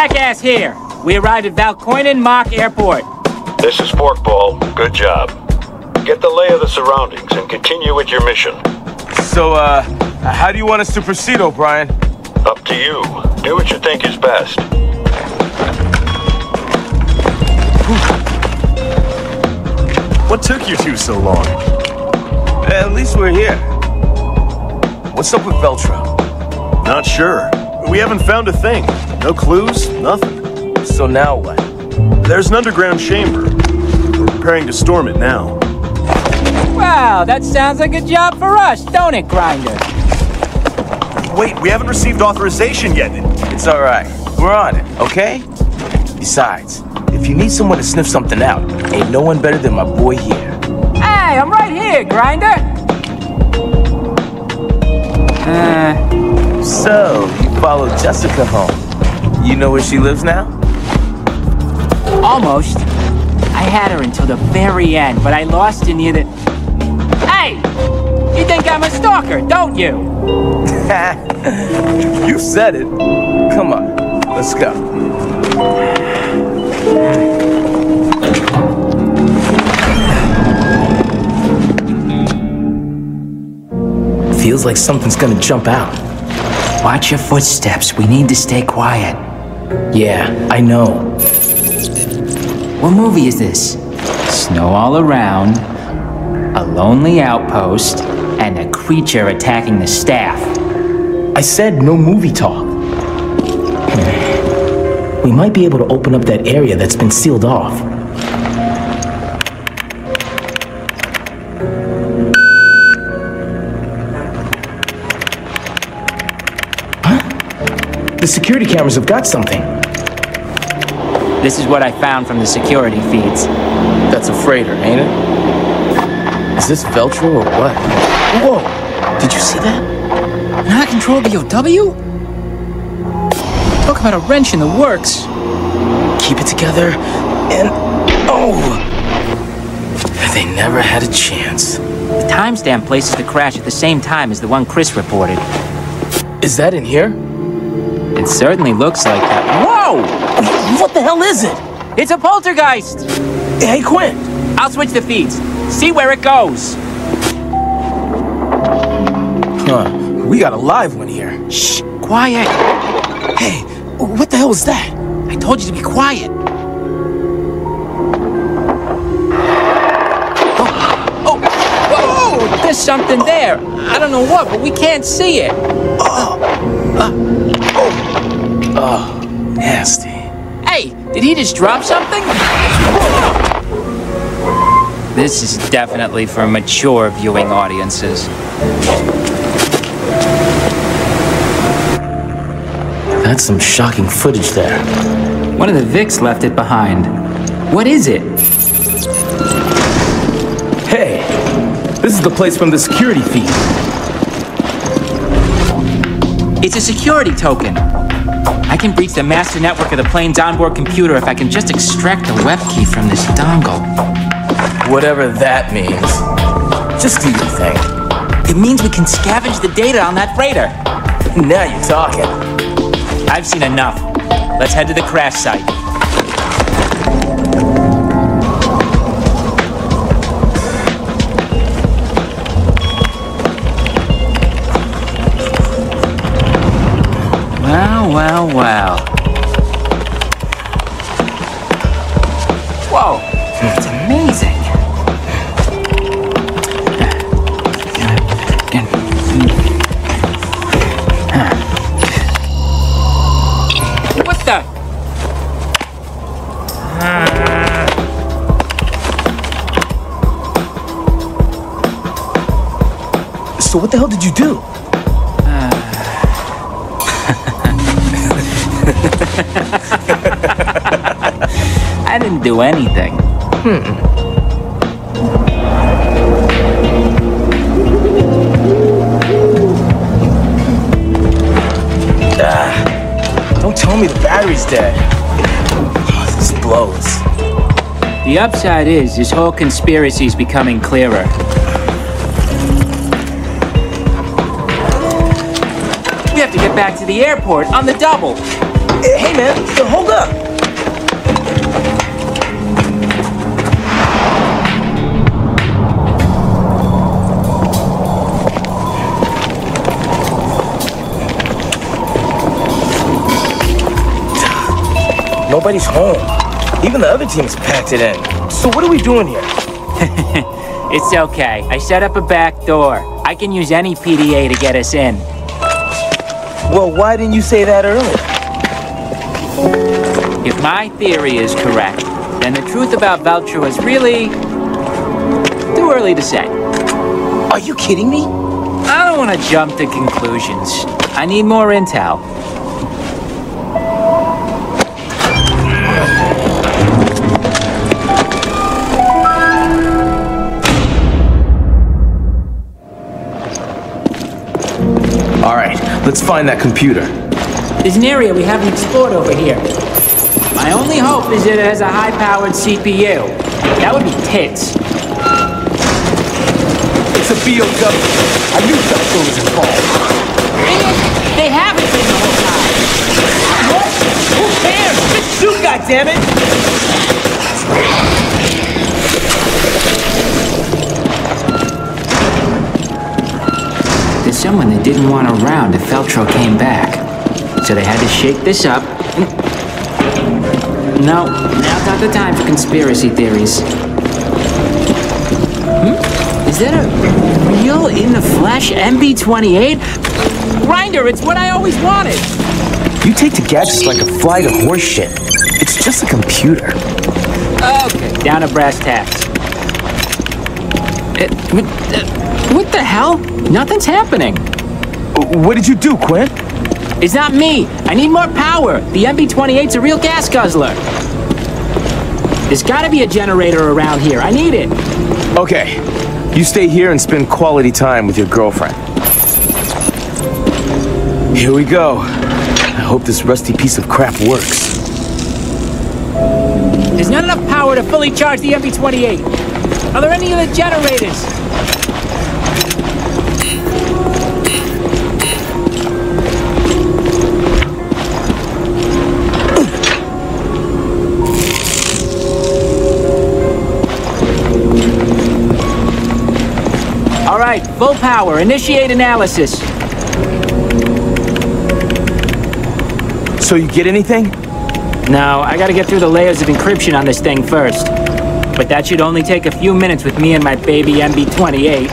Jackass here. We arrived at Valkoinen Mokki Airport. This is Forkball. Good job. Get the lay of the surroundings and continue with your mission. So, uh, how do you want us to proceed, O'Brien? Up to you. Do what you think is best. What took you two so long? At least we're here. What's up with Veltro? Not sure. We haven't found a thing. No clues, nothing. So now what? There's an underground chamber. We're preparing to storm it now. Wow, that sounds like a job for us, don't it, Grinder? Wait, we haven't received authorization yet. It's alright. We're on it, okay? Besides, if you need someone to sniff something out, ain't no one better than my boy here. Hey, I'm right here, Grinder. Uh, So, you followed Jessica home. You know where she lives now? almost. I had her until the very end, but I lost her near the... Hey! You think I'm a stalker, don't you? You said it. Come on, let's go. Feels like something's gonna jump out. Watch your footsteps. We need to stay quiet. Yeah, I know. What movie is this? Snow all around, a lonely outpost, and a creature attacking the staff. I said no movie talk. We might be able to open up that area that's been sealed off. Security cameras have got something. This is what I found from the security feeds. That's a freighter, ain't it? Is this Veltro or what? Whoa! Did you see that? Not control BOW? Talk about a wrench in the works. Keep it together and. Oh! They never had a chance. The timestamp places the crash at the same time as the one Chris reported. Is that in here? It certainly looks like that. Whoa! What the hell is it? It's a poltergeist! Hey, Quint! I'll switch the feeds. See where it goes. Huh. We got a live one here. Shh, quiet. Hey, what the hell was that? I told you to be quiet. Oh, oh, whoa! There's something there. I don't know what, but we can't see it. Oh, Oh. Oh, nasty. Hey, did he just drop something? This is definitely for mature viewing audiences. That's some shocking footage there. One of the Vics left it behind. What is it? Hey, this is the place from the security feed. It's a security token. I can breach the master network of the plane's onboard computer if I can just extract the web key from this dongle. Whatever that means. Just do your thing. It means we can scavenge the data on that freighter. Now you're talking. I've seen enough. Let's head to the crash site. Wow, wow, wow. Whoa, it's amazing. What the? So what the hell did you do? Didn't do anything. Hmm. Ah. Don't tell me the battery's dead. Oh, this blows. The upside is this whole conspiracy's becoming clearer. We have to get back to the airport on the double. Hey, man, hold up. Nobody's home. Even the other team's packed it in. So what are we doing here? It's okay. I set up a back door. I can use any PDA to get us in. Well, why didn't you say that earlier? If my theory is correct, then the truth about Veltro is really too early to say. Are you kidding me? I don't want to jump to conclusions. I need more intel. Let's find that computer. There's an area we haven't explored over here. My only hope is that it has a high-powered CPU. That would be tits. It's a BOW. I knew Veltro was involved. They haven't been the whole time. What? Who cares? Shoot, goddammit! Someone that didn't want around if Veltro came back. So they had to shake this up. No, now's not the time for conspiracy theories. Hmm? Is that a real in the flesh MB28? Grinder, it's what I always wanted. You take to gadgets like a fly to horse shit. It's just a computer. Okay, down to brass tacks. Uh, what, the hell? Nothing's happening. What did you do, Quint? It's not me. I need more power. The MB-28's a real gas guzzler. There's gotta be a generator around here. I need it. Okay, you stay here and spend quality time with your girlfriend. Here we go. I hope this rusty piece of crap works. There's not enough power to fully charge the MB-28. Are there any other generators? Full power. Initiate analysis. So you get anything? No, I gotta get through the layers of encryption on this thing first. But that should only take a few minutes with me and my baby MB-28.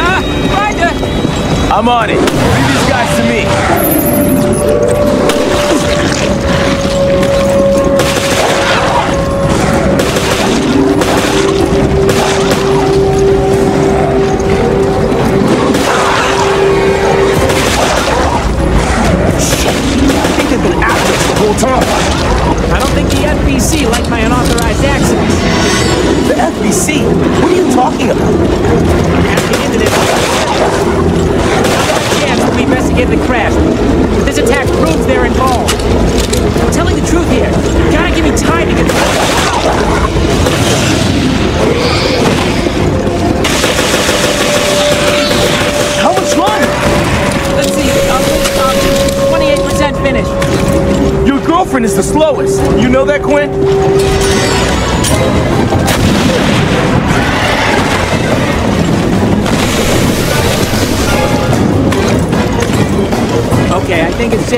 Ah, Ryder! I'm on it.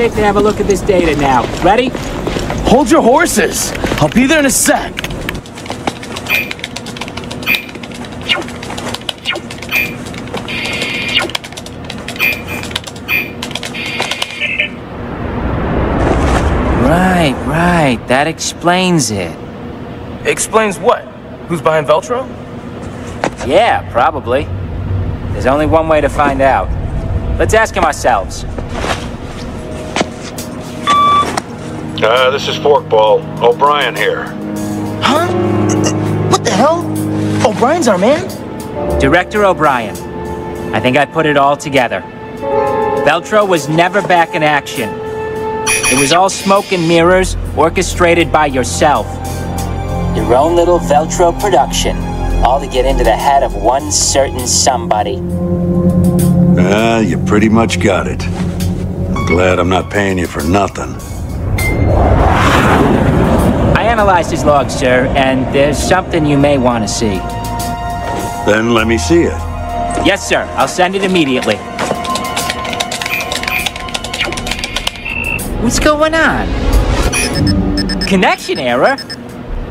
Safe to have a look at this data now. Ready? Hold your horses. I'll be there in a sec. Right, right. That explains it. Explains what? Who's behind Veltro? Yeah, probably. There's only one way to find out. Let's ask him ourselves. Uh, this is Forkball. O'Brien here. Huh? What the hell? O'Brien's our man? Director O'Brien. I think I put it all together. Veltro was never back in action. It was all smoke and mirrors, orchestrated by yourself. Your own little Veltro production. All to get into the head of one certain somebody. Ah, you pretty much got it. I'm glad I'm not paying you for nothing. Analyzed his log, sir, and there's something you may want to see. Then let me see it. Yes, sir. I'll send it immediately. What's going on? Connection error?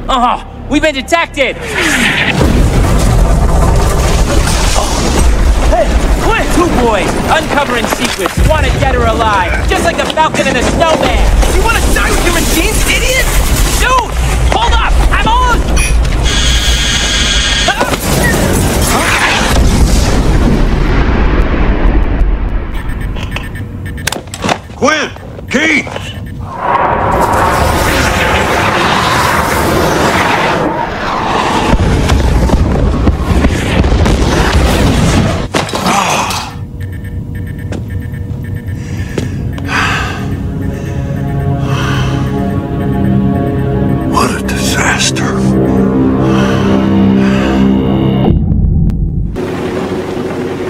Oh, we've been detected! Two boys, uncovering secrets, wanted dead or alive, just like the Falcon and the Snowman. You want to die with your machines, idiot?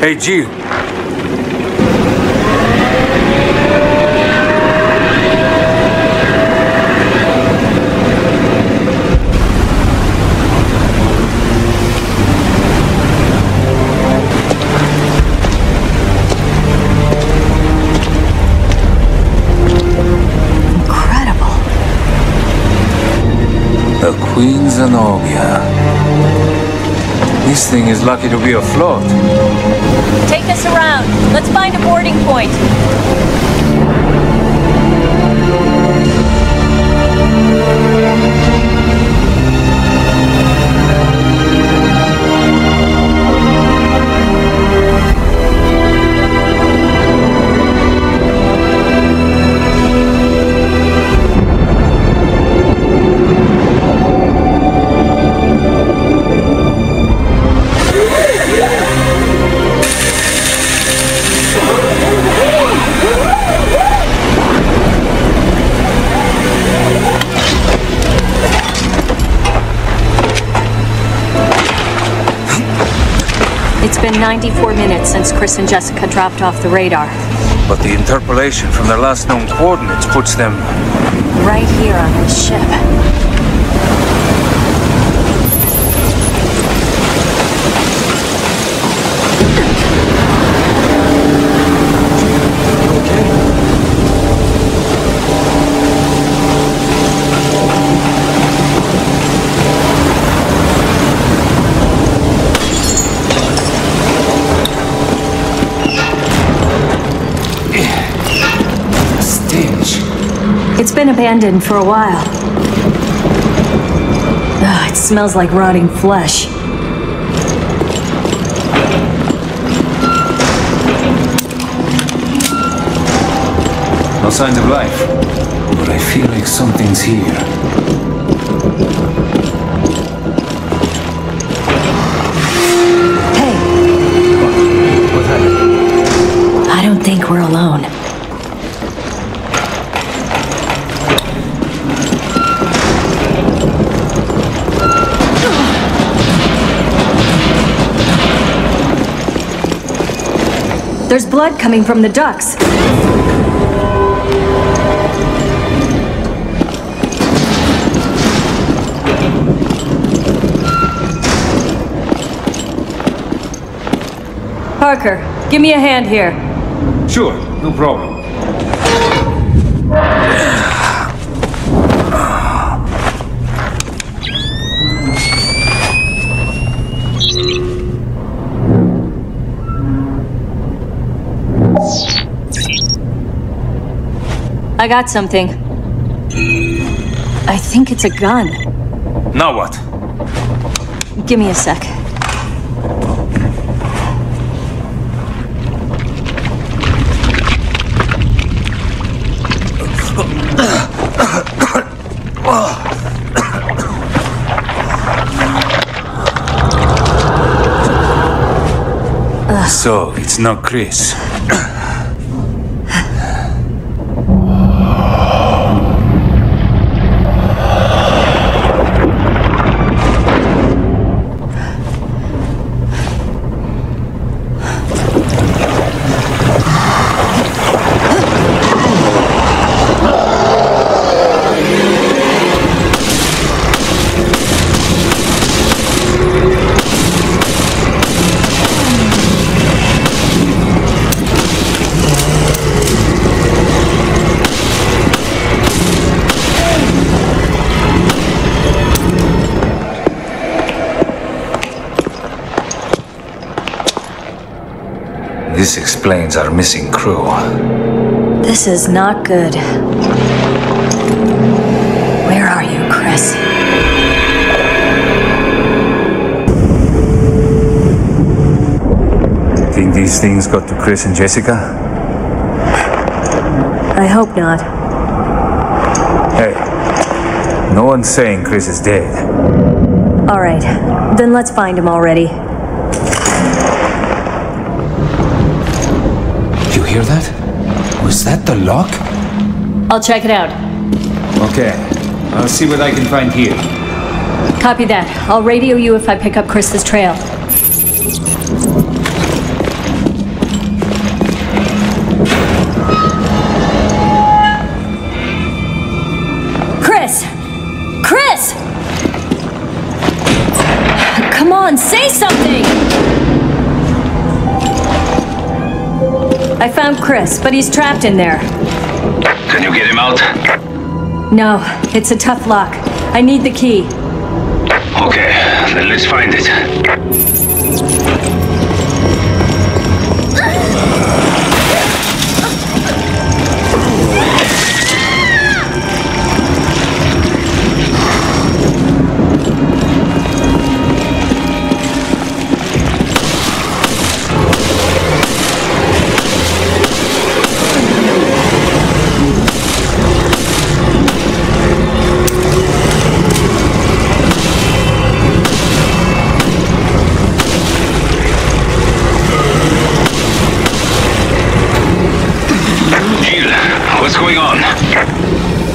Hey, Jill. Incredible. The Queen Zenobia. This thing is lucky to be afloat. Take us around. Let's find a boarding point. 94 minutes since Chris and Jessica dropped off the radar. But the interpolation from their last known coordinates puts them. Right here on this ship. Abandoned for a while. Ugh, it smells like rotting flesh. No signs of life. But I feel like something's here. Blood coming from the ducts. Parker, give me a hand here. Sure, no problem. I got something. I think it's a gun. Now what? Give me a sec. So, it's not Chris. Explains our missing crew. This is not good. Where are you, Chris? Think these things got to Chris and Jessica? I hope not. Hey, no one's saying Chris is dead. All right, then let's find him already. Hear that? Was that the lock? I'll check it out. Okay, I'll see what I can find here. Copy that. I'll radio you if I pick up Chris's trail. Chris, but he's trapped in there. Can you get him out? No, it's a tough lock. I need the key. Okay, then let's find it.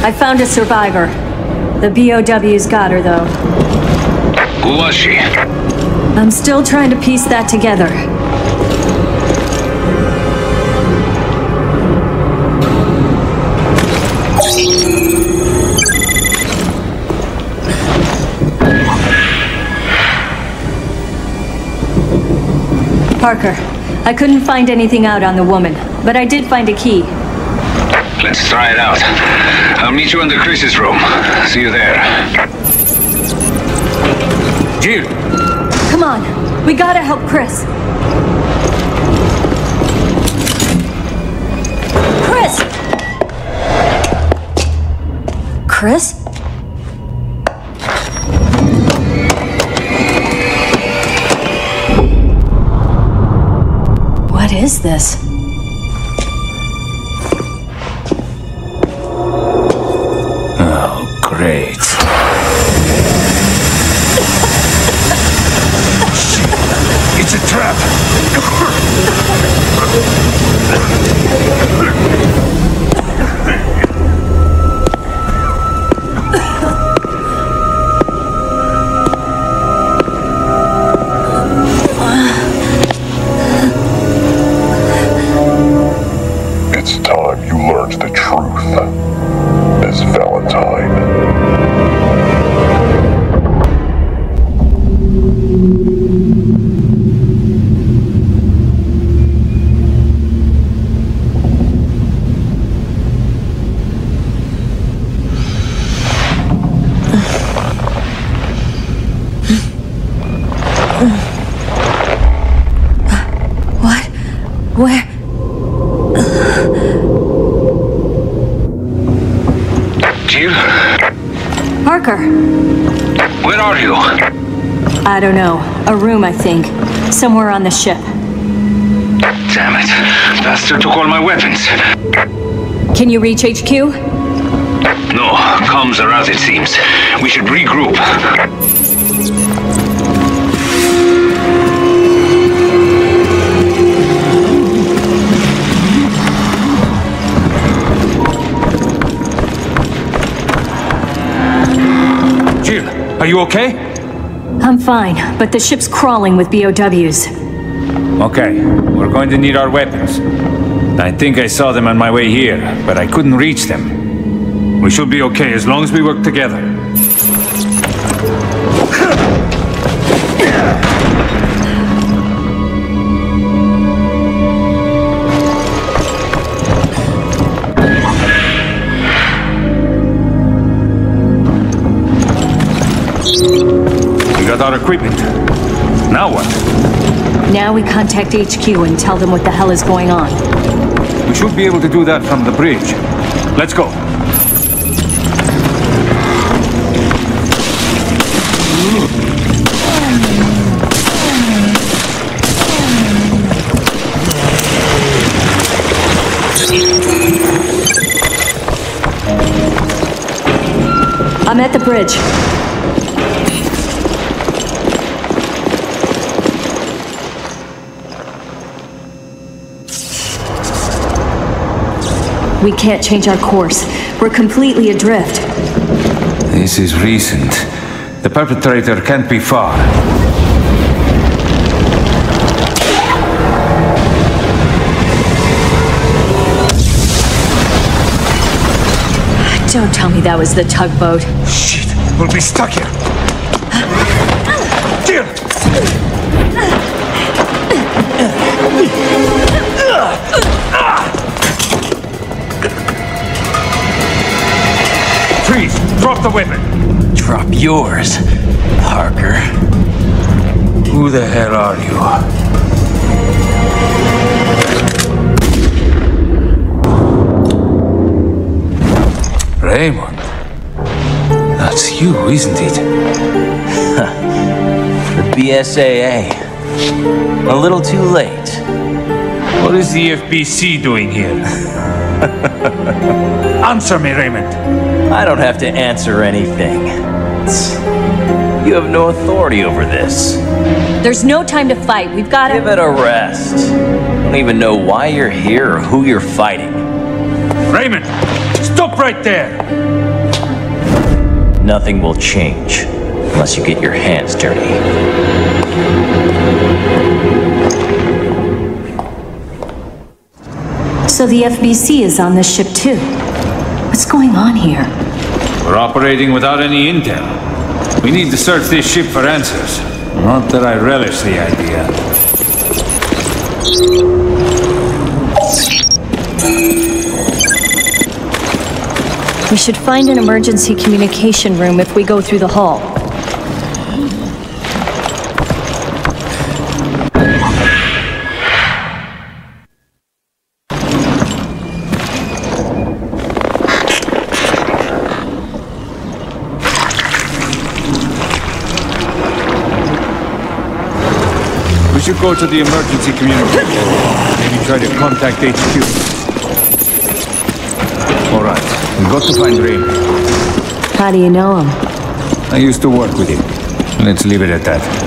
I found a survivor. The BOW's got her, though. Who was she? I'm still trying to piece that together. Parker, I couldn't find anything out on the woman, but I did find a key. Let's try it out. I'll meet you in the Chris's room. See you there. Jill, Come on, we gotta help Chris. Chris! Chris? What is this? A think. Somewhere on the ship. Damn it. Bastard took all my weapons. Can you reach HQ? No, comms are out it seems. We should regroup. Jill, are you okay? I'm fine, but the ship's crawling with BOWs. Okay, we're going to need our weapons. I think I saw them on my way here, but I couldn't reach them. We should be okay as long as we work together. Equipment. Now what? Now we contact HQ and tell them what the hell is going on. We should be able to do that from the bridge. Let's go. I'm at the bridge. We can't change our course. We're completely adrift. This is recent. The perpetrator can't be far. Don't tell me that was the tugboat. Shit, we'll be stuck here. The weapon! Drop yours, Parker. Who the hell are you? Raymond. That's you, isn't it? The BSAA. A little too late. What is the FBC doing here? Answer me, Raymond. I don't have to answer anything. It's- You have no authority over this. There's no time to fight. We've got to. Give it a rest. I Don't even know why you're here or who you're fighting. Raymond, stop right there! Nothing will change unless you get your hands dirty. So the FBC is on this ship too. What's going on here? We're operating without any intel. We need to search this ship for answers. Not that I relish the idea. We should find an emergency communication room if we go through the hall. Go to the emergency communication. Maybe try to contact HQ. All right, we've got to find Raymond. How do you know him? I used to work with him. Let's leave it at that.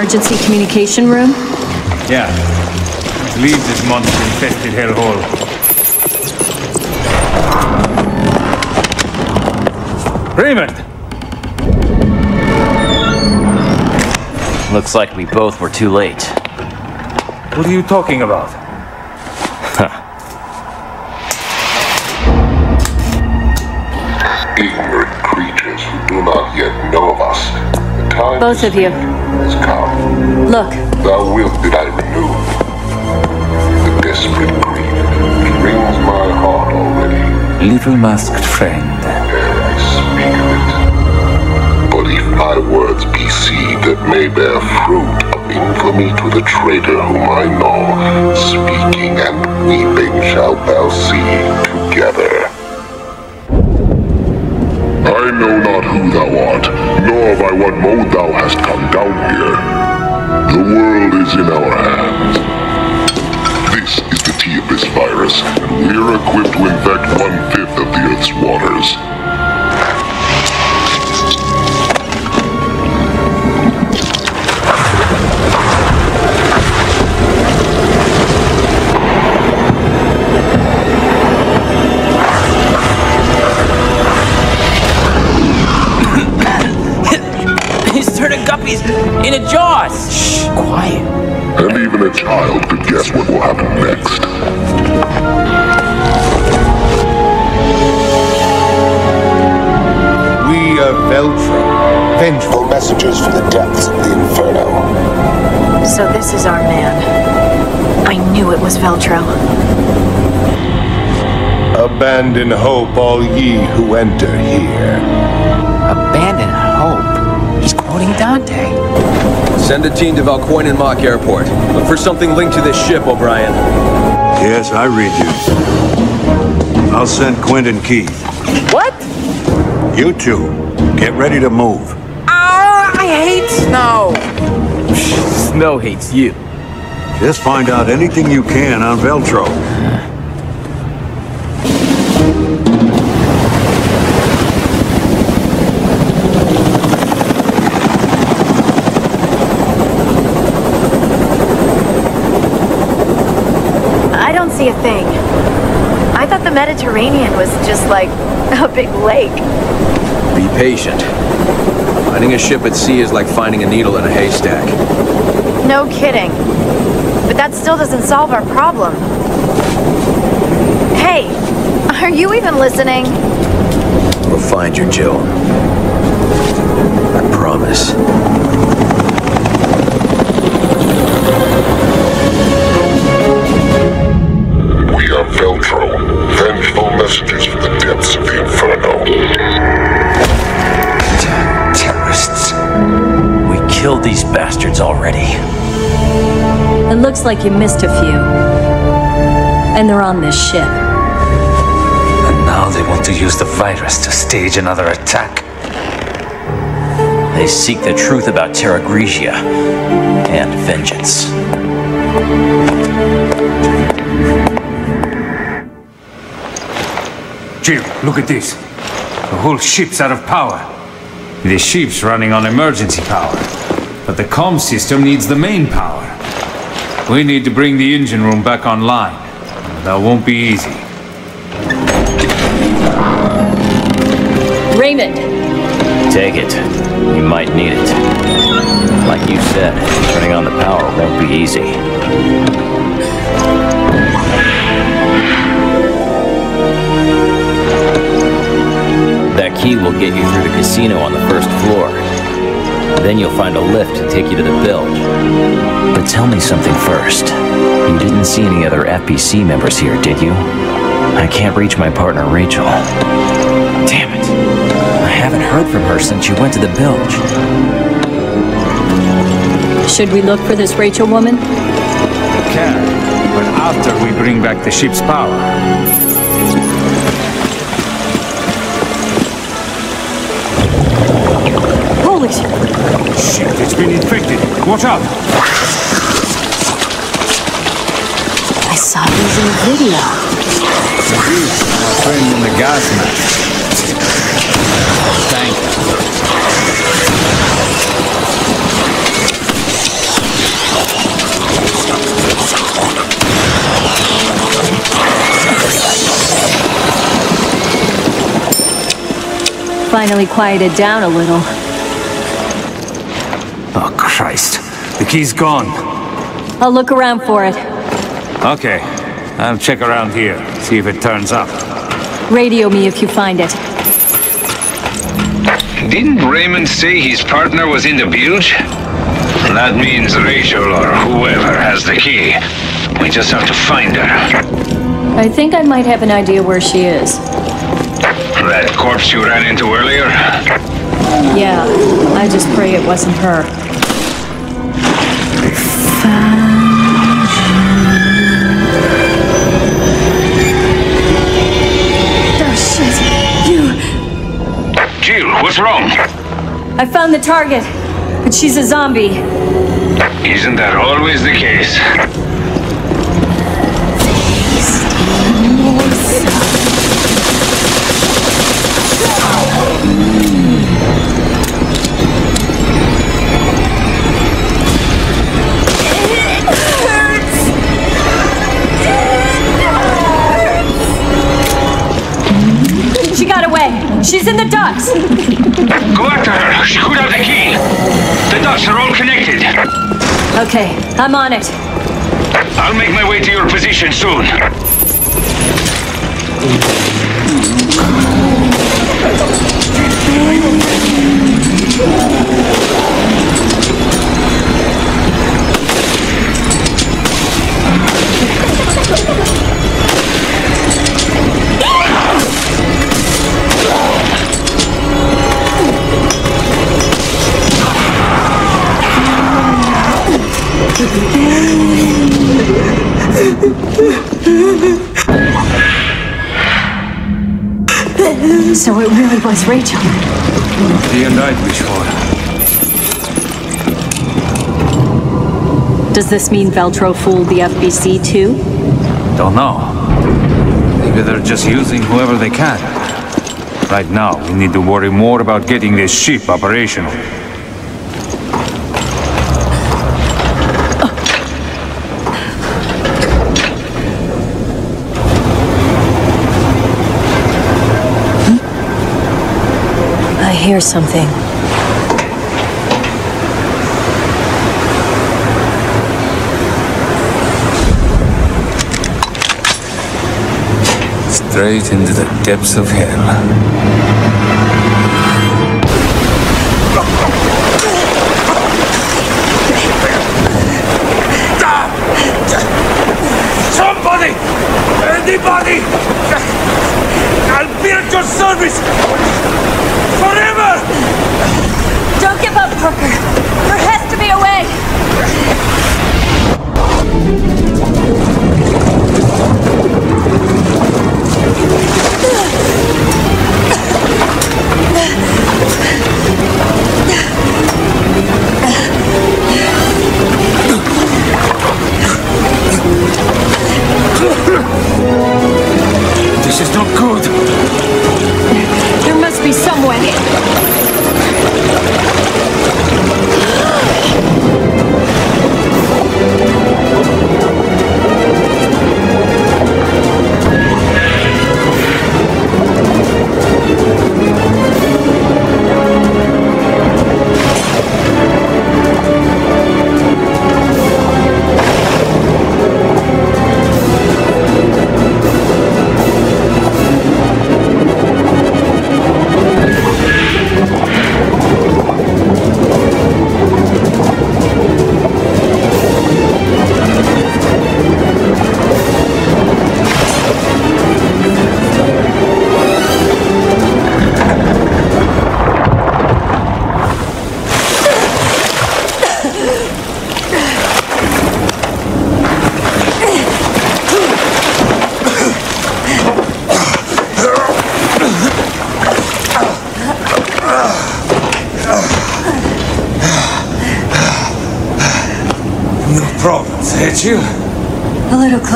Emergency communication room? Yeah. Let's leave this monster-infested hellhole. Raymond! Looks like we both were too late. What are you talking about? Ignorant creatures who do not yet know of us. Both of you. Has come. Look, Thou wilt that I renew the desperate greed which wrings my heart already. Little masked friend. Ere I speak of it. But if my words be seed that may bear fruit of infamy to the traitor whom I know, speaking and weeping shalt thou see together. I know not who thou art, nor by what mode thou hast come down here. The world is in our hands. This is the T-Abyss virus, and we're equipped to infect one-fifth of the Earth's waters. He's turning guppies this is our man. I knew it was Veltro. Abandon hope, all ye who enter here. Abandon hope. He's quoting Dante. Send a team to Valkoinen Mokki Airport. Look for something linked to this ship, O'Brien. Yes, I read you. I'll send Quint and Keith. What? You two, get ready to move. Ah, I hate snow. Snow hates you. Just find out anything you can on Veltro. I don't see a thing. I thought the Mediterranean was just like a big lake. Be patient. Finding a ship at sea is like finding a needle in a haystack. No kidding. But that still doesn't solve our problem. Hey, are you even listening? We'll find you, Jill. I promise. Bastards already. it looks like you missed a few. And they're on this ship. And now they want to use the virus to stage another attack. They seek the truth about Terragrigia and vengeance. Jill, look at this. The whole ship's out of power. The ship's running on emergency power. But the comm system needs the main power. We need to bring the engine room back online. That won't be easy. Raymond, Take it. You might need it. Like you said, turning on the power won't be easy. That key will get you through the casino on the first floor. Then you'll find a lift to take you to the bilge. But tell me something first. You didn't see any other FBC members here, did you? I can't reach my partner, Rachel. Damn it. I haven't heard from her since she went to the bilge. should we look for this Rachel woman? Can, but after we bring back the ship's power. Shit! Shit, it's been infected. Watch out! I saw these in the video. My friend in the gas mask. Thank you. Finally quieted down a little. Christ. The key's gone. I'll look around for it. Okay. I'll check around here, see if it turns up. Radio me if you find it. Didn't Raymond say his partner was in the bilge? That means Rachel or whoever has the key. We just have to find her. I think I might have an idea where she is. That corpse you ran into earlier? Yeah, I just pray it wasn't her. I found the target, but she's a zombie. Isn't that always the case? She got away. She's in the ducts. The dots are all connected. Okay, I'm on it. I'll make my way to your position soon. So it really was Rachel. The end I'd wish for. Does this mean Veltro fooled the FBC too? Don't know. Maybe they're just using whoever they can. Right now, we need to worry more about getting this ship operational. Hear something. Straight into the depths of hell.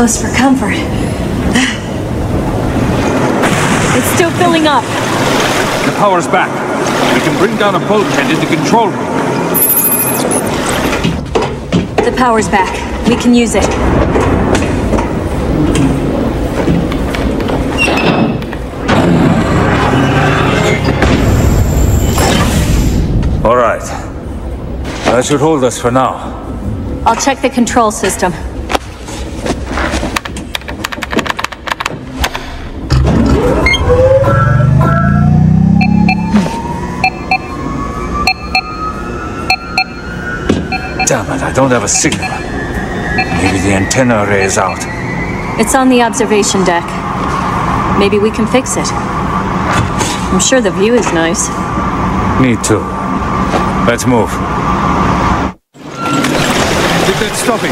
Close for comfort. It's still filling up. The power's back. We can bring down a bulkhead in the control room. The power's back. We can use it. All right. That should hold us for now. I'll check the control system. Don't have a signal. Maybe the antenna array is out. It's on the observation deck. Maybe we can fix it. I'm sure the view is nice. Me too. Let's move. Did that stop it?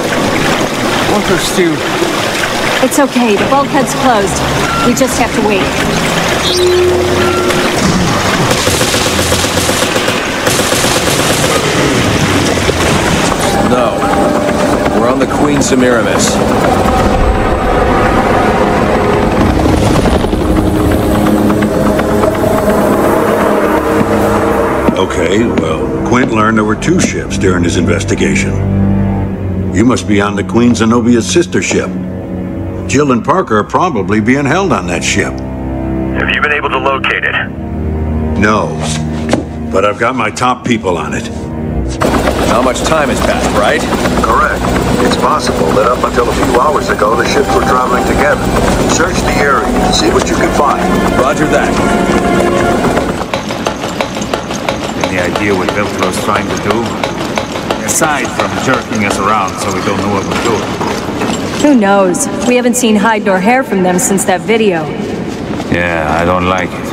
Water still. It's okay, the bulkhead's closed. We just have to wait. No. We're on the Queen Semiramis. Okay, well, Quint learned there were two ships during his investigation. You must be on the Queen Zenobia's sister ship. Jill and Parker are probably being held on that ship. Have you been able to locate it? No, but I've got my top people on it. Not much time has passed, right? Correct. It's possible that up until a few hours ago, the ships were traveling together. Search the area, see what you can find. Roger that. Any idea what Veltro's trying to do? Aside from jerking us around so we don't know what we're doing. Who knows? We haven't seen hide nor hair from them since that video. Yeah, I don't like it.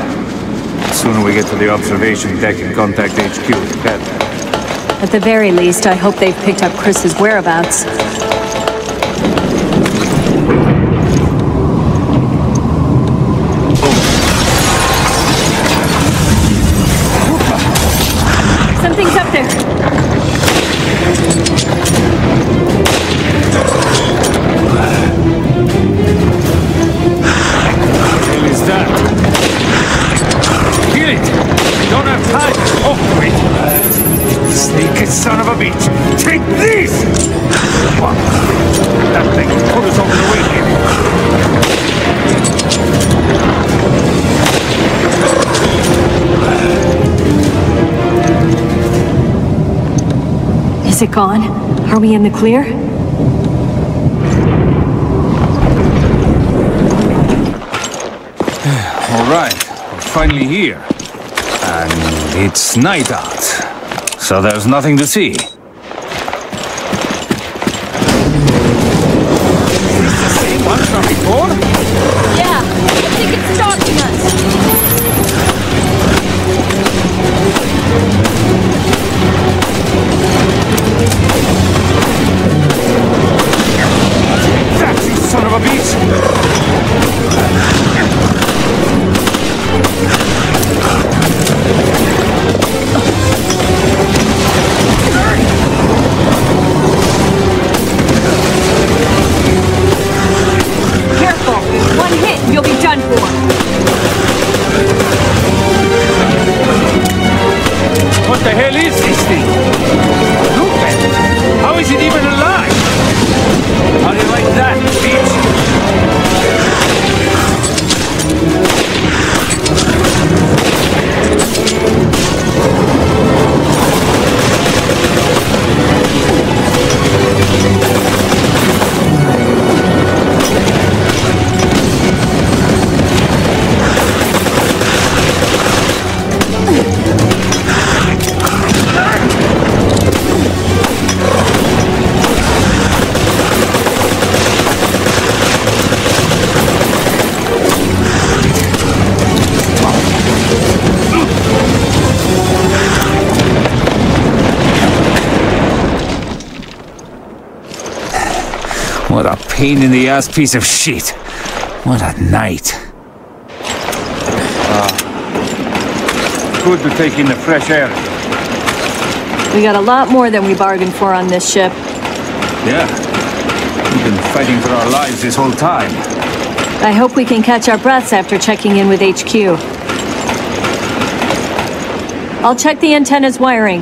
The sooner we get to the observation deck and contact HQ, the better. At the very least, I hope they've picked up Chris's whereabouts. Something's up there. Are we in the clear? All right, we're finally here. And it's night out. So there's nothing to see. In the ass piece of shit. What a night. Ah. good to take in the fresh air. We got a lot more than we bargained for on this ship. Yeah. We've been fighting for our lives this whole time. I hope we can catch our breaths after checking in with HQ. I'll check the antenna's wiring.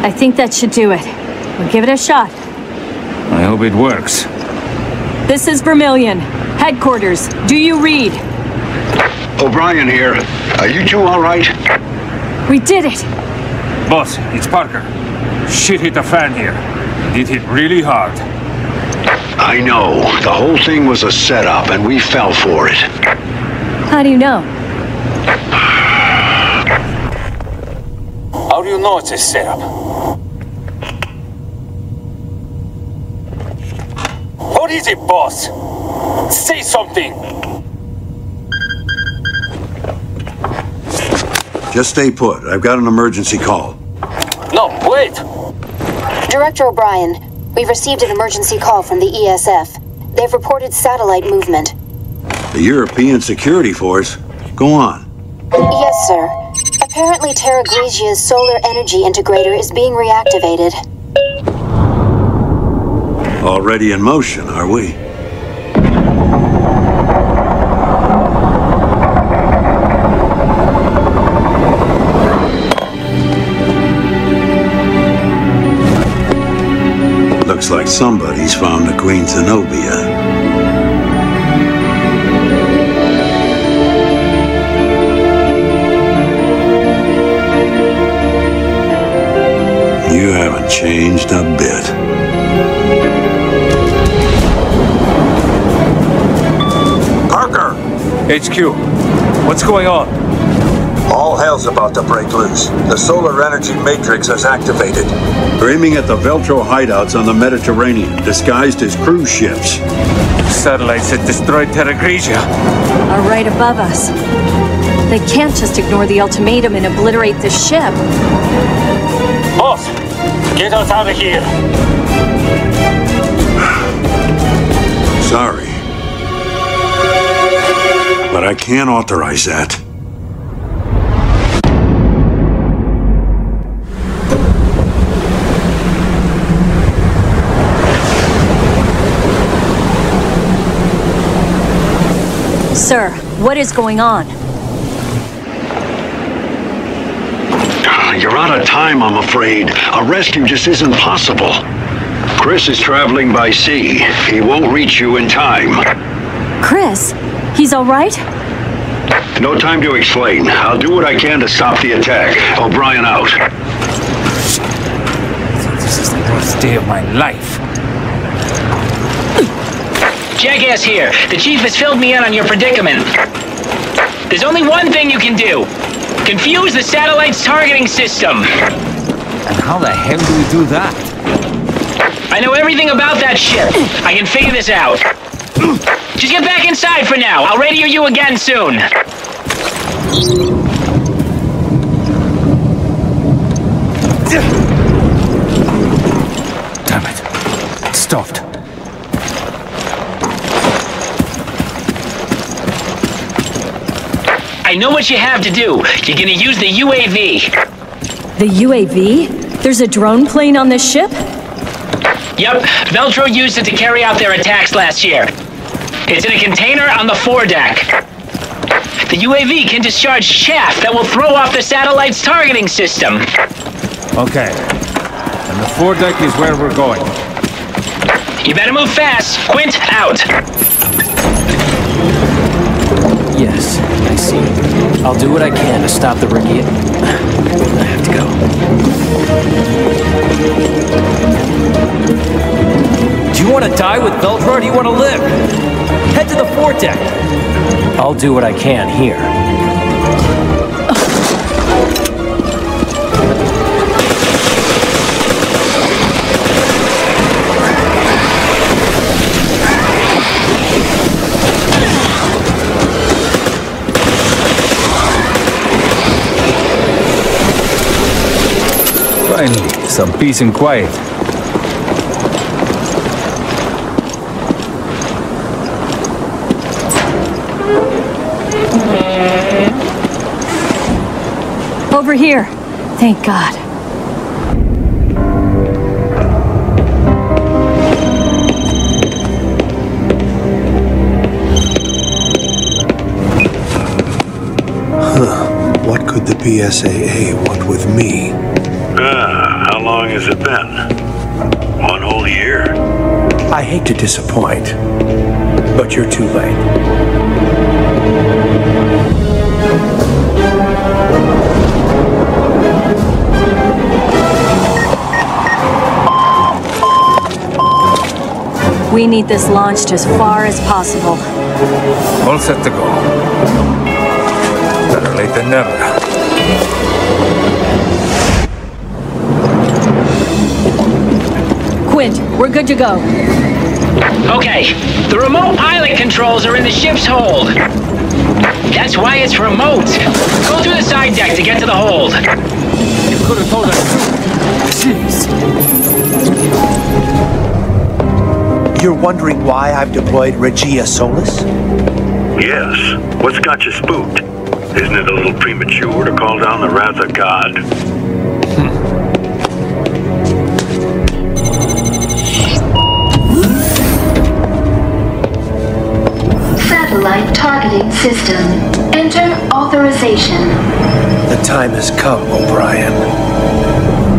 I think that should do it. We'll give it a shot. I hope it works. This is Vermilion. Headquarters, do you read? O'Brien here. Are you two all right? We did it! Boss, it's Parker. Shit hit the fan here. It hit really hard. I know. The whole thing was a setup, and we fell for it. How do you know? How do you know it's a setup? What is it, boss? Say something! Just stay put. I've got an emergency call. No, wait! Director O'Brien, we've received an emergency call from the ESF. They've reported satellite movement. The European Security Force? Go on. Yes, sir. Apparently Terragrigia's solar energy integrator is being reactivated. Already in motion, are we? Looks like somebody's found the Queen Zenobia. You haven't changed a bit. HQ, what's going on? All hell's about to break loose. The solar energy matrix is activated. They're aiming at the Veltro hideouts on the Mediterranean, disguised as cruise ships. Satellites that destroyed Terragrigia. Are right above us. They can't just ignore the ultimatum and obliterate the ship. Boss, get us out of here. Sorry. But I can't authorize that. Sir, what is going on? You're out of time, I'm afraid. A rescue just isn't possible. Chris is traveling by sea. He won't reach you in time. Chris? He's all right? No time to explain. I'll do what I can to stop the attack. O'Brien out. This is the worst day of my life. Jackass here. The chief has filled me in on your predicament. There's only one thing you can do. Confuse the satellite's targeting system. And how the hell do we do that? I know everything about that ship. I can figure this out. Just get back inside for now. I'll radio you again soon. Damn it. It stopped. I know what you have to do. You're gonna use the UAV. The UAV? There's a drone plane on this ship? Yep, Veltro used it to carry out their attacks last year. It's in a container on the foredeck. The UAV can discharge chaff that will throw off the satellite's targeting system. Okay. And the foredeck is where we're going. You better move fast. Quint, out. Yes, I see. I'll do what I can to stop the Regia. I have to go. Do you want to die with Veltro or do you want to live? Head to the foredeck. I'll do what I can here. Finally, some peace and quiet. Over here. Thank God. Huh. What could the BSAA want with me? Ah, how long has it been? One whole year? I hate to disappoint, But you're too late. We need this launched as far as possible. All set to go. Better late than never. Quint, we're good to go. Okay, the remote pilot controls are in the ship's hold. That's why it's remote. Go through the side deck to get to the hold. You could have told us Jeez. You're wondering why I've deployed Regia Solis? Yes. What's got you spooked? Isn't it a little premature to call down the wrath of God? Hmm. Satellite targeting system. Enter authorization. The time has come, O'Brien.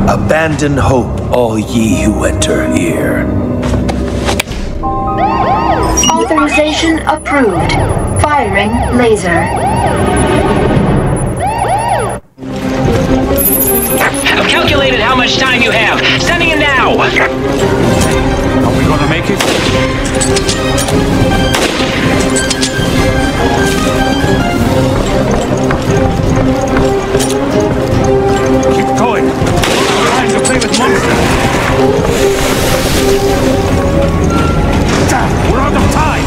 Abandon hope, all ye who enter here. Authorization approved. Firing laser. I've calculated how much time you have. Sending it now. Are we gonna make it? Keep going. Trying to play with monsters. We're out of time.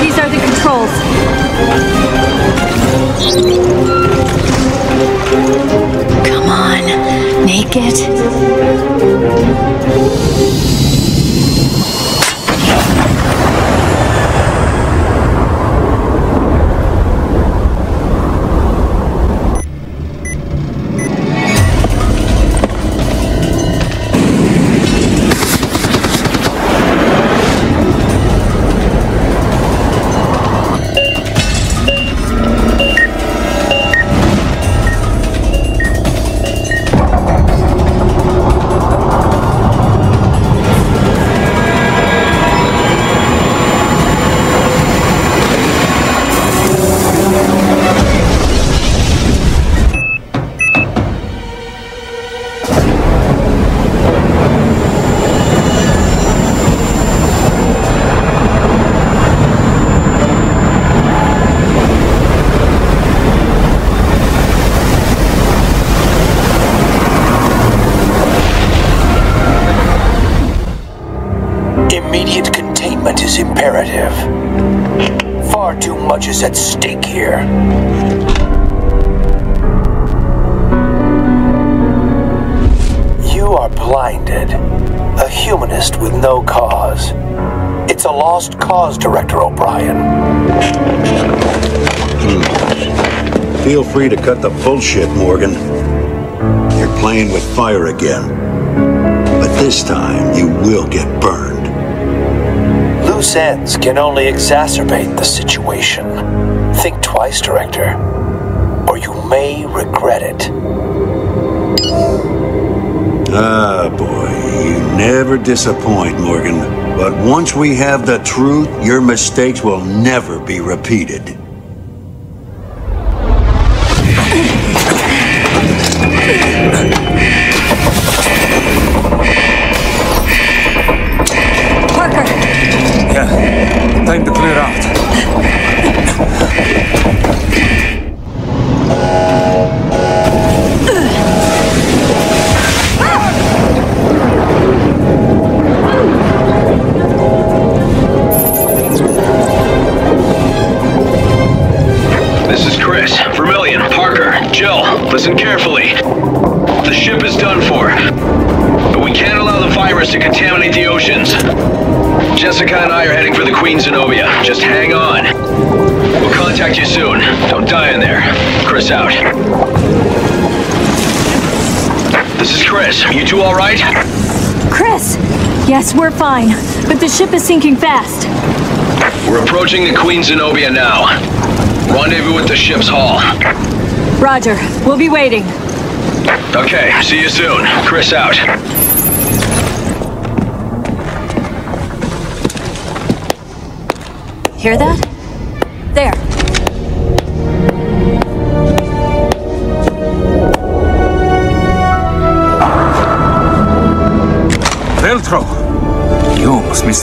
These are the controls. Come on, make it. Feel free to cut the bullshit, Morgan. You're playing with fire again. But this time, you will get burned. Loose ends can only exacerbate the situation. Think twice, Director, or you may regret it. Ah, boy, you never disappoint, Morgan. But once we have the truth, your mistakes will never be repeated. Yes, we're fine, but the ship is sinking fast. We're approaching the Queen Zenobia now. Rendezvous at the ship's hull. Roger. We'll be waiting. Okay, see you soon. Chris out. Hear that?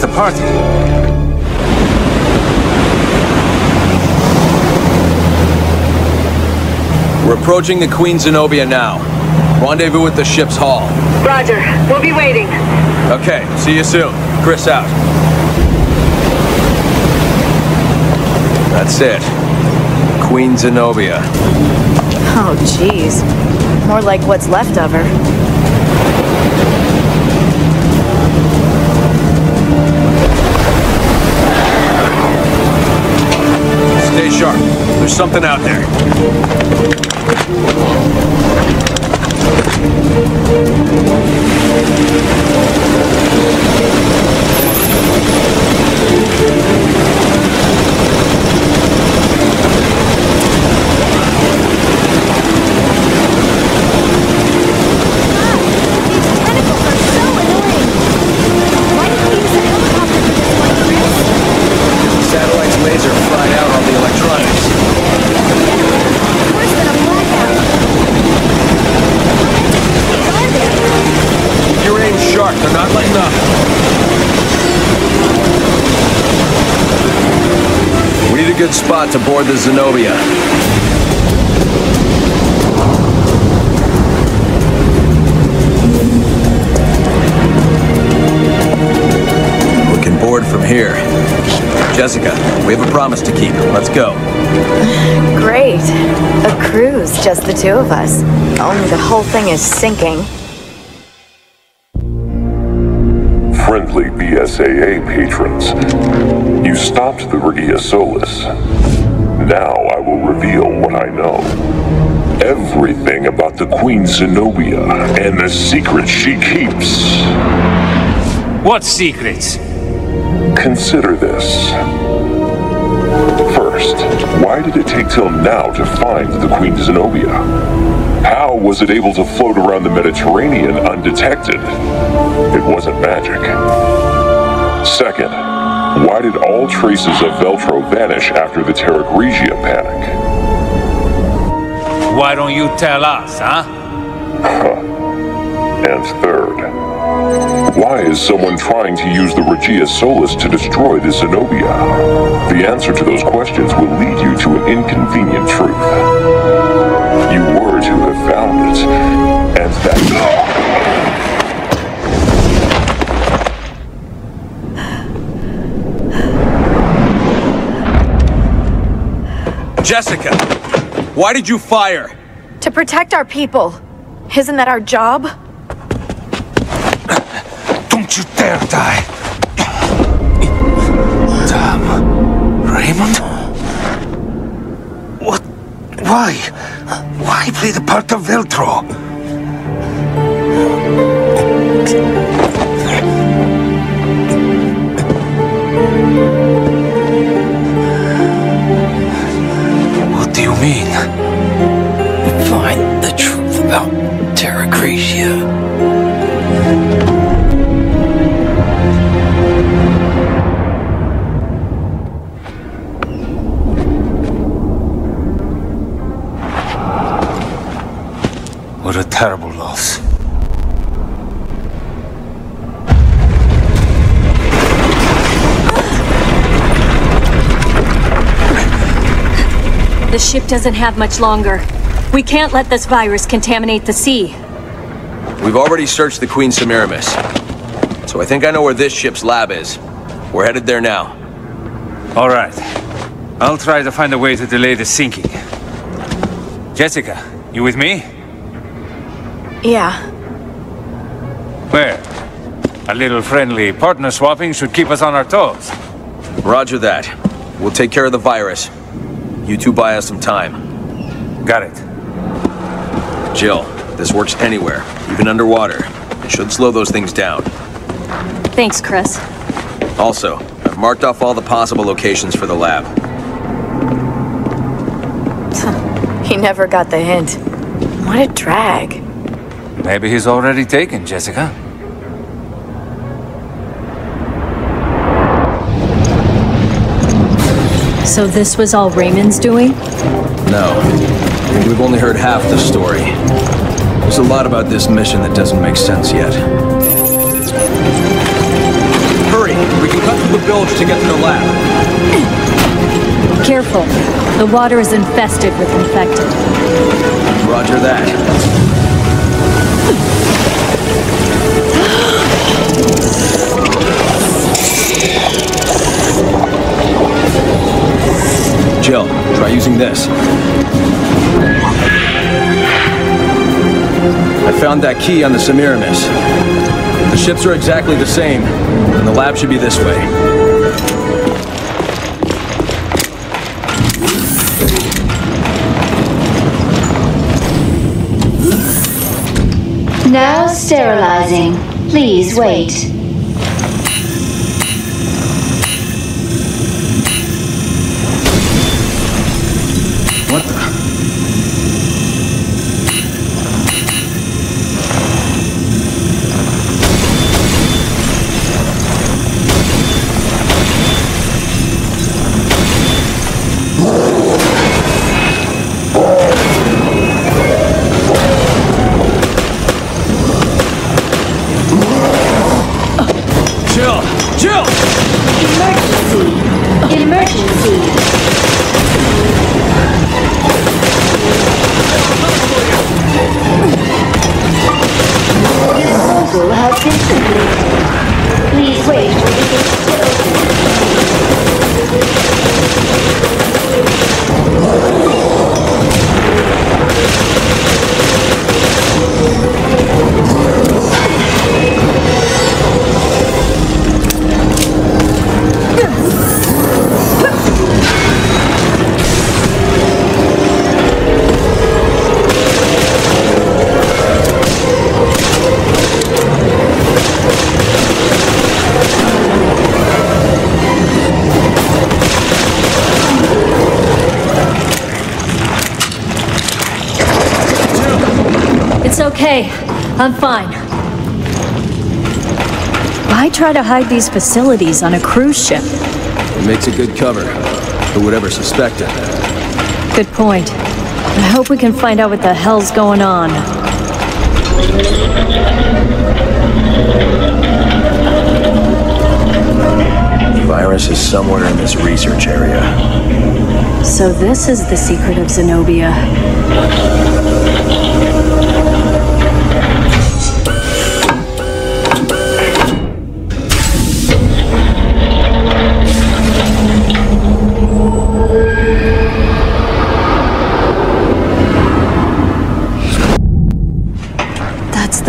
The party. We're approaching the Queen Zenobia now. Rendezvous at the ship's hull. Roger. We'll be waiting. Okay, see you soon. Chris out. That's it. Queen Zenobia. Oh, jeez. More like what's left of her. Stay sharp. There's something out there. Satellite's laser fried out all the electronics. Keep your aim sharp. They're not letting up. We need a good spot to board the Zenobia. We can board from here. Jessica, we have a promise to keep. Let's go. Great. A cruise, just the two of us. Only the whole thing is sinking. BSAA patrons, you stopped the Regia Solis. Now I will reveal what I know. Everything about the Queen Zenobia and the secrets she keeps. What secrets? Consider this. First, why did it take till now to find the Queen Zenobia? How was it able to float around the Mediterranean undetected? It wasn't magic. Second, why did all traces of Veltro vanish after the Terragrigia panic? Why don't you tell us, huh? And third, why is someone trying to use the Regia Solis to destroy the Zenobia? The answer to those questions will lead you to an inconvenient truth. You were to have found it, and that... Jessica, why did you fire? To protect our people. Isn't that our job? Don't you dare die! Damn. Raymond? What? Why? Why play the part of Veltro? Grigia. What a terrible loss. The ship doesn't have much longer. We can't let this virus contaminate the sea. We've already searched the Queen Semiramis. So I think I know where this ship's lab is. We're headed there now. All right. I'll try to find a way to delay the sinking. Jessica, you with me? Yeah. Where? A little friendly partner swapping should keep us on our toes. Roger that. We'll take care of the virus. You two buy us some time. Got it. Jill, this works anywhere, even underwater. It should slow those things down. Thanks, Chris. Also, I've marked off all the possible locations for the lab. He never got the hint. What a drag. Maybe he's already taken, Jessica. So this was all Raymond's doing? No. We've only heard half the story. There's a lot about this mission that doesn't make sense yet. Hurry! We can cut through the bilge to get to the lab. Careful. The water is infested with infected. Roger that. Jill, try using this. I found that key on the Semiramis. The ships are exactly the same, and the lab should be this way. Now sterilizing. Please wait. I'm fine. Why try to hide these facilities on a cruise ship? It makes a good cover. Who would ever suspect it? Good point. I hope we can find out what the hell's going on. The virus is somewhere in this research area. So this is the secret of Zenobia.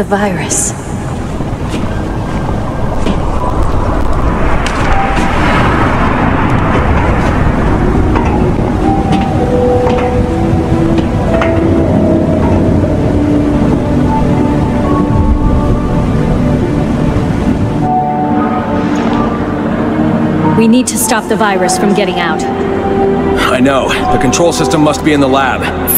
The virus. We need to stop the virus from getting out. I know. The control system must be in the lab.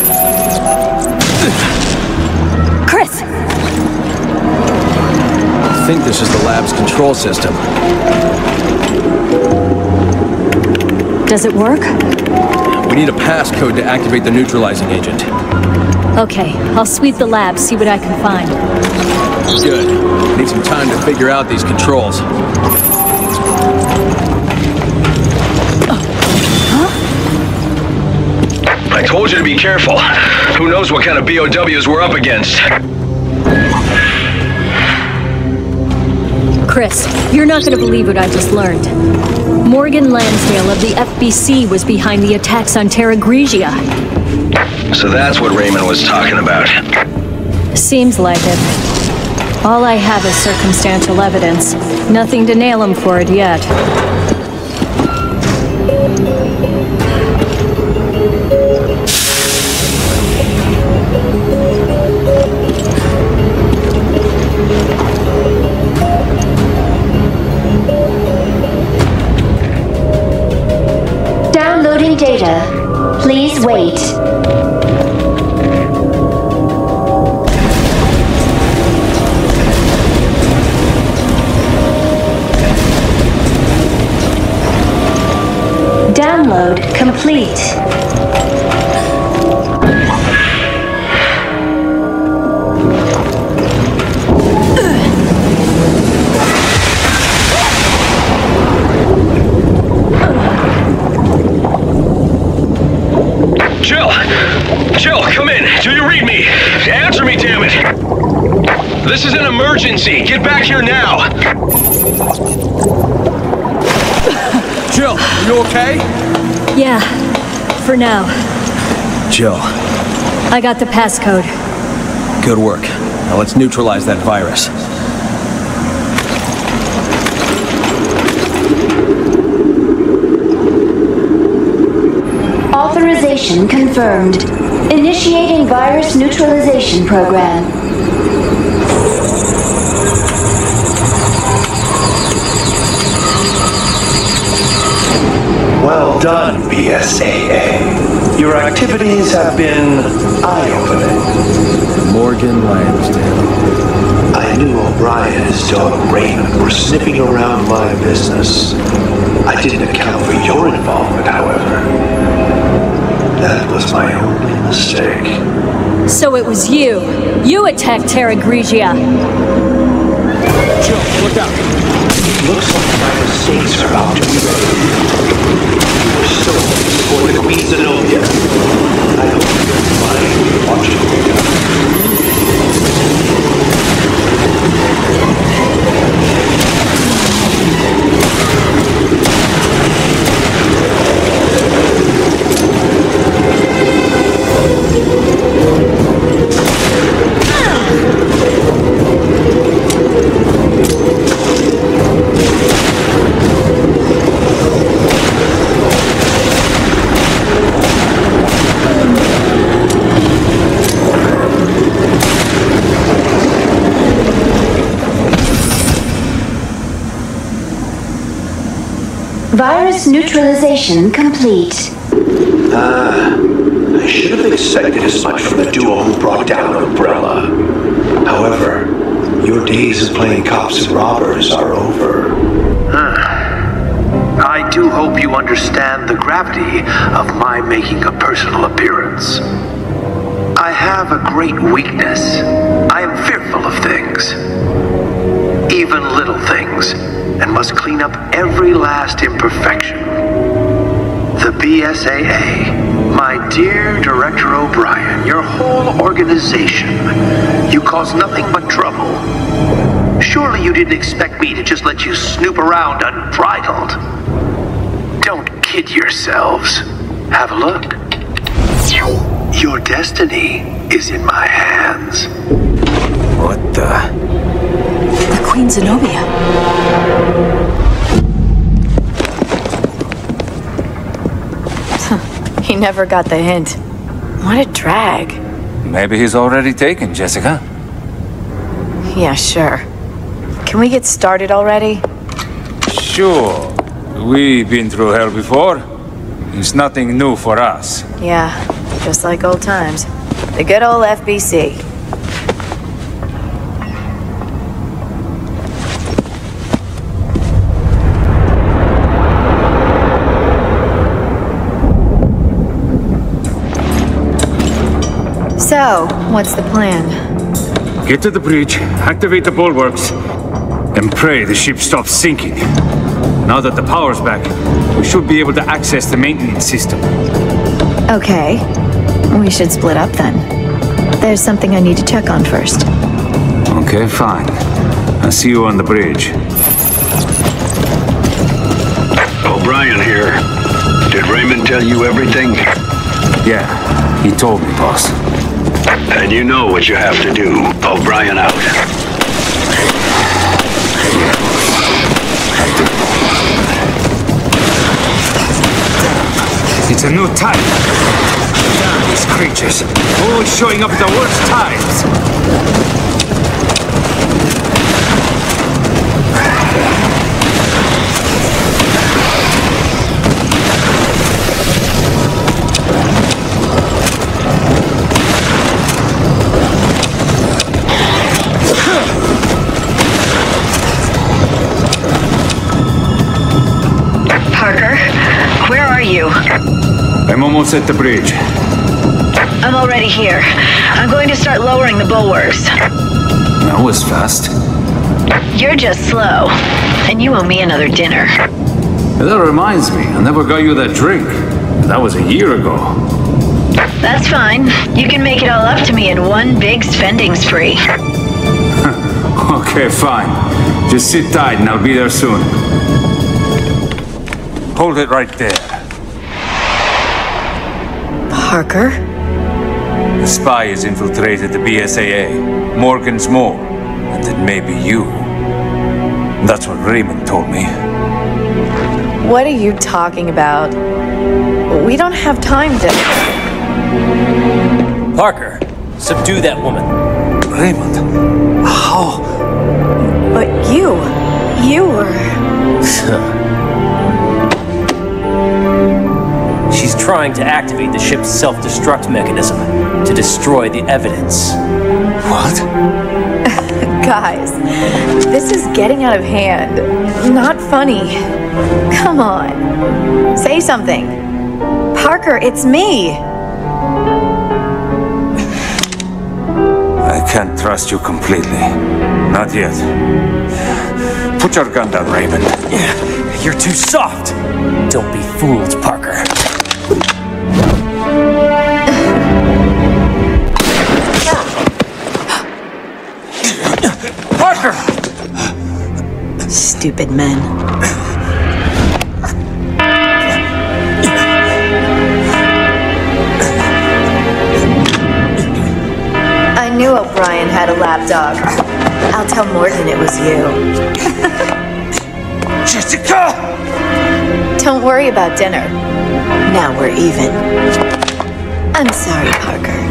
I think this is the lab's control system. Does it work? We need a passcode to activate the neutralizing agent. Okay, I'll sweep the lab, see what I can find. Good. Need some time to figure out these controls. I told you to be careful. Who knows what kind of BOWs we're up against? Chris, you're not gonna believe what I just learned. Morgan Lansdale of the FBC was behind the attacks on Terragrigia. So that's what Raymond was talking about. Seems like it. All I have is circumstantial evidence. Nothing to nail him for it yet. Data. Please wait. Download complete. Answer me, damn it! This is an emergency. Get back here now. Jill, are you okay? Yeah, for now. Jill, I got the passcode. good work. Now let's neutralize that virus. Authorization confirmed. Initiating virus neutralization program. Well done, BSAA. Your activities have been eye-opening. Morgan Lansdale. I knew O'Brien and his dog Raymond were sniffing around my business. I didn't account for your involvement, however. That was my only mistake. So it was you. You attacked Terragrigia. Jill, look out! Looks like my mistakes are about to be ready. You were stolen before the Queen Zenobia. I hope you're fine watching. Virus neutralization complete. Ah, I should have expected as much from the duo who brought down Umbrella. However, your days of playing cops and robbers are over. I do hope you understand the gravity of my making a personal appearance. I have a great weakness. I am fearful of things. Even little things, and must clean up every last imperfection. The BSAA, my dear Director O'Brien, your whole organization, you cause nothing but trouble. Surely you didn't expect me to just let you snoop around unbridled. Don't kid yourselves. Have a look. Your destiny is in my hands. What the? The Queen Zenobia. He never got the hint. What a drag. Maybe he's already taken, Jessica. Yeah, sure. Can we get started already? Sure. We've been through hell before. It's nothing new for us. Yeah, just like old times. The good old FBC. So, what's the plan? Get to the bridge, activate the bulwarks, and pray the ship stops sinking. Now that the power's back, we should be able to access the maintenance system. Okay. We should split up then. There's something I need to check on first. Okay, fine. I'll see you on the bridge. O'Brien here. Did Raymond tell you everything? Yeah, he told me, boss. And you know what you have to do. O'Brien out. It's a new type. Damn these creatures. Always showing up at the worst times. At the bridge. I'm already here. I'm going to start lowering the bulwarks. That was fast. You're just slow. And you owe me another dinner. That reminds me, I never got you that drink. That was a year ago. That's fine. You can make it all up to me in one big spending spree. okay, fine. Just sit tight and I'll be there soon. Hold it right there. Parker? The spy has infiltrated the BSAA. Morgan's more. And it may be you. That's what Raymond told me. What are you talking about? We don't have time to. Parker, subdue that woman. Raymond, how? But you. You were. She's trying to activate the ship's self destruct mechanism to destroy the evidence. What? Guys, this is getting out of hand. Not funny. Come on. Say something. Parker, it's me. I can't trust you completely. Not yet. Put your gun down, Raymond. You're too soft. Don't be fooled, Parker. Parker! Stupid men. I knew O'Brien had a lapdog. I'll tell Morgan it was you. Jessica! Don't worry about dinner. Now we're even. I'm sorry, Parker.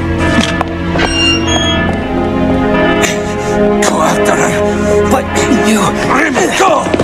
Go after her. But you... Raymond, go!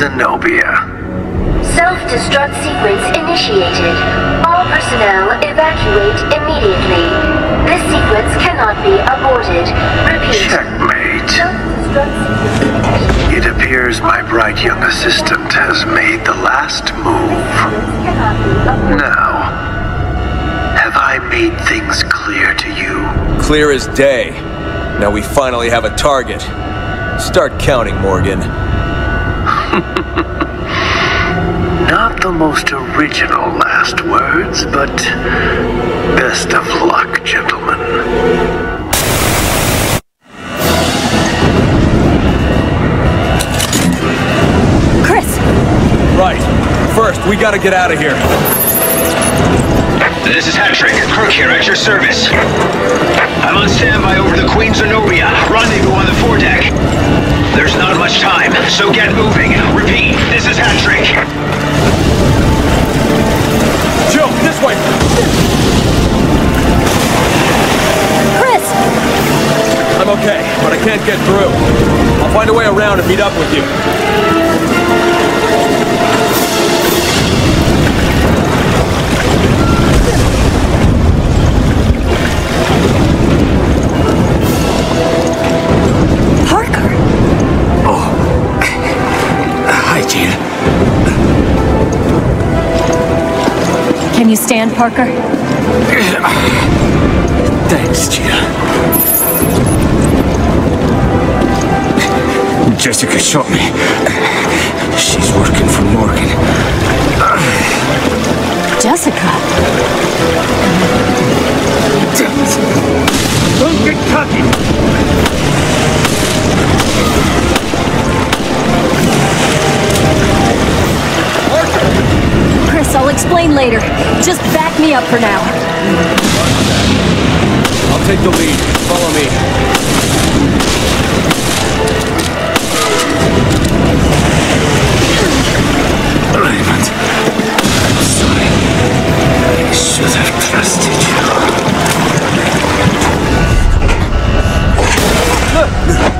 Zenobia. Self-destruct sequence initiated. All personnel evacuate immediately. This sequence cannot be aborted. Repeat. Checkmate. Self-destruct sequence initiated. It appears my bright young assistant has made the last move. Cannot be aborted. Now, have I made things clear to you? Clear as day. Now we finally have a target. Start counting, Morgan. The most original last words, but best of luck, gentlemen. Chris! Right. First, we gotta get out of here. This is Hattrick. Kirk here at your service. I'm on standby over the Queen Zenobia. Rendezvous on the foredeck. There's not much time, so get moving. Repeat, this is Hattrick. Joe, this way! Chris! I'm okay, but I can't get through. I'll find a way around and meet up with you. you stand, Parker? Thanks, Gina. Jessica shot me. She's working for Morgan. Jessica? Don't get cocky! Yes, I'll explain later. Just back me up for now. I'll take the lead. Follow me. Raymond, I'm sorry. I should have trusted you.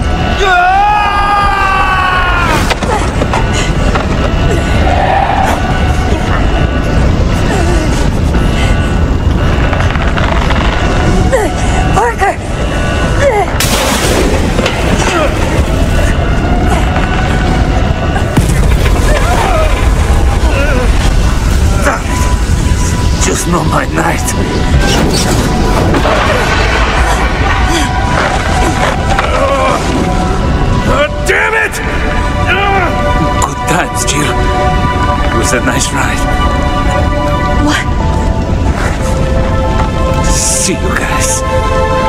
not my night. Uh, uh damn it! Uh. Good times, Jill. It was a nice ride. What? See you guys.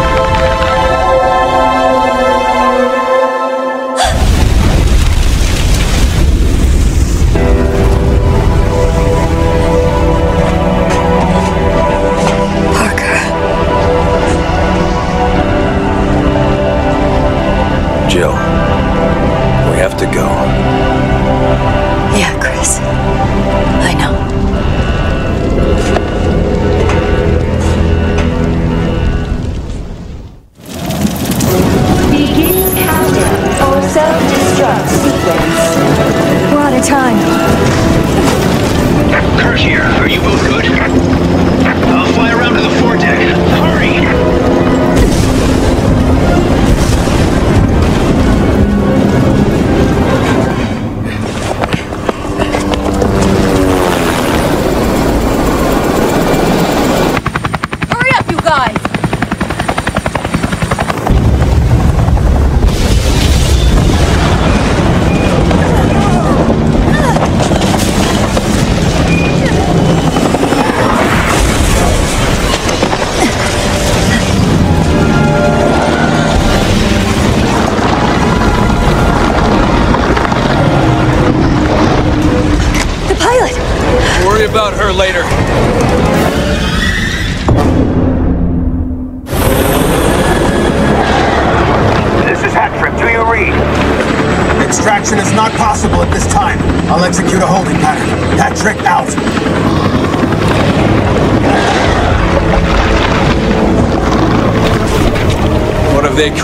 to go. Yeah, Chris.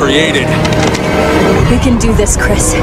created. We can do this, Chris.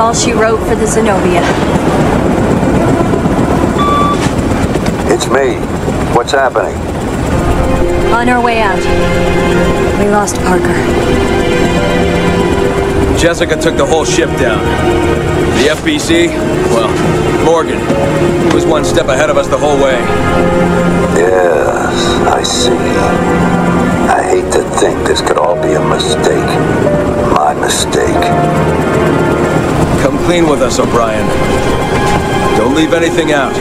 All she wrote for the Zenobia. It's me. What's happening? On our way out, we lost Parker. Jessica took the whole ship down. The FBC, well, Morgan, he was one step ahead of us the whole way. Yes, I see. I hate to think this could all be a mistake. My mistake. Come clean with us, O'Brien. Don't leave anything out.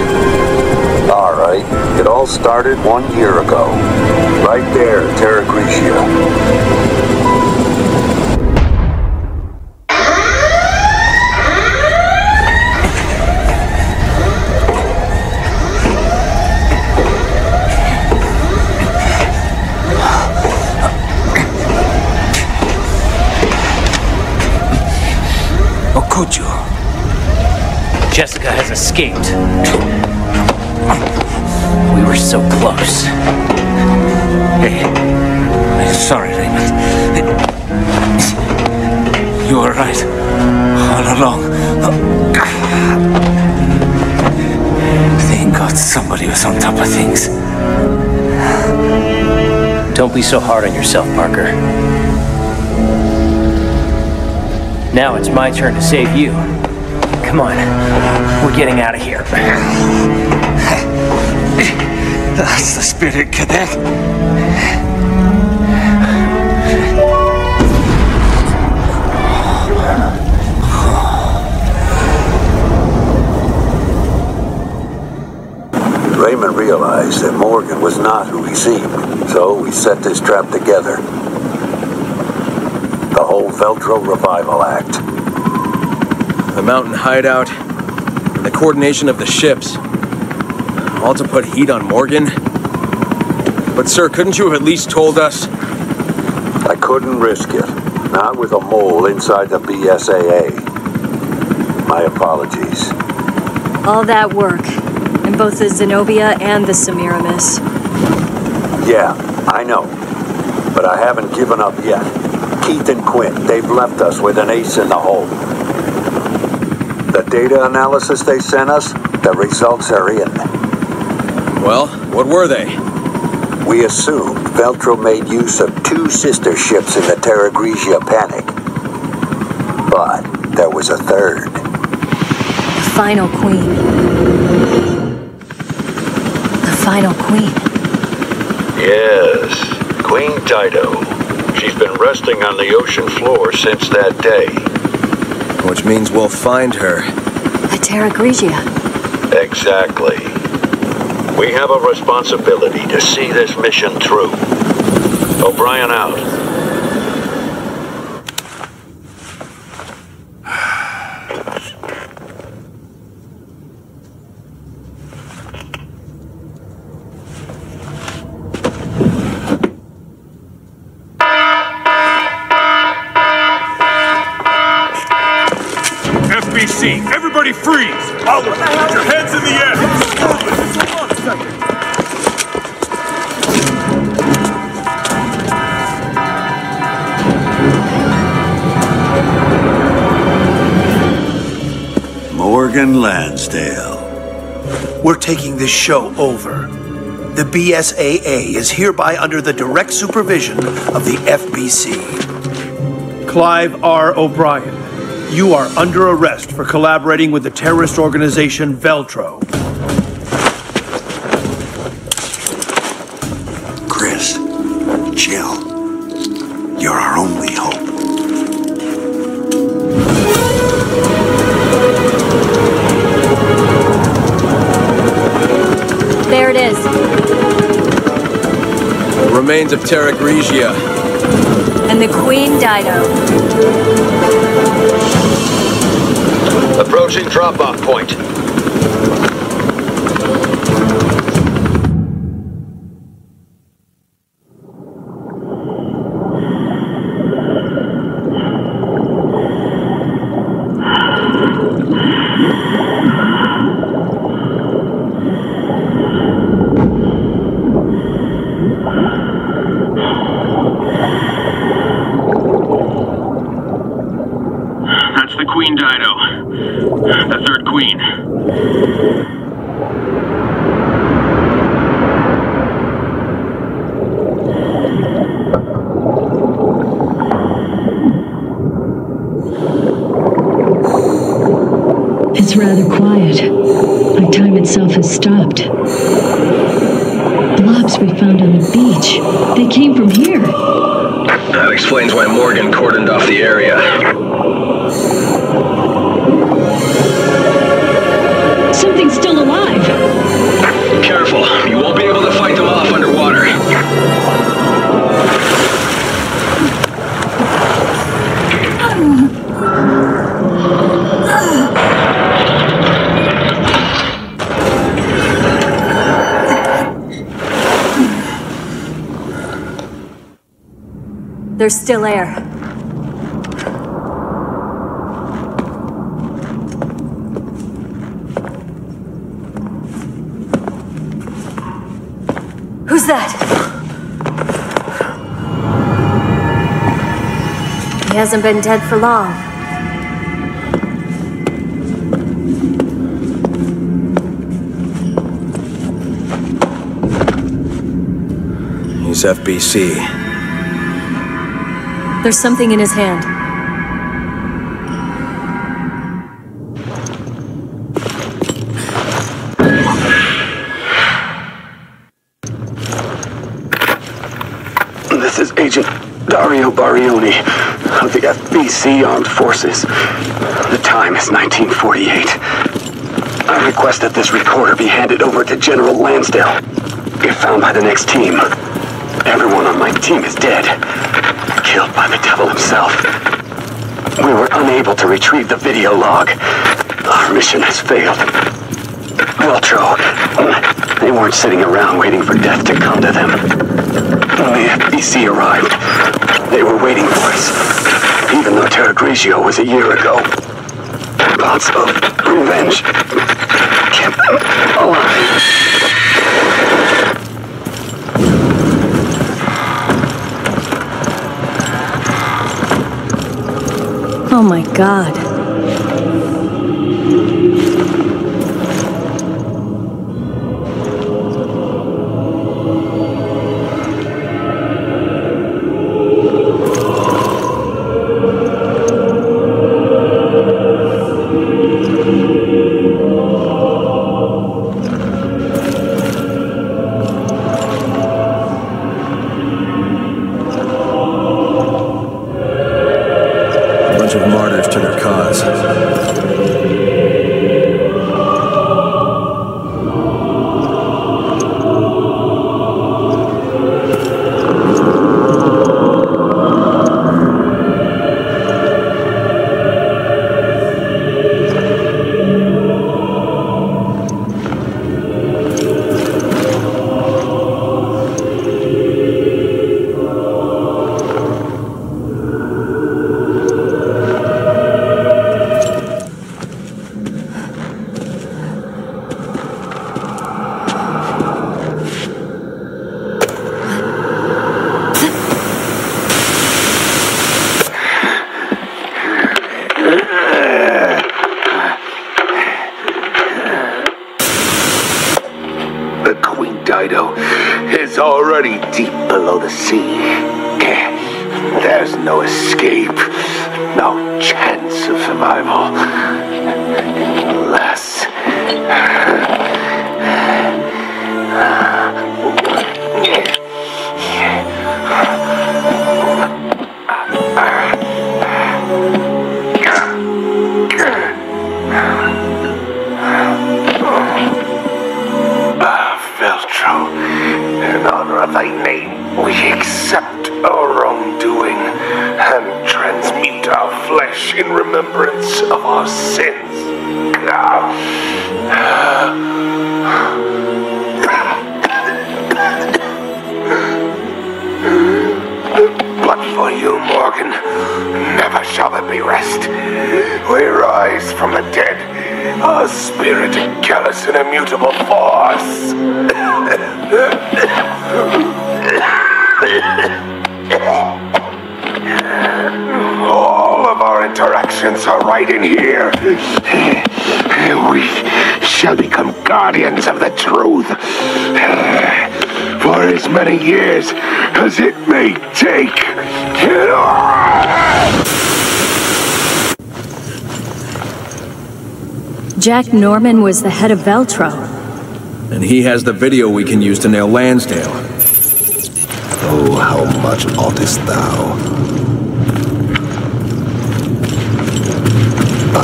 All right. It all started one year ago. Right there, Terragrigia. Jessica has escaped. We were so close. Hey, I'm sorry, Raymond. You were right. All along. Thank God somebody was on top of things. Don't be so hard on yourself, Parker. Now it's my turn to save you. Come on. We're getting out of here. That's the spirit, cadet. Raymond realized that Morgan was not who he seemed, so we set this trap together. The whole Veltro Revival Act. The mountain hideout, and the coordination of the ships. All to put heat on Morgan? But sir, couldn't you have at least told us? I couldn't risk it. Not with a mole inside the BSAA. My apologies. All that work, in both the Zenobia and the Semiramis. Yeah, I know. But I haven't given up yet. Keith and Quint, they've left us with an ace in the hole. The data analysis they sent us, the results are in. Well, what were they? We assumed Veltro made use of two sister ships in the Terragrigia panic. But there was a third. The final queen. The final queen. Yes, Queen Dido. She's been resting on the ocean floor since that day. Which means we'll find her. The Terragrigia. Exactly. We have a responsibility to see this mission through. O'Brien out. Morgan Lansdale. We're taking this show over. The BSAA is hereby under the direct supervision of the FBC. Clive R. O'Brien, you are under arrest for collaborating with the terrorist organization Veltro. Remains of Terragrigia. And the Queen Dido. Approaching drop-off point. Still air. Who's that? He hasn't been dead for long. He's FBC. There's something in his hand. This is Agent Dario Barioni of the FBC Armed Forces. The time is 1948. I request that this recorder be handed over to General Lansdale. If found by the next team, everyone on my team is dead. Killed by the devil himself. We were unable to retrieve the video log. Our mission has failed. Veltro, they weren't sitting around waiting for death to come to them. When the FBC arrived, they were waiting for us. Even though Terragrigia was a year ago. Lots of revenge kept alive. Oh my god. Flesh in remembrance of our sins. But for you, Morgan, never shall there be rest. We rise from the dead, our spirit a callous and immutable force. All oh! Of our interactions are right in here. We shall become guardians of the truth. Eh, for as many years as it may take. Jack Norman was the head of Veltro. And he has the video we can use to nail Lansdale. Oh, how much oughtest thou?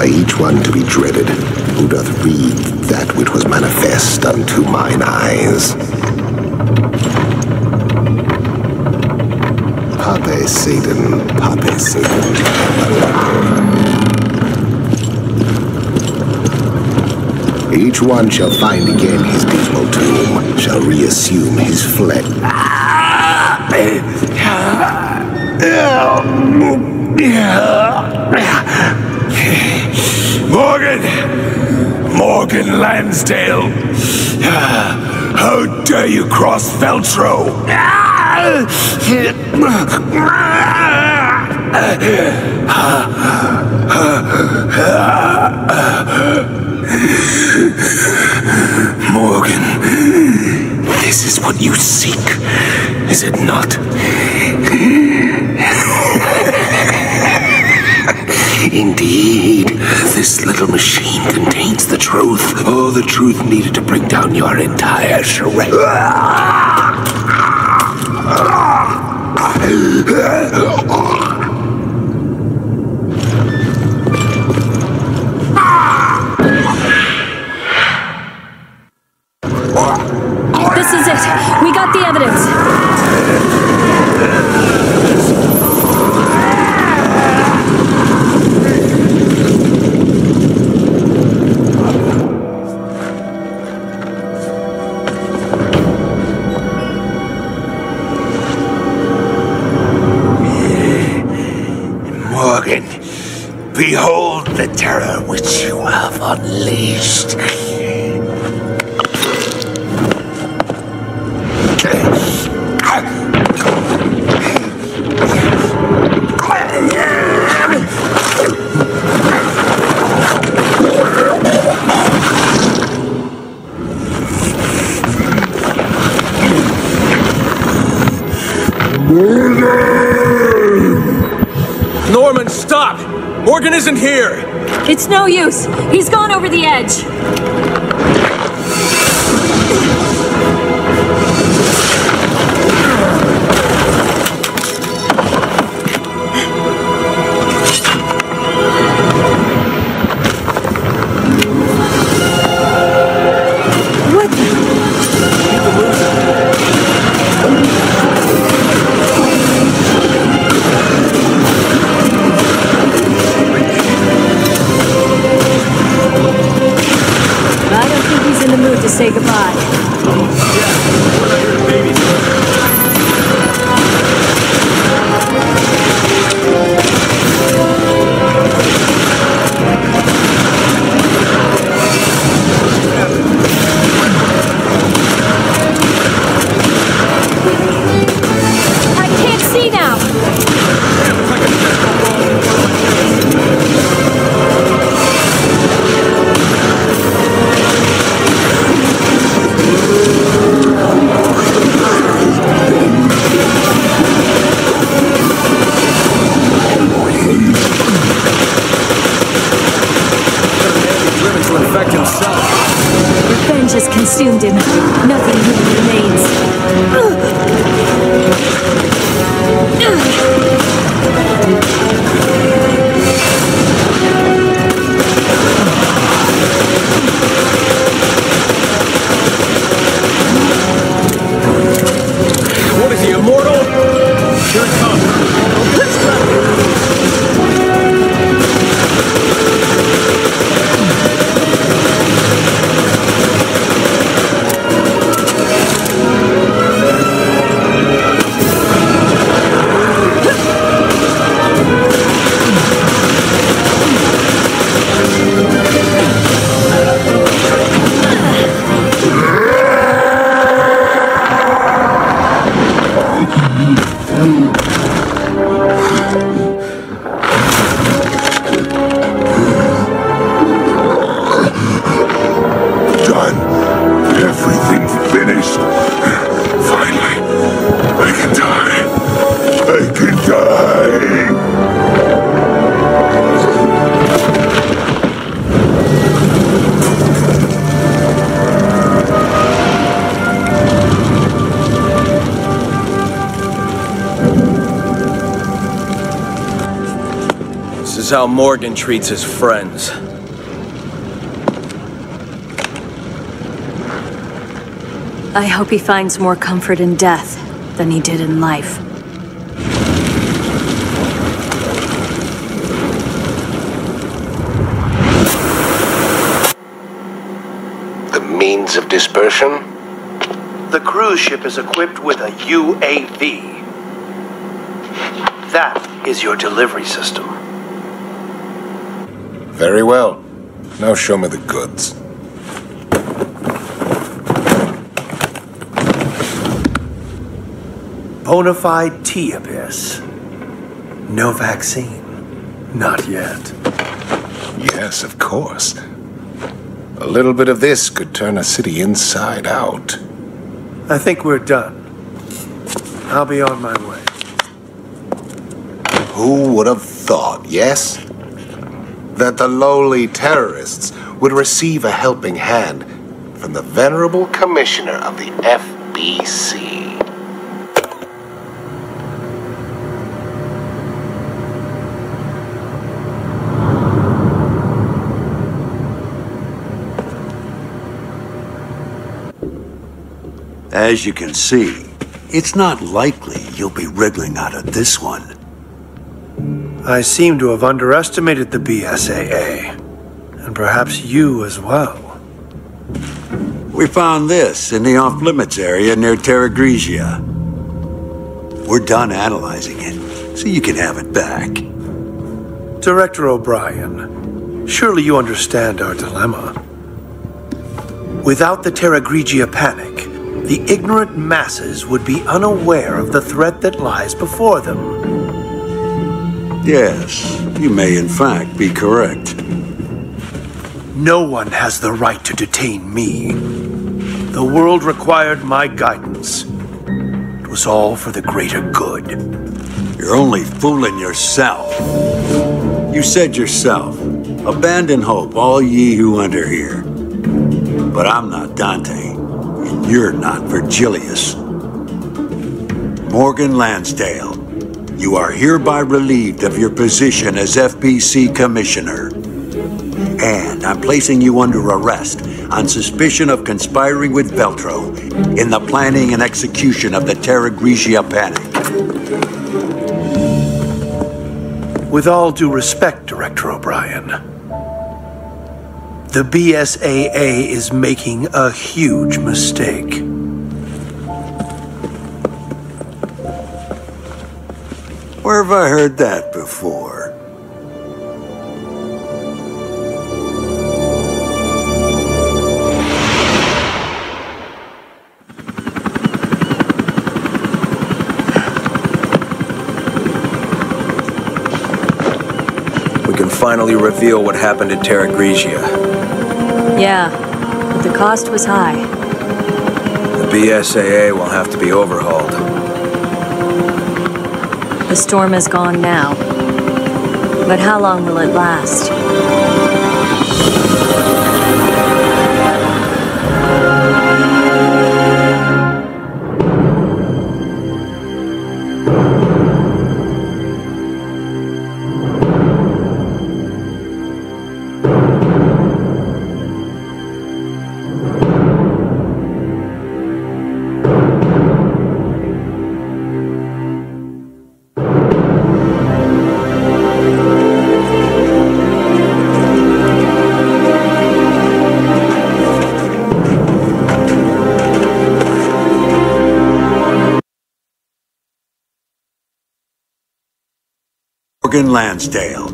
By each one to be dreaded, who doth read that which was manifest unto mine eyes. Pape Satan, Pape Satan. Each one shall find again his dismal tomb, shall reassume his flesh. Ah! Morgan! Morgan Lansdale! How dare you cross Veltro! Morgan, this is what you seek, is it not? Indeed, this little machine contains the truth. All the truth needed to bring down your entire charade. terror which you have unleashed. Norman, stop! Morgan isn't here! It's no use. He's gone over the edge. Is how Morgan treats his friends. I hope he finds more comfort in death than he did in life. The means of dispersion? The cruise ship is equipped with a UAV. That is your delivery system. Very well. Now show me the goods. Bona fide T-Abyss. No vaccine. Not yet. Yes, of course. A little bit of this could turn a city inside out. I think we're done. I'll be on my way. Who would have thought, yes? That the lowly terrorists would receive a helping hand from the venerable commissioner of the FBC. As you can see, it's not likely you'll be wriggling out of this one. I seem to have underestimated the BSAA. And perhaps you as well. We found this in the off-limits area near Terragrigia. We're done analyzing it, so you can have it back. Director O'Brien, surely you understand our dilemma. Without the Terragrigia panic, the ignorant masses would be unaware of the threat that lies before them. Yes, you may in fact be correct. No one has the right to detain me. The world required my guidance. It was all for the greater good. You're only fooling yourself. You said yourself, abandon hope, all ye who enter here. But I'm not Dante, and you're not Virgilius. Morgan Lansdale, you are hereby relieved of your position as FBC Commissioner. And I'm placing you under arrest on suspicion of conspiring with Veltro in the planning and execution of the Terragrigia Panic. With all due respect, Director O'Brien, the BSAA is making a huge mistake. Where have I heard that before? We can finally reveal what happened at Terragrigia. Yeah, but the cost was high. The BSAA will have to be overhauled. The storm is gone now. But how long will it last? Lansdale,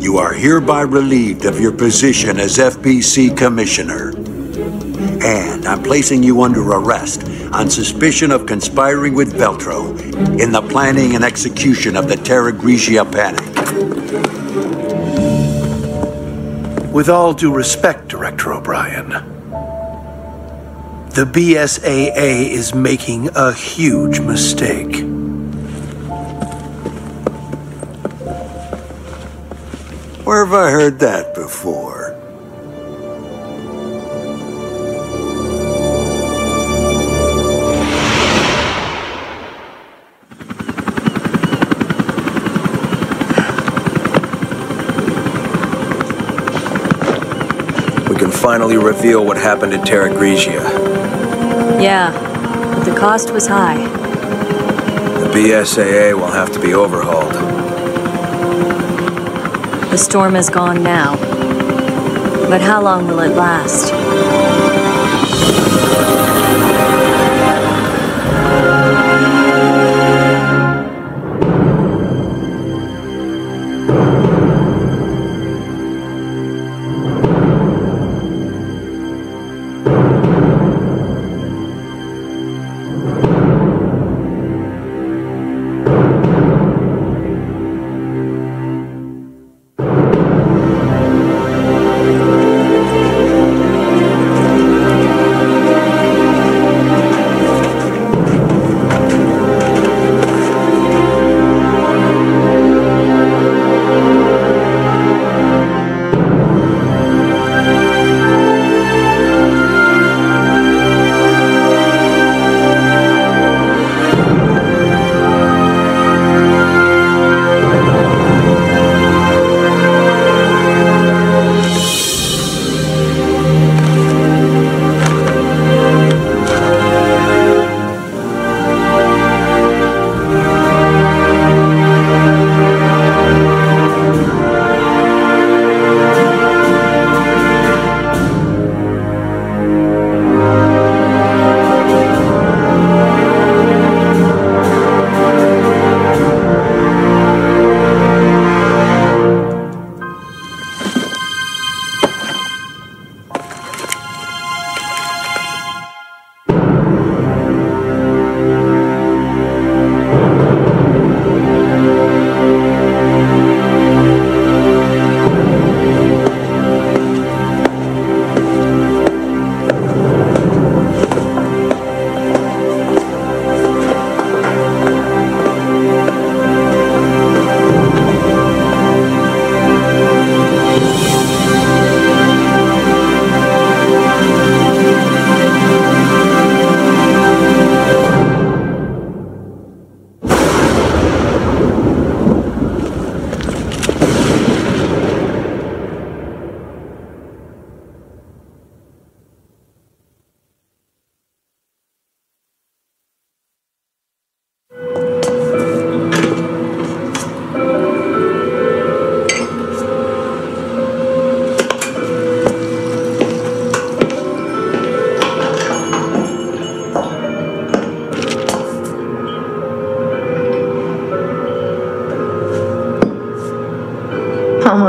you are hereby relieved of your position as FBC Commissioner. And I'm placing you under arrest on suspicion of conspiring with Veltro in the planning and execution of the Terragrigia Panic. With all due respect, Director O'Brien, the BSAA is making a huge mistake. have I heard that before? We can finally reveal what happened at Terragrigia. Yeah, but the cost was high. The BSAA will have to be overhauled. The storm is gone now. But how long will it last?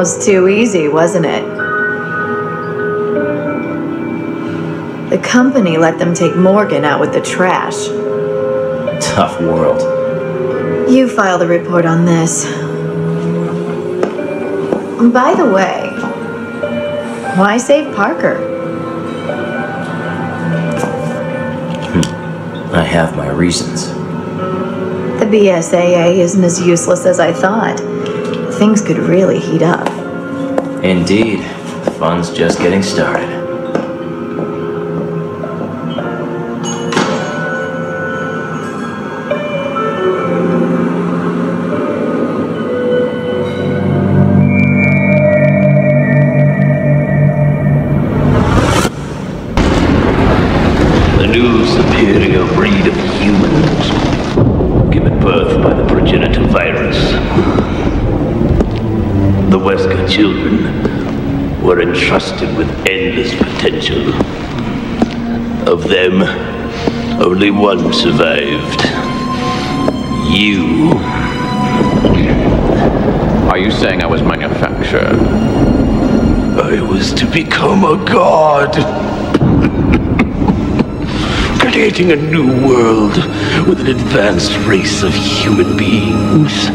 Almost too easy, wasn't it? The company let them take Morgan out with the trash. Tough world. You filed a report on this. By the way, why save Parker? Hmm. I have my reasons. The BSAA isn't as useless as I thought. Things could really heat up. Indeed. The fun's just getting started. One survived. You. Are you saying I was manufactured? I was to become a god. Creating a new world with an advanced race of human beings.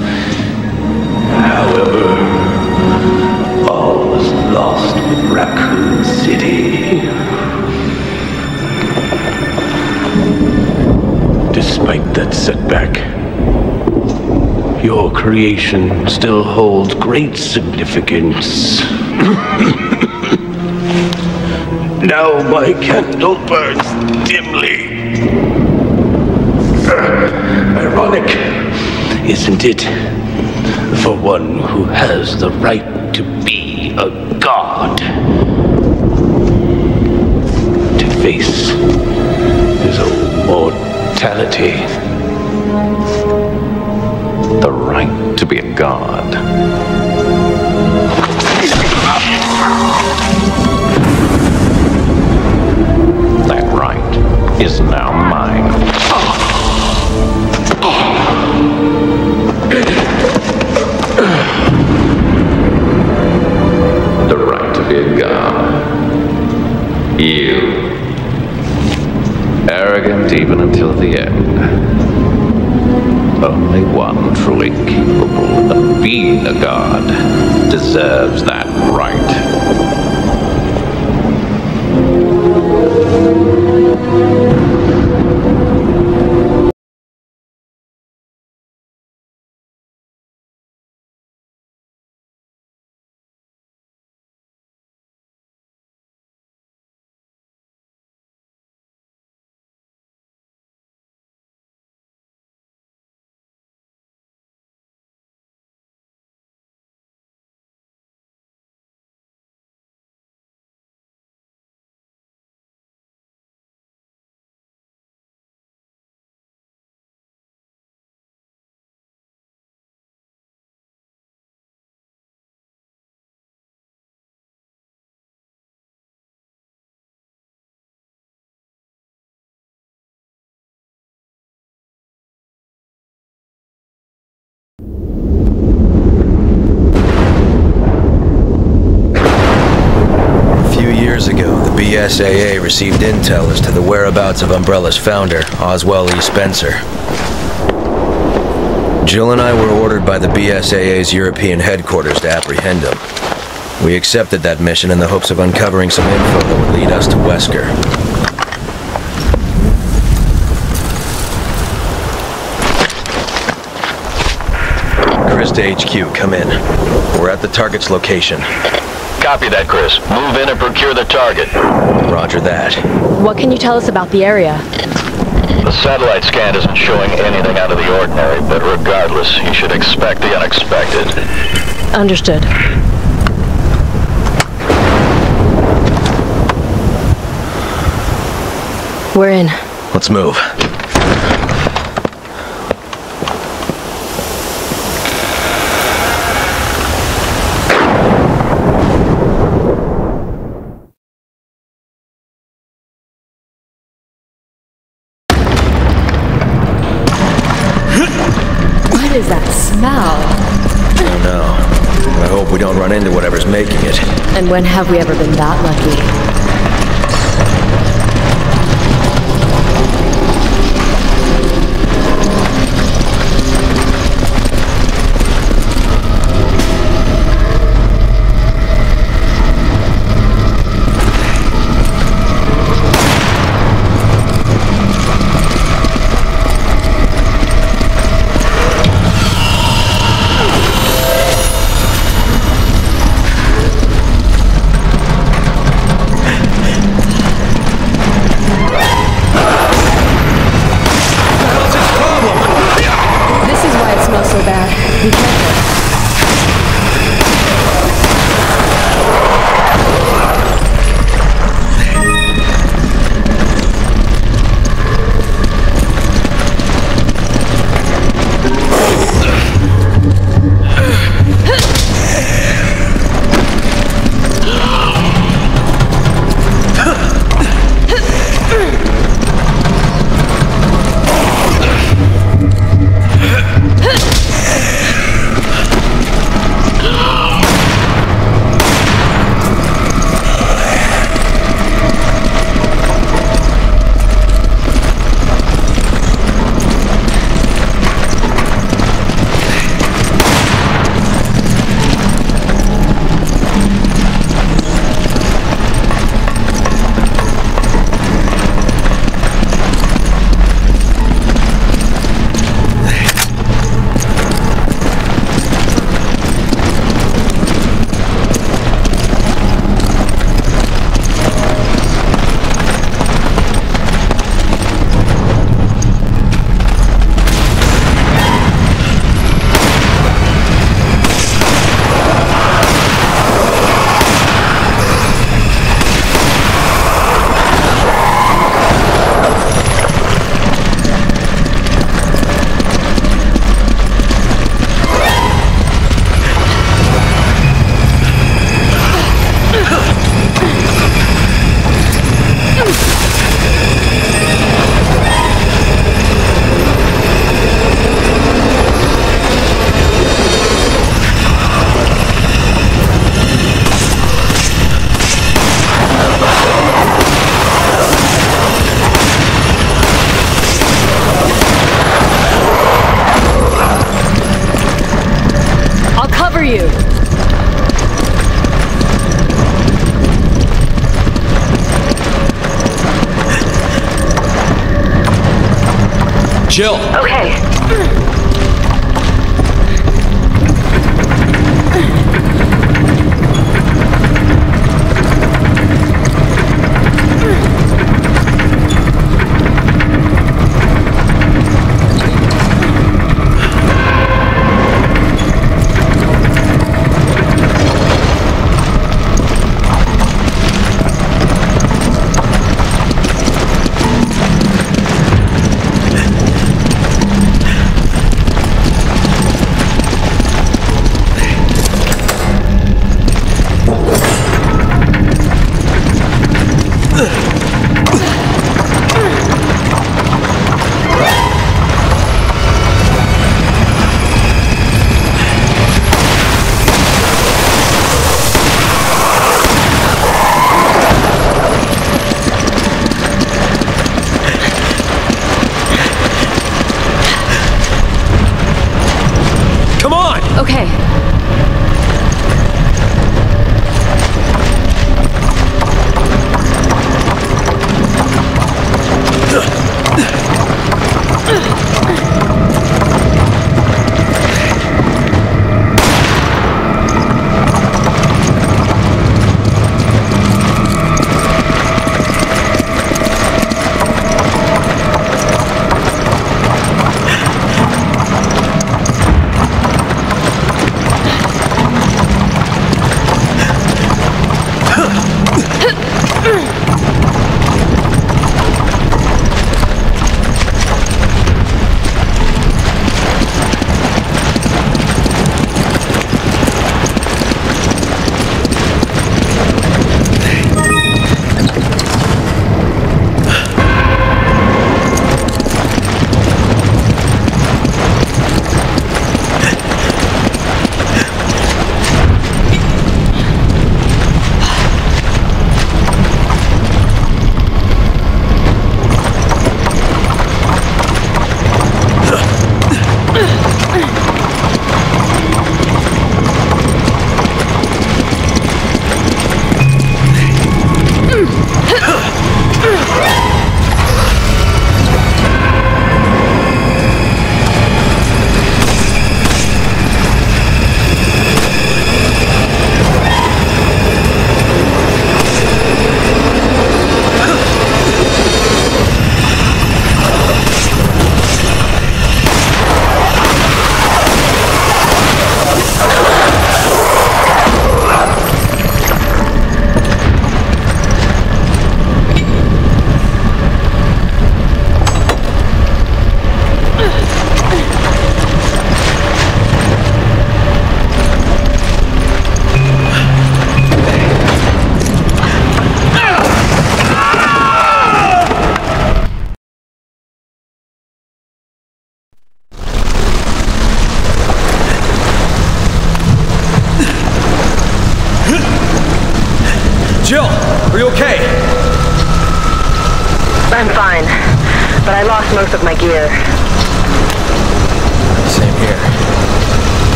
However, that setback, your creation still holds great significance. now my candle burns dimly. Ironic, isn't it? For one who has the right to be a god. To face is a mortality. The right to be a god. That right is now mine. Even until the end. Only one truly capable of being a god deserves that the BSAA received intel as to the whereabouts of Umbrella's founder, Oswell E. Spencer. Jill and I were ordered by the BSAA's European headquarters to apprehend him. We accepted that mission in the hopes of uncovering some info that would lead us to Wesker. HQ, come in. We're at the target's location. Copy that, Chris. Move in and procure the target. Roger that. What can you tell us about the area? The satellite scan isn't showing anything out of the ordinary, but regardless, you should expect the unexpected. Understood. We're in. Let's move. And have we ever been that lucky?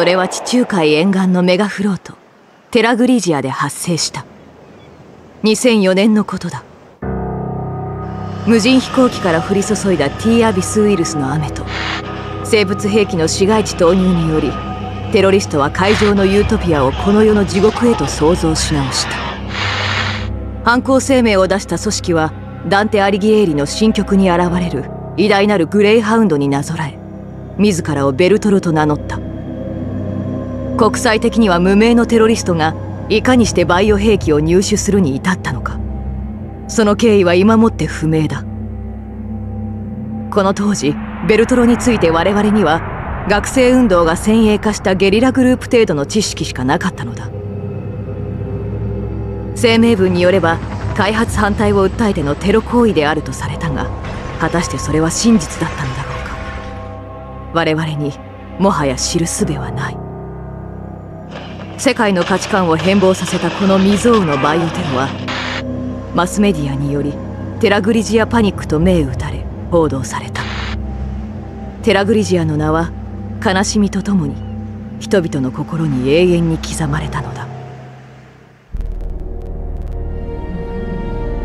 それは地中海沿岸のメガフロートテラグリジアで発生した。2004年のことだ。無人飛行機から降り注いだ T アビスウイルスの雨と生物兵器の市街地投入によりテロリストは海上のユートピアをこの世の地獄へと創造し直した。犯行声明を出した組織はダンテ・アリギエーリの新曲に現れる偉大なるグレイハウンドになぞらえ自らをベルトルと名乗った。国際的には無名のテロリストがいかにしてバイオ兵器を入手するに至ったのか。その経緯は今もって不明だ。この当時ベルトロについて我々には学生運動が先鋭化したゲリラグループ程度の知識しかなかったのだ。声明文によれば開発反対を訴えてのテロ行為であるとされたが果たしてそれは真実だったのだろうか。我々にもはや知る術はない。世界の価値観を変貌させたこの未曾有のバイオテロはマスメディアによりテラグリジアパニックと銘打たれ報道された。テラグリジアの名は悲しみとともに人々の心に永遠に刻まれたのだ。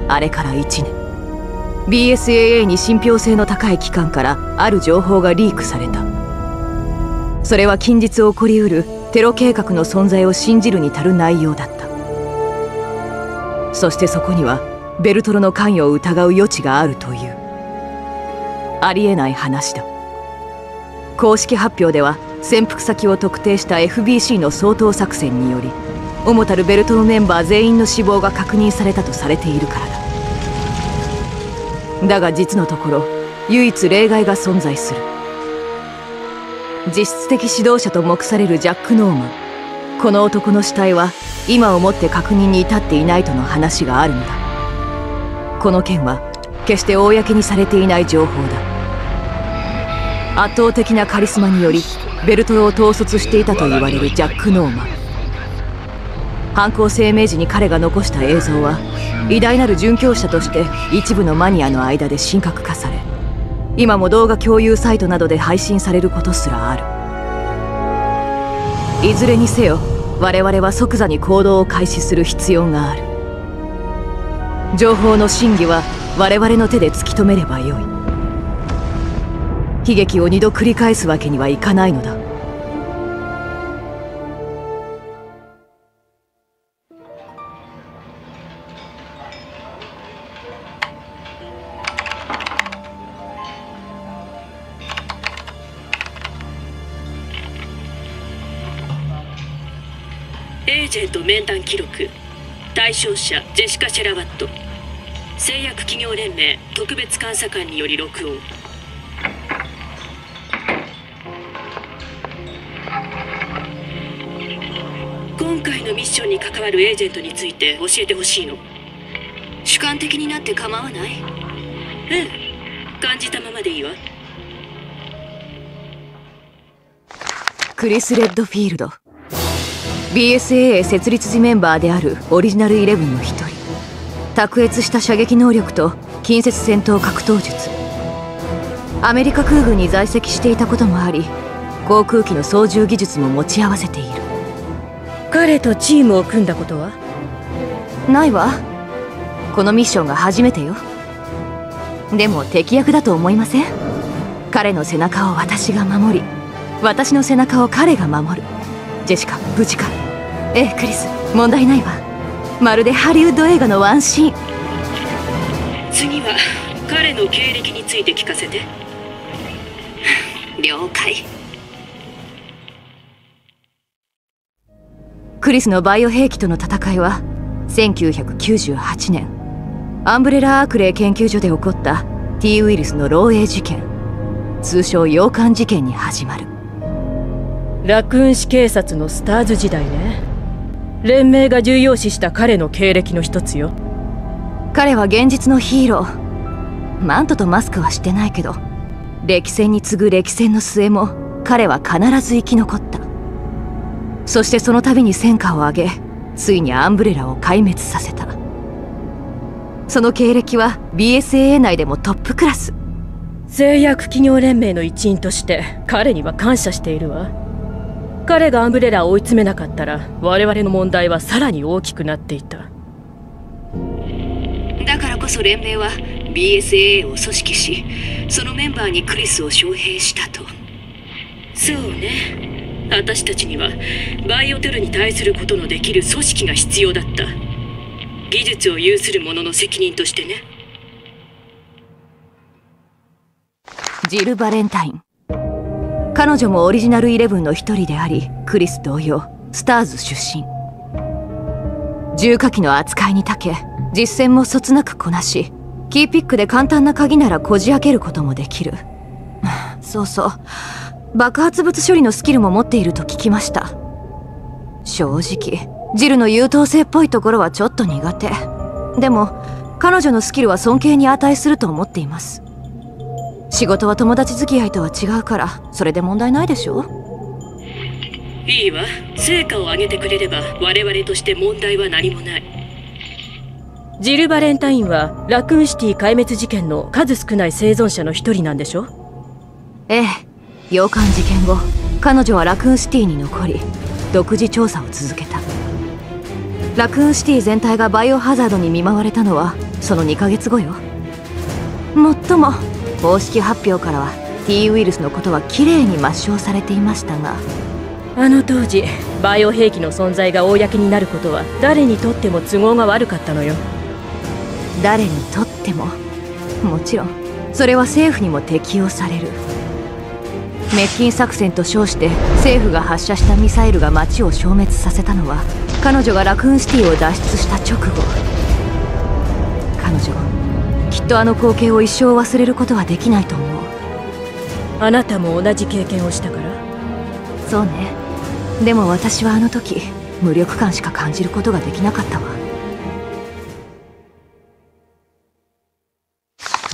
あれから1年。BSAA に信憑性の高い機関からある情報がリークされた。それは近日起こりうるテロ計画の存在を信じるに足る内容だった。そしてそこにはベルトロの関与を疑う余地があるという。ありえない話だ。公式発表では潜伏先を特定した FBC の掃討作戦により主たるベルトのメンバー全員の死亡が確認されたとされているからだ。だが実のところ唯一例外が存在する。実質的指導者と目されるジャック・ノーマンこの男の死体は今をもって確認に至っていないとの話があるのだ。この件は決して公にされていない情報だ。圧倒的なカリスマによりベルトを統率していたと言われるジャック・ノーマン犯行声明時に彼が残した映像は偉大なる殉教者として一部のマニアの間で神格化され今も動画共有サイトなどで配信されることすらある。いずれにせよ我々は即座に行動を開始する必要がある。情報の真偽は我々の手で突き止めればよい。悲劇を二度繰り返すわけにはいかないのだ。面談記録。対象者ジェシカ・シェラバット。製薬企業連盟特別監査官により録音。今回のミッションに関わるエージェントについて教えてほしいの。主観的になって構わない？ええ感じたままでいいわ。クリス・レッドフィールド。BSAA 設立時メンバーであるオリジナルイレブンの一人。卓越した射撃能力と近接戦闘格闘術。アメリカ空軍に在籍していたこともあり航空機の操縦技術も持ち合わせている。彼とチームを組んだことは？ないわ。このミッションが初めてよ。でも敵役だと思いません？彼の背中を私が守り私の背中を彼が守る。ジェシカ無事か？ええクリス。問題ないわ。まるでハリウッド映画のワンシーン。次は彼の経歴について聞かせて。了解。クリスのバイオ兵器との戦いは1998年。アンブレラ・アークレイ研究所で起こった T ウイルスの漏洩事件。通称洋館事件に始まる。ラクーン市警察のスターズ時代ね連盟が重要視した彼の経歴の一つよ。彼は現実のヒーロー。マントとマスクはしてないけど。歴戦に次ぐ歴戦の末も彼は必ず生き残った。そしてその度に戦果を上げついにアンブレラを壊滅させた。その経歴は BSAA 内でもトップクラス。製薬企業連盟の一員として彼には感謝しているわ彼がアンブレラを追い詰めなかったら我々の問題はさらに大きくなっていた。だからこそ連盟は BSAA を組織しそのメンバーにクリスを招聘したと。そうね。私たちにはバイオテロに対することのできる組織が必要だった。技術を有する者の責任としてね。ジル・バレンタイン彼女もオリジナルイレブンの一人でありクリス同様スターズ出身。重火器の扱いに長け実戦もそつなくこなしキーピックで簡単な鍵ならこじ開けることもできる。そうそう。爆発物処理のスキルも持っていると聞きました。正直ジルの優等生っぽいところはちょっと苦手。でも彼女のスキルは尊敬に値すると思っています。仕事は友達付き合いとは違うからそれで問題ないでしょ？いいわ成果を上げてくれれば我々として問題は何もない。ジル・バレンタインはラクーンシティ壊滅事件の数少ない生存者の一人なんでしょ？ええ洋館事件後彼女はラクーンシティに残り独自調査を続けた。ラクーンシティ全体がバイオハザードに見舞われたのはその2ヶ月後よ。もっとも公式発表からは T ウイルスのことはきれいに抹消されていましたが。あの当時バイオ兵器の存在が公になることは誰にとっても都合が悪かったのよ。誰にとっても？もちろんそれは政府にも適用される。滅菌作戦と称して政府が発射したミサイルが街を消滅させたのは彼女がラクーンシティを脱出した直後。彼女きっとあの光景を一生忘れることはできないと思う。あなたも同じ経験をしたから？そうね。でも私はあの時無力感しか感じることができなかったわ。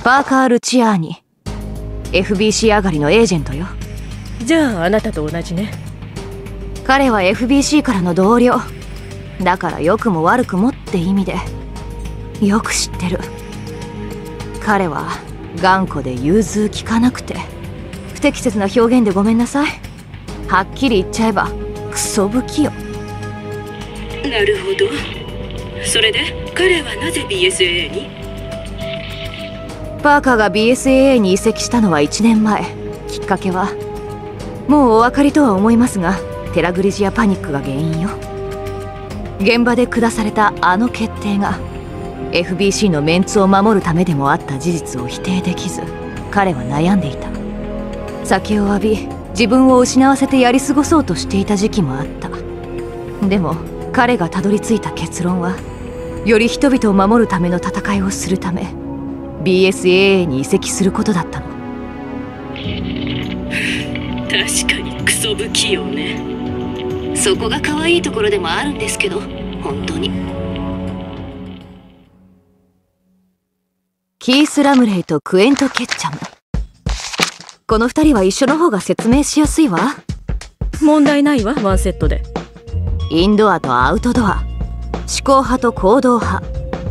パーカー・ルチアーニ。FBC 上がりのエージェントよ。じゃああなたと同じね。彼は FBC からの同僚。だから良くも悪くもって意味で。よく知ってる彼は頑固で融通きかなくて不適切な表現でごめんなさい。はっきり言っちゃえばクソ不器用。なるほど。それで彼はなぜ BSAA に？パーカーが BSAA に移籍したのは1年前。きっかけはもうお分かりとは思いますがテラグリジアパニックが原因よ。現場で下されたあの決定が FBC のメンツを守るためでもあった事実を否定できず彼は悩んでいた。酒を浴び自分を失わせてやり過ごそうとしていた時期もあった。でも彼がたどり着いた結論はより人々を守るための戦いをするため BSAA に移籍することだったの。確かにクソ不器用ね。そこが可愛いところでもあるんですけど本当に。キース・ラムレイとクエント・ケッチャム。この二人は一緒の方が説明しやすいわ。問題ないわワンセットで。インドアとアウトドア。思考派と行動派。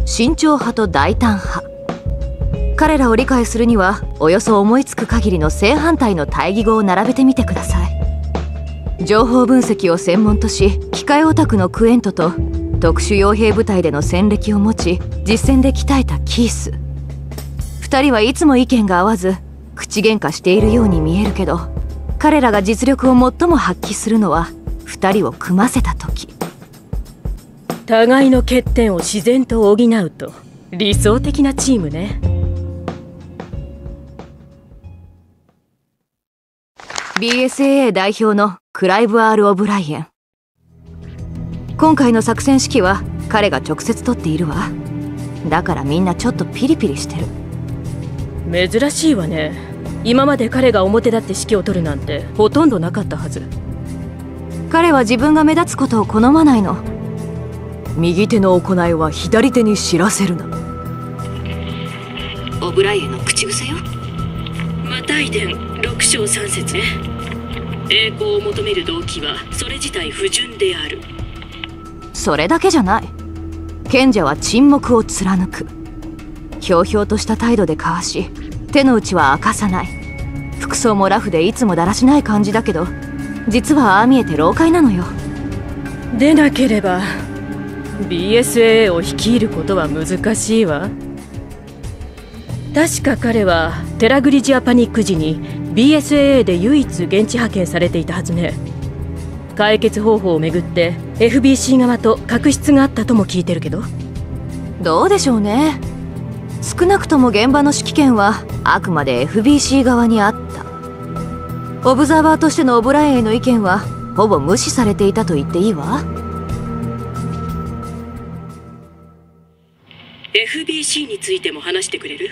慎重派と大胆派。彼らを理解するにはおよそ思いつく限りの正反対の対義語を並べてみてください。情報分析を専門とし機械オタクのクエントと特殊傭兵部隊での戦歴を持ち実戦で鍛えたキース2人はいつも意見が合わず口喧嘩しているように見えるけど彼らが実力を最も発揮するのは2人を組ませた時。互いの欠点を自然と補うと理想的なチームね。BSAA 代表のクライブ・アール・オブライエン。今回の作戦指揮は彼が直接取っているわ。だからみんなちょっとピリピリしてる珍しいわね。今まで彼が表立って指揮を取るなんてほとんどなかったはず。彼は自分が目立つことを好まないの。右手の行いは左手に知らせるな。オブライエンの口癖よ。マタイ伝6章3節ね。栄光を求める動機はそれ自体不純である。それだけじゃない。賢者は沈黙を貫くひょうひょうとした態度で交わし手の内は明かさない。服装もラフでいつもだらしない感じだけど実はああ見えて老快なのよ。でなければ BSAA を率いることは難しいわ。確か彼はテラグリジアパニック時に BSAA で唯一現地派遣されていたはずね。解決方法をめぐって FBC 側と確執があったとも聞いてるけど。どうでしょうね少なくとも現場の指揮権はあくまで FBC 側にあった。オブザーバーとしてのオブラインへの意見はほぼ無視されていたと言っていいわ。FBC についても話してくれる？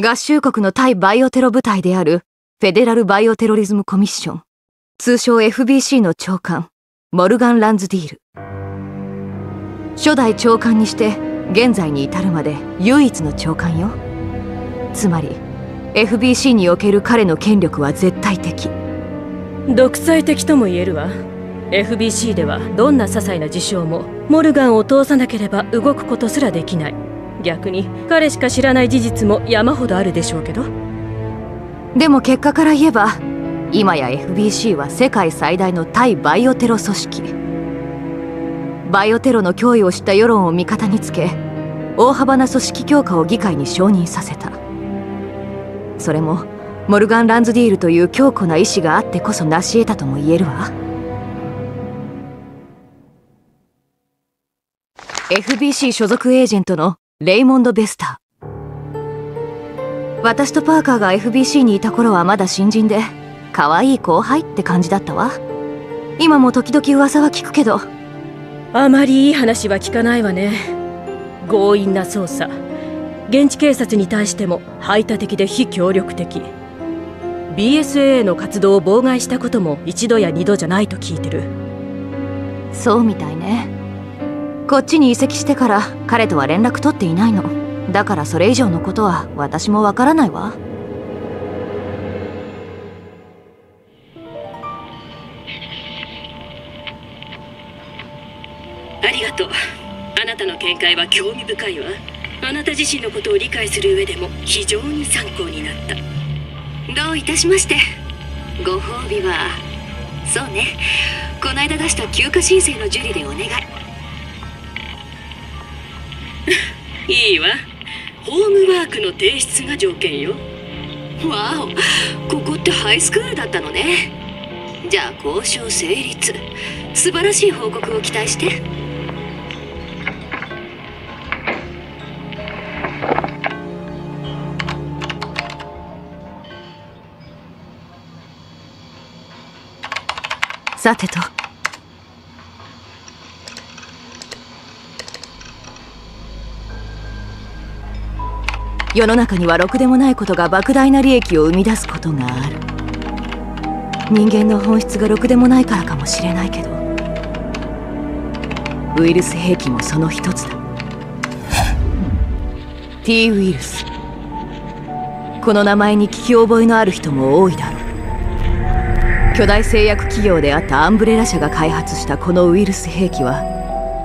合衆国の対バイオテロ部隊であるフェデラル・バイオテロリズム・コミッション通称 FBC の長官モルガン・ランズディール。初代長官にして現在に至るまで唯一の長官よ。つまり FBC における彼の権力は絶対的。独裁的とも言えるわ。FBC ではどんな些細な事象もモルガンを通さなければ動くことすらできない。逆に彼しか知らない事実も山ほどあるでしょうけど。でも結果から言えば今や FBC は世界最大の対バイオテロ組織バイオテロの脅威を知った世論を味方につけ大幅な組織強化を議会に承認させた。それもモルガン・ランズディールという強固な意志があってこそ成し得たとも言えるわ。FBC 所属エージェントのレイモンド・ベスター。私とパーカーが FBC にいた頃はまだ新人で可愛い後輩って感じだったわ。今も時々噂は聞くけどあまりいい話は聞かないわね。強引な捜査。現地警察に対しても排他的で非協力的。BSAA の活動を妨害したことも一度や二度じゃないと聞いてる。そうみたいね。こっちに移籍してから彼とは連絡取っていないの。だからそれ以上のことは私もわからないわ。ありがとあなたの見解は興味深いわ。あなた自身のことを理解する上でも非常に参考になった。どういたしまして。ご褒美はそうね。こないだ出した休暇申請の受理でお願い。いいわ。ホームワークの提出が条件よ。わお。ここってハイスクールだったのね。じゃあ交渉成立。素晴らしい報告を期待して。さてと。世の中にはろくでもないことが莫大な利益を生み出すことがある。人間の本質がろくでもないからかもしれないけどウイルス兵器もその一つだ。T ウイルス。この名前に聞き覚えのある人も多いだろう。巨大製薬企業であったアンブレラ社が開発したこのウイルス兵器は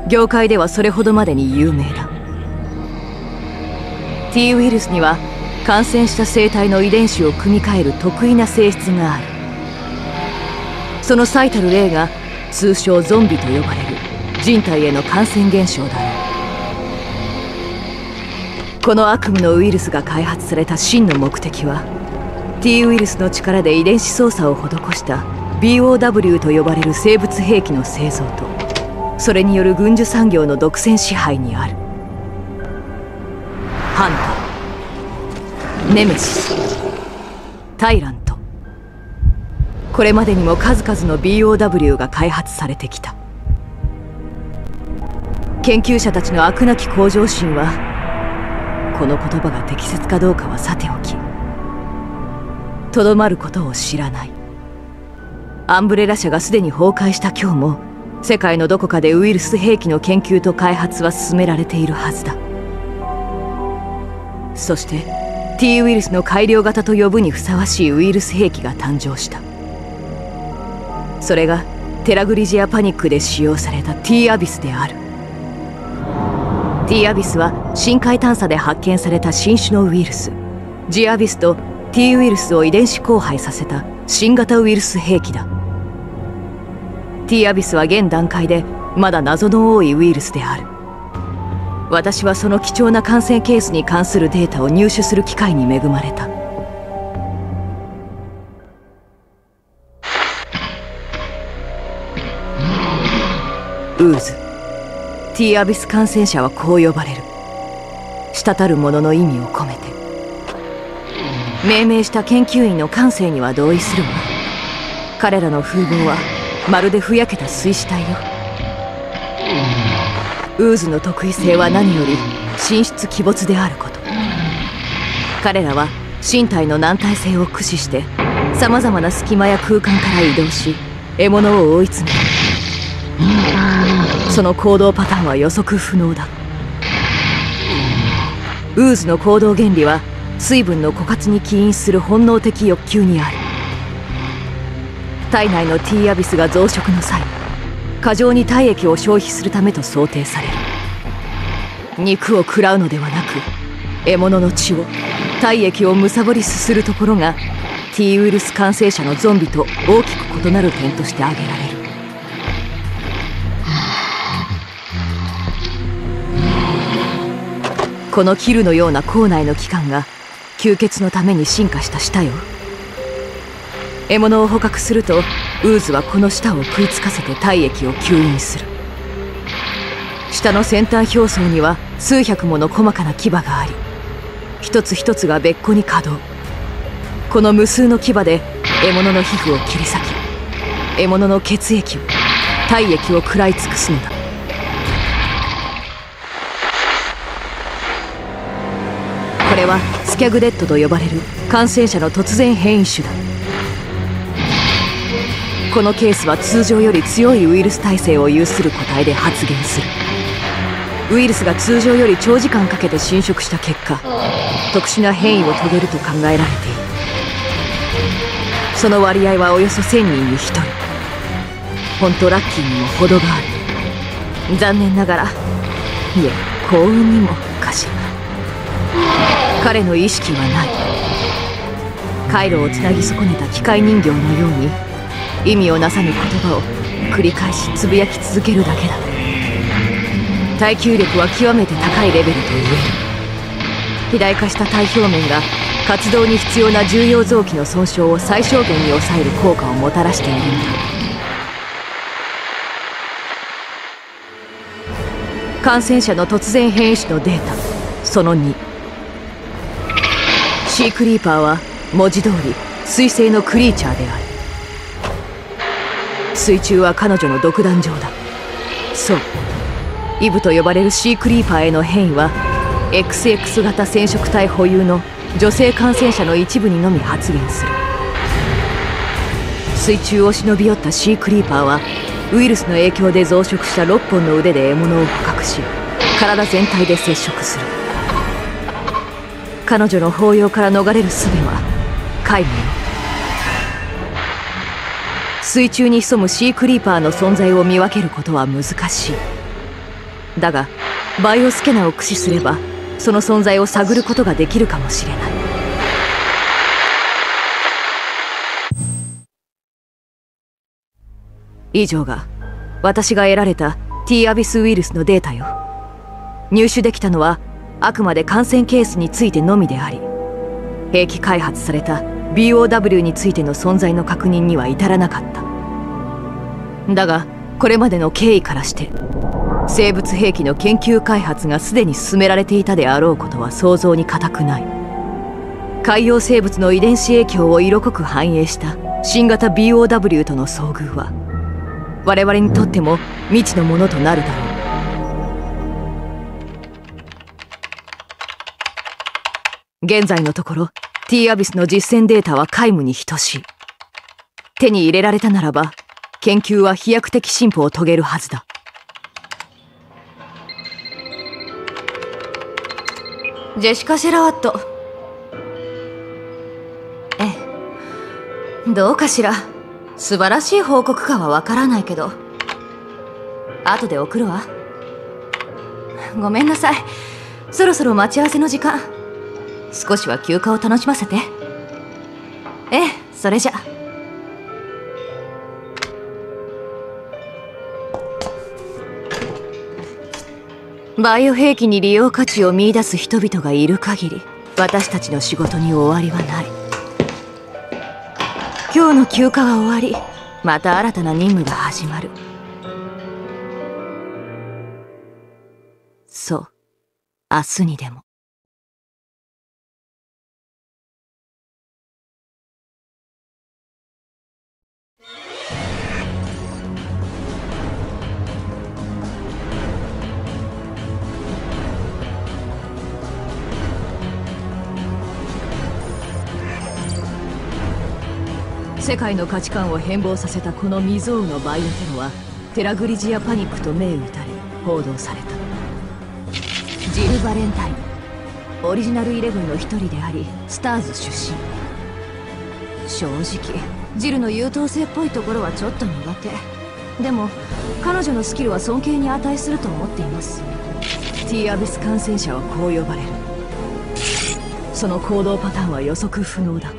業界ではそれほどまでに有名だ。T ウイルスには感染した生体の遺伝子を組み換える得意な性質がある。その最たる例が通称ゾンビと呼ばれる人体への感染現象だ。ろうこの悪夢のウイルスが開発された真の目的は T ウイルスの力で遺伝子操作を施した BOW と呼ばれる生物兵器の製造とそれによる軍需産業の独占支配にある。ハンター。ネメシス。タイラント。これまでにも数々の BOW が開発されてきた。研究者たちの飽くなき向上心はこの言葉が適切かどうかはさておきとどまることを知らない。アンブレラ社がすでに崩壊した今日も世界のどこかでウイルス兵器の研究と開発は進められているはずだ。そして T ウイルスの改良型と呼ぶにふさわしいウイルス兵器が誕生した。それがテラグリジアパニックで使用された T アビスである。T アビスは深海探査で発見された新種のウイルス。G アビスと T ウイルスを遺伝子交配させた新型ウイルス兵器だ。T アビスは現段階でまだ謎の多いウイルスである。私はその貴重な感染ケースに関するデータを入手する機会に恵まれた。ウーズ。T アビス感染者はこう呼ばれる。滴るものの意味を込めて。命名した研究員の感性には同意するわ。彼らの風貌はまるでふやけた水死体よ。ウーズの得意性は何より神出鬼没であること。彼らは身体の軟体性を駆使してさまざまな隙間や空間から移動し獲物を追い詰めるその行動パターンは予測不能だ。ウーズの行動原理は水分の枯渇に起因する本能的欲求にある。体内の T アビスが増殖の際過剰に体液を消費するためと想定される。肉を食らうのではなく獲物の血を体液を貪りすするところが T ウイルス感染者のゾンビと大きく異なる点として挙げられる。このキルのような口内の器官が吸血のために進化した舌よ。獲物を捕獲するとウーズはこの舌を食いつかせて体液を吸引する。舌の先端表層には数百もの細かな牙があり一つ一つが別個に稼働。この無数の牙で獲物の皮膚を切り裂き獲物の血液を体液を食らい尽くすのだ。これはキャグデッドと呼ばれる感染者の突然変異種だ。このケースは通常より強いウイルス耐性を有する個体で発現する。ウイルスが通常より長時間かけて侵食した結果特殊な変異を遂げると考えられている。その割合はおよそ1000人に1人。本当ラッキーにも程がある。残念ながらいえ幸運にも。彼の意識はない。回路をつなぎ損ねた機械人形のように意味をなさぬ言葉を繰り返しつぶやき続けるだけだ。耐久力は極めて高いレベルと言える肥大化した体表面が活動に必要な重要臓器の損傷を最小限に抑える効果をもたらしているんだ。感染者の突然変異種のデータその2シークリーパーは文字通り水星のクリーチャーである。水中は彼女の独壇場だ。そう。イブと呼ばれるシークリーパーへの変異は XX 型染色体保有の女性感染者の一部にのみ発現する。水中を忍び寄ったシークリーパーはウイルスの影響で増殖した6本の腕で獲物を捕獲し体全体で接触する。彼女の抱擁から逃れる術は皆無よ水中に潜むシークリーパーの存在を見分けることは難しいだがバイオスキャナを駆使すればその存在を探ることができるかもしれない以上が私が得られた T アビスウイルスのデータよ入手できたのはあくまで感染ケースについてのみであり兵器開発された BOW についての存在の確認には至らなかった。だがこれまでの経緯からして生物兵器の研究開発がすでに進められていたであろうことは想像に難くない。海洋生物の遺伝子影響を色濃く反映した新型 BOW との遭遇は我々にとっても未知のものとなるだろう。現在のところ T アビスの実践データは皆無に等しい。手に入れられたならば研究は飛躍的進歩を遂げるはずだ。ジェシカ・シェラワット。ええ。どうかしら。素晴らしい報告かはわからないけど。後で送るわ。ごめんなさい。そろそろ待ち合わせの時間。少しは休暇を楽しませて。ええそれじゃ。バイオ兵器に利用価値を見出す人々がいる限り私たちの仕事に終わりはない。今日の休暇は終わりまた新たな任務が始まる。そう。明日にでも。世界の価値観を変貌させたこの未曾有のバイオテロはテラグリジアパニックと銘打たれ報道された。ジル・バレンタインオリジナルイレブンの一人でありスターズ出身。正直ジルの優等生っぽいところはちょっと苦手。でも彼女のスキルは尊敬に値すると思っています。ティアビス感染者はこう呼ばれる。その行動パターンは予測不能だ。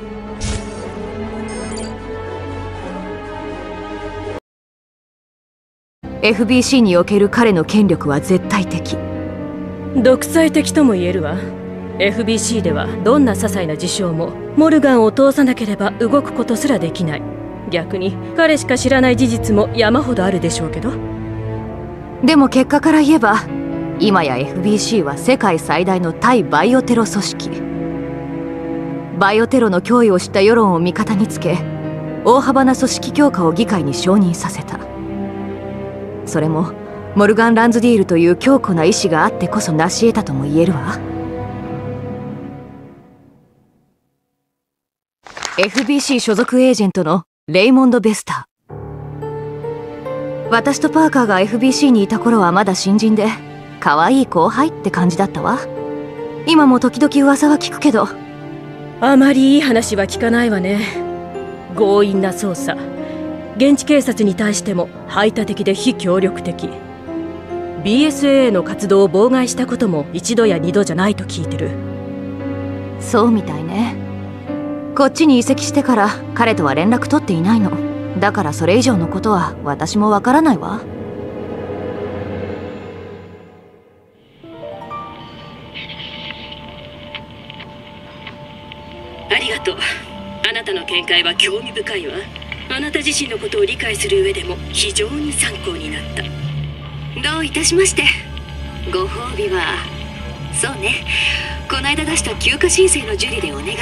FBC における彼の権力は絶対的。独裁的とも言えるわ。FBC ではどんな些細な事象もモルガンを通さなければ動くことすらできない。逆に彼しか知らない事実も山ほどあるでしょうけど。でも結果から言えば今や FBC は世界最大の対バイオテロ組織。バイオテロの脅威を知った世論を味方につけ大幅な組織強化を議会に承認させたそれもモルガン・ランズディールという強固な意志があってこそ成し得たとも言えるわ。FBC 所属エージェントのレイモンド・ベスター。私とパーカーが FBC にいた頃はまだ新人で可愛い後輩って感じだったわ。今も時々噂は聞くけど。あまりいい話は聞かないわね。強引な捜査。現地警察に対しても排他的で非協力的。BSAA の活動を妨害したことも一度や二度じゃないと聞いてる。そうみたいね。こっちに移籍してから彼とは連絡取っていないの。だからそれ以上のことは私もわからないわ。ありがとう。あなたの見解は興味深いわあなた自身のことを理解する上でも非常に参考になった。どういたしまして。ご褒美は。そうね。こないだ出した休暇申請の受理でお願い。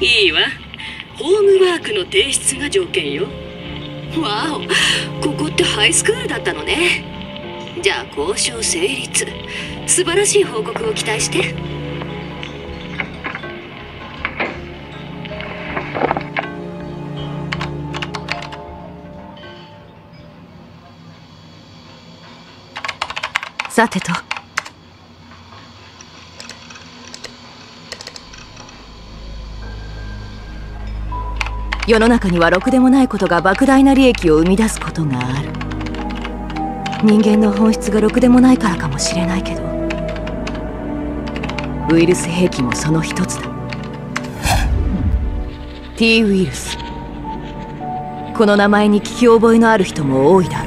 いいわ。ホームワークの提出が条件よ。わお。ここってハイスクールだったのね。じゃあ交渉成立。素晴らしい報告を期待して。さてと。世の中にはろくでもないことが莫大な利益を生み出すことがある。人間の本質がろくでもないからかもしれないけどウイルス兵器もその一つだ。T ウイルス。この名前に聞き覚えのある人も多いだろう。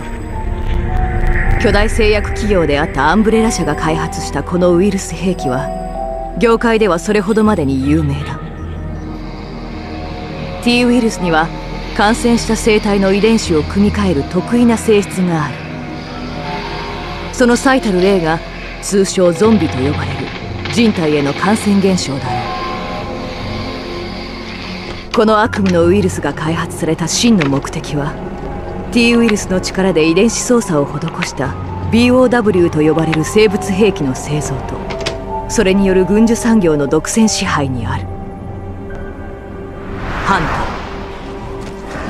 巨大製薬企業であったアンブレラ社が開発したこのウイルス兵器は業界ではそれほどまでに有名だ。T ウイルスには感染した生体の遺伝子を組み換える得意な性質がある。その最たる例が通称ゾンビと呼ばれる人体への感染現象だ。ろうこの悪夢のウイルスが開発された真の目的は T ウイルスの力で遺伝子操作を施した BOW と呼ばれる生物兵器の製造とそれによる軍需産業の独占支配にある。ハン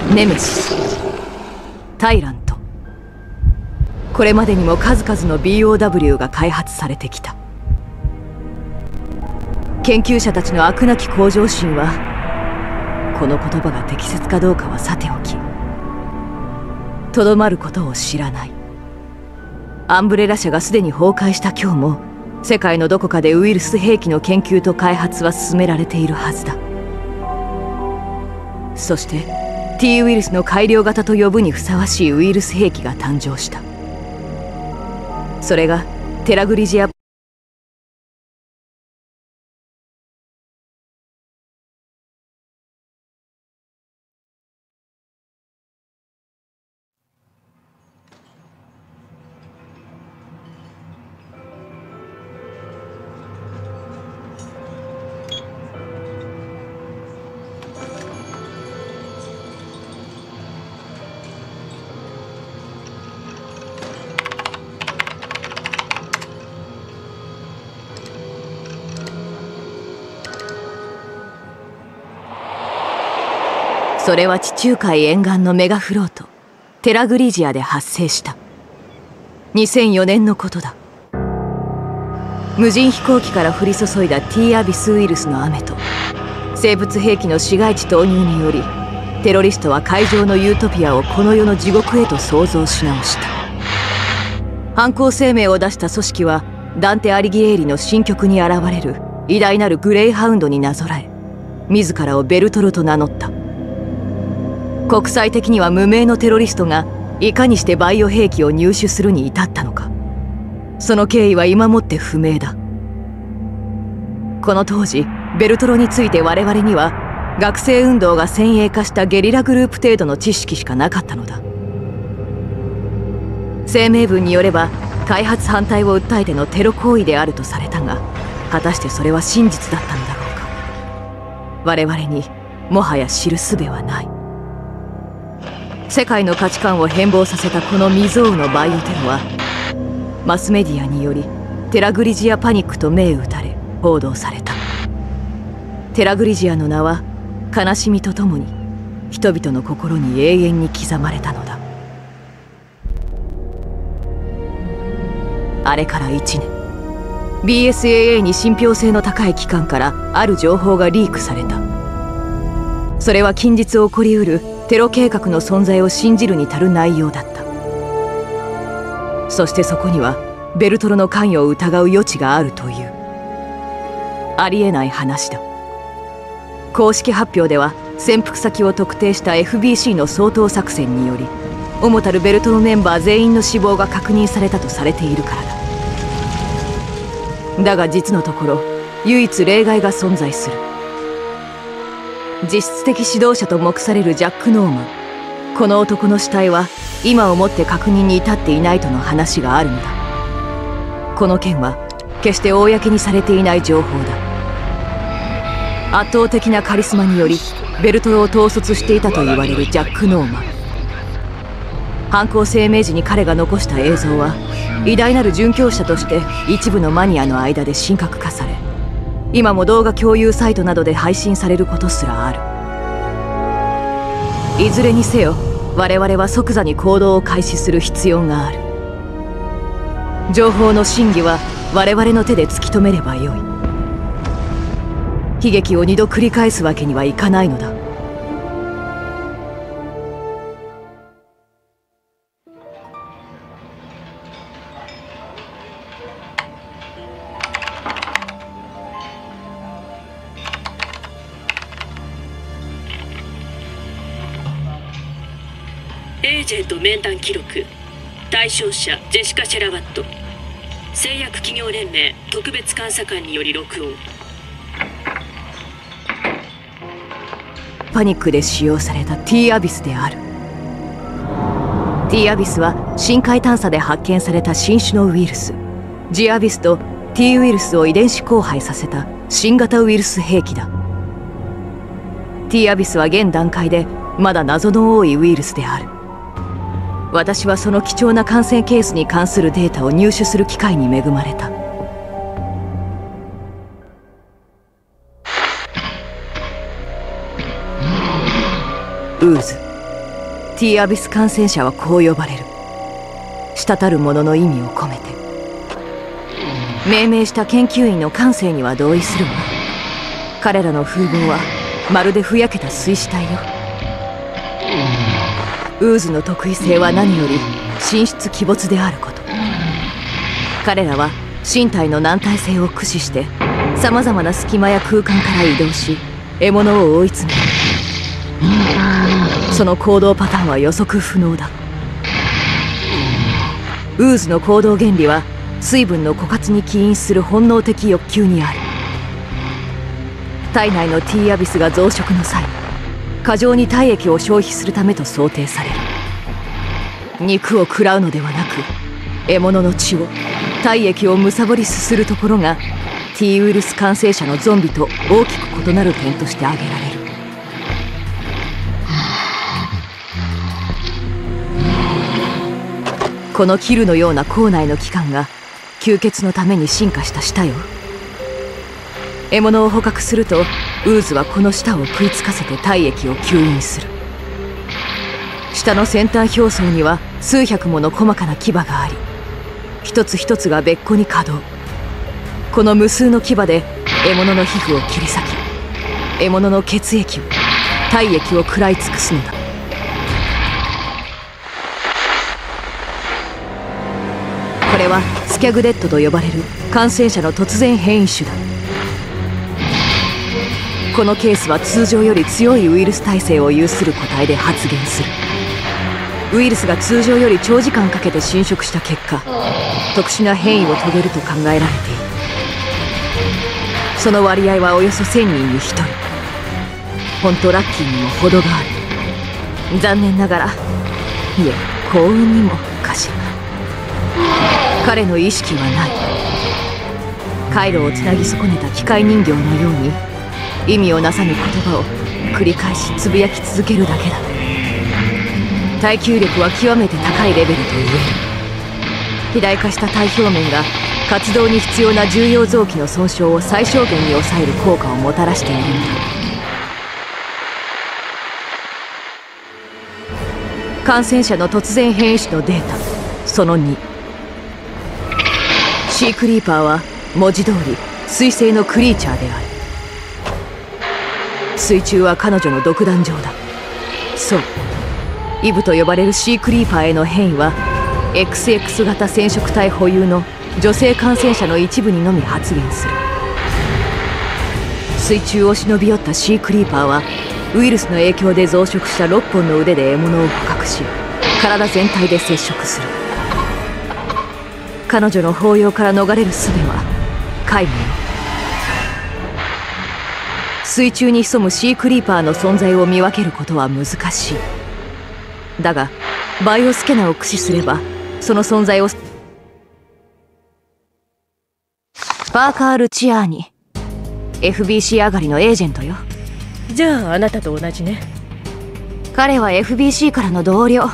ターネメシスタイラント。これまでにも数々の BOW が開発されてきた。研究者たちの飽くなき向上心はこの言葉が適切かどうかはさてとどまることを知らない。アンブレラ社がすでに崩壊した今日も世界のどこかでウイルス兵器の研究と開発は進められているはずだ。そして T ウイルスの改良型と呼ぶにふさわしいウイルス兵器が誕生した。それがテラグリジアそれは地中海沿岸のメガフロートテラグリジアで発生した。2004年のことだ。無人飛行機から降り注いだ T アビスウイルスの雨と生物兵器の市街地投入によりテロリストは海上のユートピアをこの世の地獄へと創造し直した。犯行声明を出した組織はダンテ・アリギエーリの新曲に現れる偉大なるグレイハウンドになぞらえ自らをベルトルと名乗った。国際的には無名のテロリストがいかにしてバイオ兵器を入手するに至ったのか。その経緯は今もって不明だ。この当時ベルトロについて我々には学生運動が先鋭化したゲリラグループ程度の知識しかなかったのだ。声明文によれば開発反対を訴えてのテロ行為であるとされたが果たしてそれは真実だったのだろうか。我々にもはや知る術はない。世界の価値観を変貌させたこの未曾有のバイオテロはマスメディアによりテラグリジアパニックと銘打たれ報道された。テラグリジアの名は悲しみとともに人々の心に永遠に刻まれたのだ。あれから1年。BSAA に信憑性の高い機関からある情報がリークされた。それは近日起こりうるテロ計画の存在を信じるに足る内容だった。そしてそこにはベルトロの関与を疑う余地があるという。ありえない話だ。公式発表では潜伏先を特定した FBC の掃討作戦により主たるベルトロメンバー全員の死亡が確認されたとされているからだ。だが実のところ唯一例外が存在する。実質的指導者と目されるジャック・ノーマン。この男の死体は今をもって確認に至っていないとの話があるのだ。この件は決して公にされていない情報だ。圧倒的なカリスマによりベルトロを統率していたと言われるジャック・ノーマン。犯行声明時に彼が残した映像は偉大なる殉教者として一部のマニアの間で神格化され今も動画共有サイトなどで配信されることすらある。いずれにせよ我々は即座に行動を開始する必要がある。情報の真偽は我々の手で突き止めればよい。悲劇を二度繰り返すわけにはいかないのだ。面談記録。対象者ジェシカ・シェラワット。製薬企業連盟特別監査官により録音。パニックで使用された T アビスである。T アビスは深海探査で発見された新種のウイルス。ジアビスと T ウイルスを遺伝子交配させた新型ウイルス兵器だ。T アビスは現段階でまだ謎の多いウイルスである。私はその貴重な感染ケースに関するデータを入手する機会に恵まれた。ウーズ。T アビス感染者はこう呼ばれる。滴るものの意味を込めて。命名した研究員の感性には同意するが彼らの風貌はまるでふやけた水死体よ。ウーズの特異性は何より神出鬼没であること。彼らは身体の軟体性を駆使してさまざまな隙間や空間から移動し獲物を追い詰めるその行動パターンは予測不能だ。ウーズの行動原理は水分の枯渇に起因する本能的欲求にある。体内の T アビスが増殖の際過剰に体液を消費するためと想定される。肉を食らうのではなく獲物の血を体液を貪りすするところが T ウイルス感染者のゾンビと大きく異なる点として挙げられる。このキルのような口内の器官が吸血のために進化した舌よ。獲物を捕獲するとウーズはこの舌を食いつかせて体液を吸引する。舌の先端表層には数百もの細かな牙があり一つ一つが別個に稼働。この無数の牙で獲物の皮膚を切り裂き獲物の血液を体液を食らい尽くすのだ。これはスキャグデッドと呼ばれる感染者の突然変異種だ。このケースは通常より強いウイルス耐性を有する個体で発現する。ウイルスが通常より長時間かけて侵食した結果特殊な変異を遂げると考えられている。その割合はおよそ1000人に1人。本当ラッキーにも程がある。残念ながらいえ幸運にもかしら。彼の意識はない。回路をつなぎ損ねた機械人形のように意味をなさぬ言葉を繰り返しつぶやき続けるだけだ。耐久力は極めて高いレベルと言える。肥大化した体表面が活動に必要な重要臓器の損傷を最小限に抑える効果をもたらしているんだ。感染者の突然変異種のデータ。その2シークリーパーは文字通り水星のクリーチャーである。水中は彼女の独壇場だ。そう。イブと呼ばれるシークリーパーへの変異は XX 型染色体保有の女性感染者の一部にのみ発現する。水中を忍び寄ったシークリーパーはウイルスの影響で増殖した6本の腕で獲物を捕獲し体全体で接触する。彼女の抱擁から逃れる術は皆無水中に潜むシークリーパーの存在を見分けることは難しい。だがバイオスキャナを駆使すればその存在をパーカー・ルチアーニ FBC 上がりのエージェントよ。じゃああなたと同じね。彼は FBC からの同僚。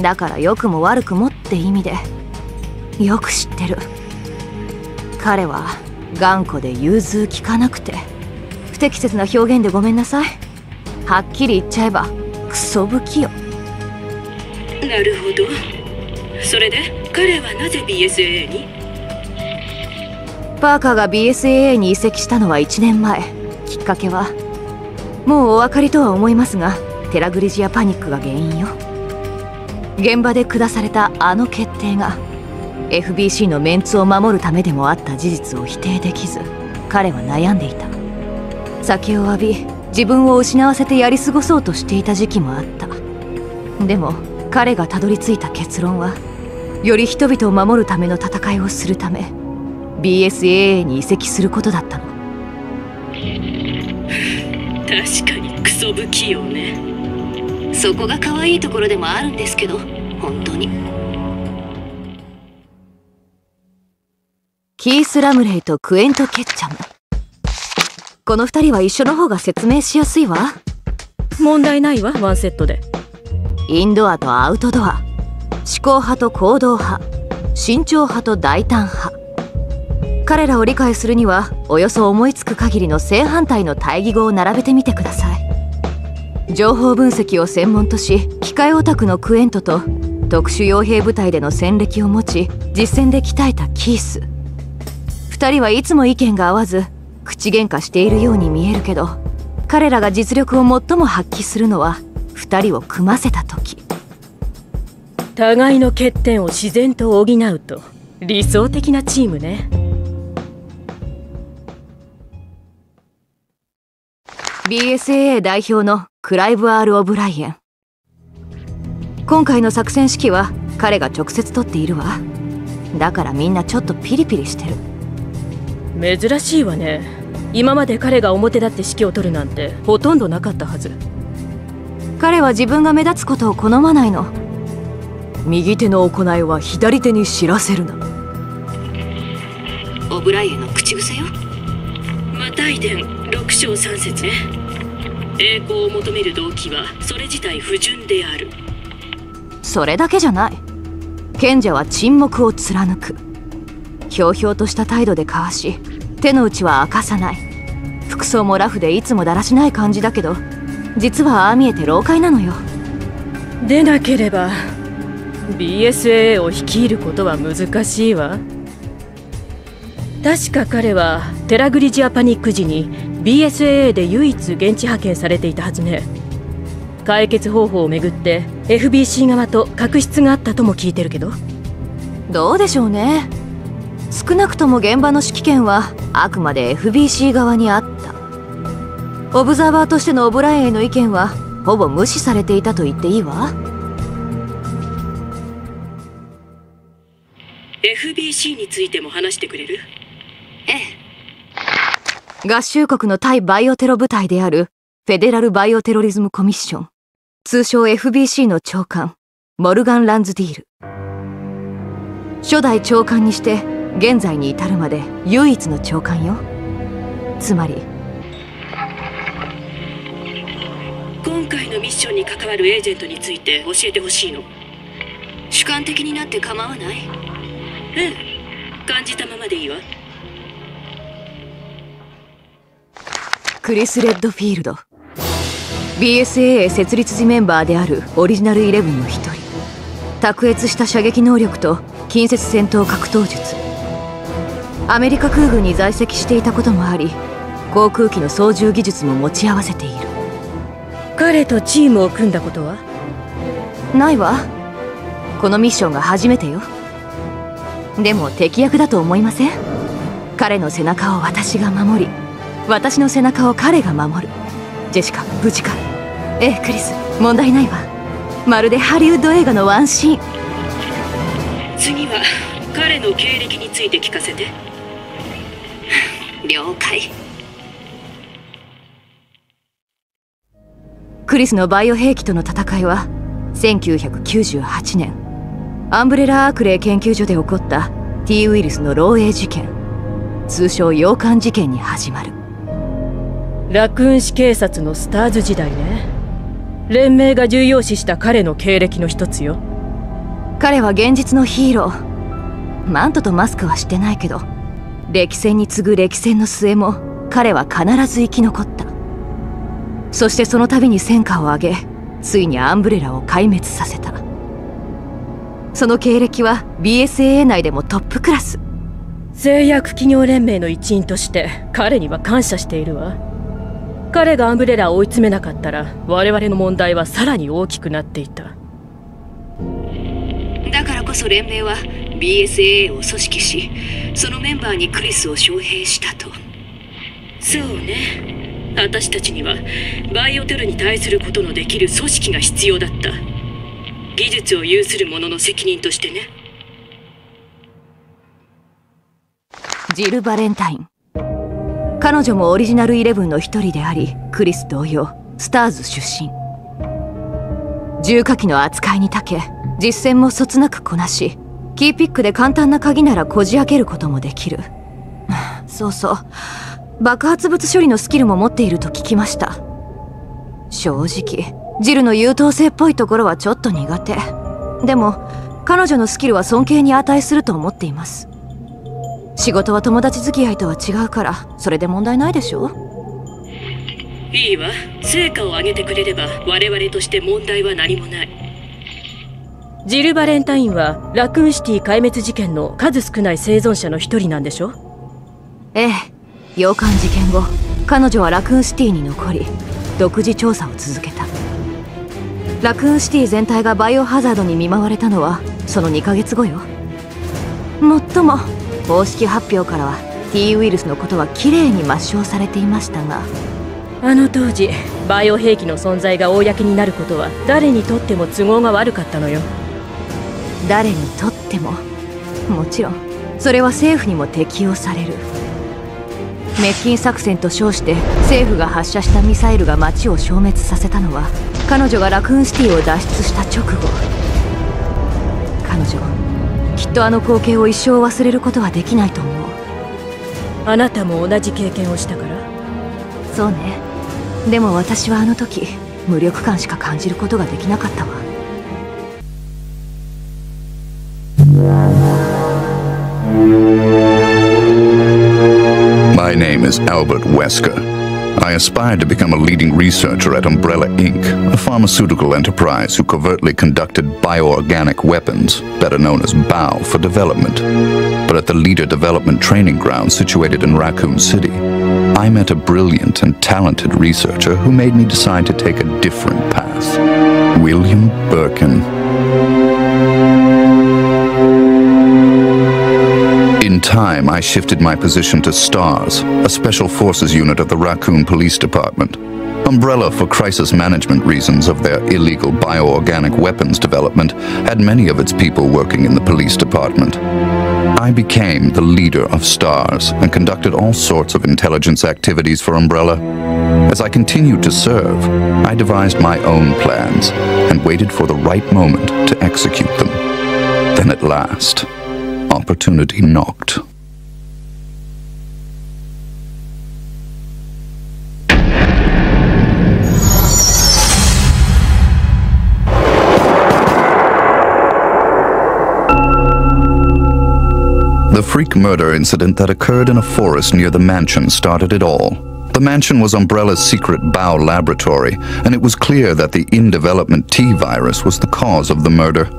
だから良くも悪くもって意味でよく知ってる。彼は頑固で融通きかなくて不適切な表現でごめんなさい。はっきり言っちゃえばクソ不器用。なるほど。それで彼はなぜ BSAA に？パーカーが BSAA に移籍したのは1年前。きっかけはもうお分かりとは思いますがテラグリジアパニックが原因よ。現場で下されたあの決定が FBC のメンツを守るためでもあった事実を否定できず彼は悩んでいた酒を浴び自分を失わせてやり過ごそうとしていた時期もあった。でも彼がたどり着いた結論はより人々を守るための戦いをするため BSAA に移籍することだったの。確かにクソ不器用ね。そこが可愛いところでもあるんですけど本当に。キース・ラムレイとクエント・ケッチャムこの二人は一緒の方が説明しやすいわ。問題ないわワンセットで。インドアとアウトドア。思考派と行動派。慎重派と大胆派。彼らを理解するにはおよそ思いつく限りの正反対の対義語を並べてみてください。情報分析を専門とし機械オタクのクエントと特殊傭兵部隊での戦歴を持ち実戦で鍛えたキース。2人はいつも意見が合わず口喧嘩しているように見えるけど彼らが実力を最も発揮するのは2人を組ませた時。互いの欠点を自然と補うと理想的なチームね。BSAA 代表のクライブ・アール・オブライエン。今回の作戦指揮は彼が直接取っているわ。だからみんなちょっとピリピリしてる。珍しいわね今まで彼が表立って指揮を取るなんてほとんどなかったはず。彼は自分が目立つことを好まないの。右手の行いは左手に知らせるな。オブライエンの口癖よ。マタイ伝6章3節ね。栄光を求める動機はそれ自体不純である。それだけじゃない。賢者は沈黙を貫く。ひょうひょうとした態度で交わし手の内は明かさない。服装もラフでいつもだらしない感じだけど実はああ見えて老快なのよ。でなければ BSAA を率いることは難しいわ。確か彼はテラグリジアパニック時に BSAA で唯一現地派遣されていたはずね。解決方法をめぐって FBC 側と確執があったとも聞いてるけど。どうでしょうね少なくとも現場の指揮権はあくまで FBC 側にあった。オブザーバーとしてのオブラインへの意見はほぼ無視されていたと言っていいわ。FBC についても話してくれる？合衆国の対バイオテロ部隊であるフェデラル・バイオテロリズム・コミッション通称 FBC の長官モルガン・ランズディール。初代長官にして現在に至るまで唯一の長官よ。つまり。今回のミッションに関わるエージェントについて教えてほしいの。主観的になって構わない？ええ感じたままでいいわ。クリス・レッドフィールド。BSAA 設立時メンバーであるオリジナルイレブンの一人。卓越した射撃能力と近接戦闘格闘術アメリカ空軍に在籍していたこともあり航空機の操縦技術も持ち合わせている。彼とチームを組んだことは？ないわ。このミッションが初めてよ。でも敵役だと思いません？彼の背中を私が守り私の背中を彼が守る。ジェシカ無事か？ええクリス問題ないわ。まるでハリウッド映画のワンシーン。次は彼の経歴について聞かせて了解。クリスのバイオ兵器との戦いは1998年アンブレラ・アークレイ研究所で起こった T ウイルスの漏洩事件通称洋館事件に始まる。ラクーン市警察のスターズ時代ね。連盟が重要視した彼の経歴の一つよ。彼は現実のヒーロー。マントとマスクはしてないけど歴戦に次ぐ歴戦の末も彼は必ず生き残った。そしてその度に戦果を上げついにアンブレラを壊滅させた。その経歴は BSAA 内でもトップクラス。製薬企業連盟の一員として彼には感謝しているわ。彼がアンブレラを追い詰めなかったら我々の問題はさらに大きくなっていた。だからこそ連盟は BSAA を組織しそのメンバーにクリスを招聘したと。そうね。私たちにはバイオテロに対することのできる組織が必要だった。技術を有する者の責任としてね。ジル・バレンタイン。彼女もオリジナルイレブンの一人でありクリス同様スターズ出身。重火器の扱いに長け実戦もそつなくこなしキーピックで簡単な鍵ならこじ開けることもできる。そうそう。爆発物処理のスキルも持っていると聞きました。正直ジルの優等生っぽいところはちょっと苦手。でも彼女のスキルは尊敬に値すると思っています。仕事は友達付き合いとは違うからそれで問題ないでしょ？いいわ成果を上げてくれれば我々として問題は何もない。ジル・バレンタインはラクーンシティ壊滅事件の数少ない生存者の一人なんでしょ？ええ。洋館事件後彼女はラクーンシティに残り独自調査を続けた。ラクーンシティ全体がバイオハザードに見舞われたのはその2ヶ月後よ。もっとも公式発表からは T ウイルスのことはきれいに抹消されていましたが。あの当時バイオ兵器の存在が公になることは誰にとっても都合が悪かったのよ誰にとっても。もちろんそれは政府にも適用される。滅菌作戦と称して政府が発射したミサイルが街を消滅させたのは彼女がラクーンシティを脱出した直後。彼女きっとあの光景を一生忘れることはできないと思う。あなたも同じ経験をしたから？そうね。でも私はあの時無力感しか感じることができなかったわ Albert Wesker. I aspired to become a leading researcher at Umbrella Inc., a pharmaceutical enterprise who covertly conducted bioorganic weapons, better known as BOW, for development. But at the Leader Development Training Ground situated in Raccoon City, I met a brilliant and talented researcher who made me decide to take a different path. William Birkin. Time, I shifted my position to STARS, a special forces unit of the Raccoon Police Department. Umbrella, for crisis management reasons of their illegal bioorganic weapons development, had many of its people working in the police department. I became the leader of STARS and conducted all sorts of intelligence activities for Umbrella. As I continued to serve, I devised my own plans and waited for the right moment to execute them. Then at last, opportunity knocked. Freak murder incident that occurred in a forest near the mansion started it all. The mansion was Umbrella's secret BOW laboratory, and it was clear that the in development T virus was the cause of the murder.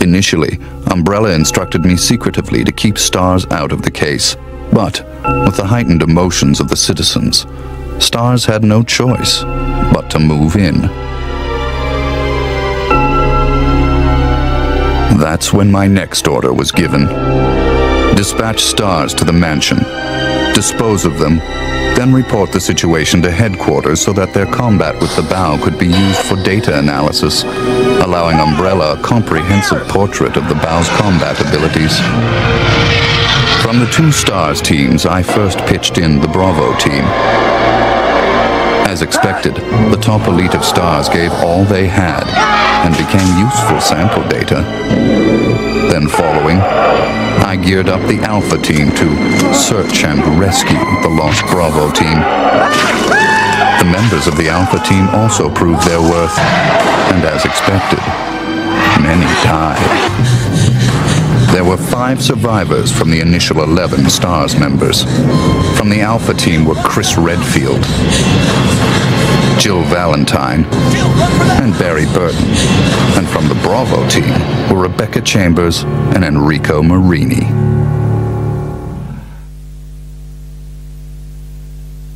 Initially, Umbrella instructed me secretively to keep STARS out of the case. But, with the heightened emotions of the citizens, STARS had no choice but to move in. That's when my next order was given. Dispatch STARS to the mansion, dispose of them, then report the situation to headquarters so that their combat with the BOW could be used for data analysis, allowing Umbrella a comprehensive portrait of the BOW's combat abilities. From the two STARS teams, I first pitched in the Bravo team. As expected, the top elite of STARS gave all they had and became useful sample data. Then following, I geared up the Alpha team to search and rescue the lost Bravo team. The members of the Alpha team also proved their worth, and as expected, many died. There were five survivors from the initial 11 STARS members. From the Alpha team were Chris Redfield, Jill Valentine, and Barry Burton. And from the Bravo team were Rebecca Chambers and Enrico Marini.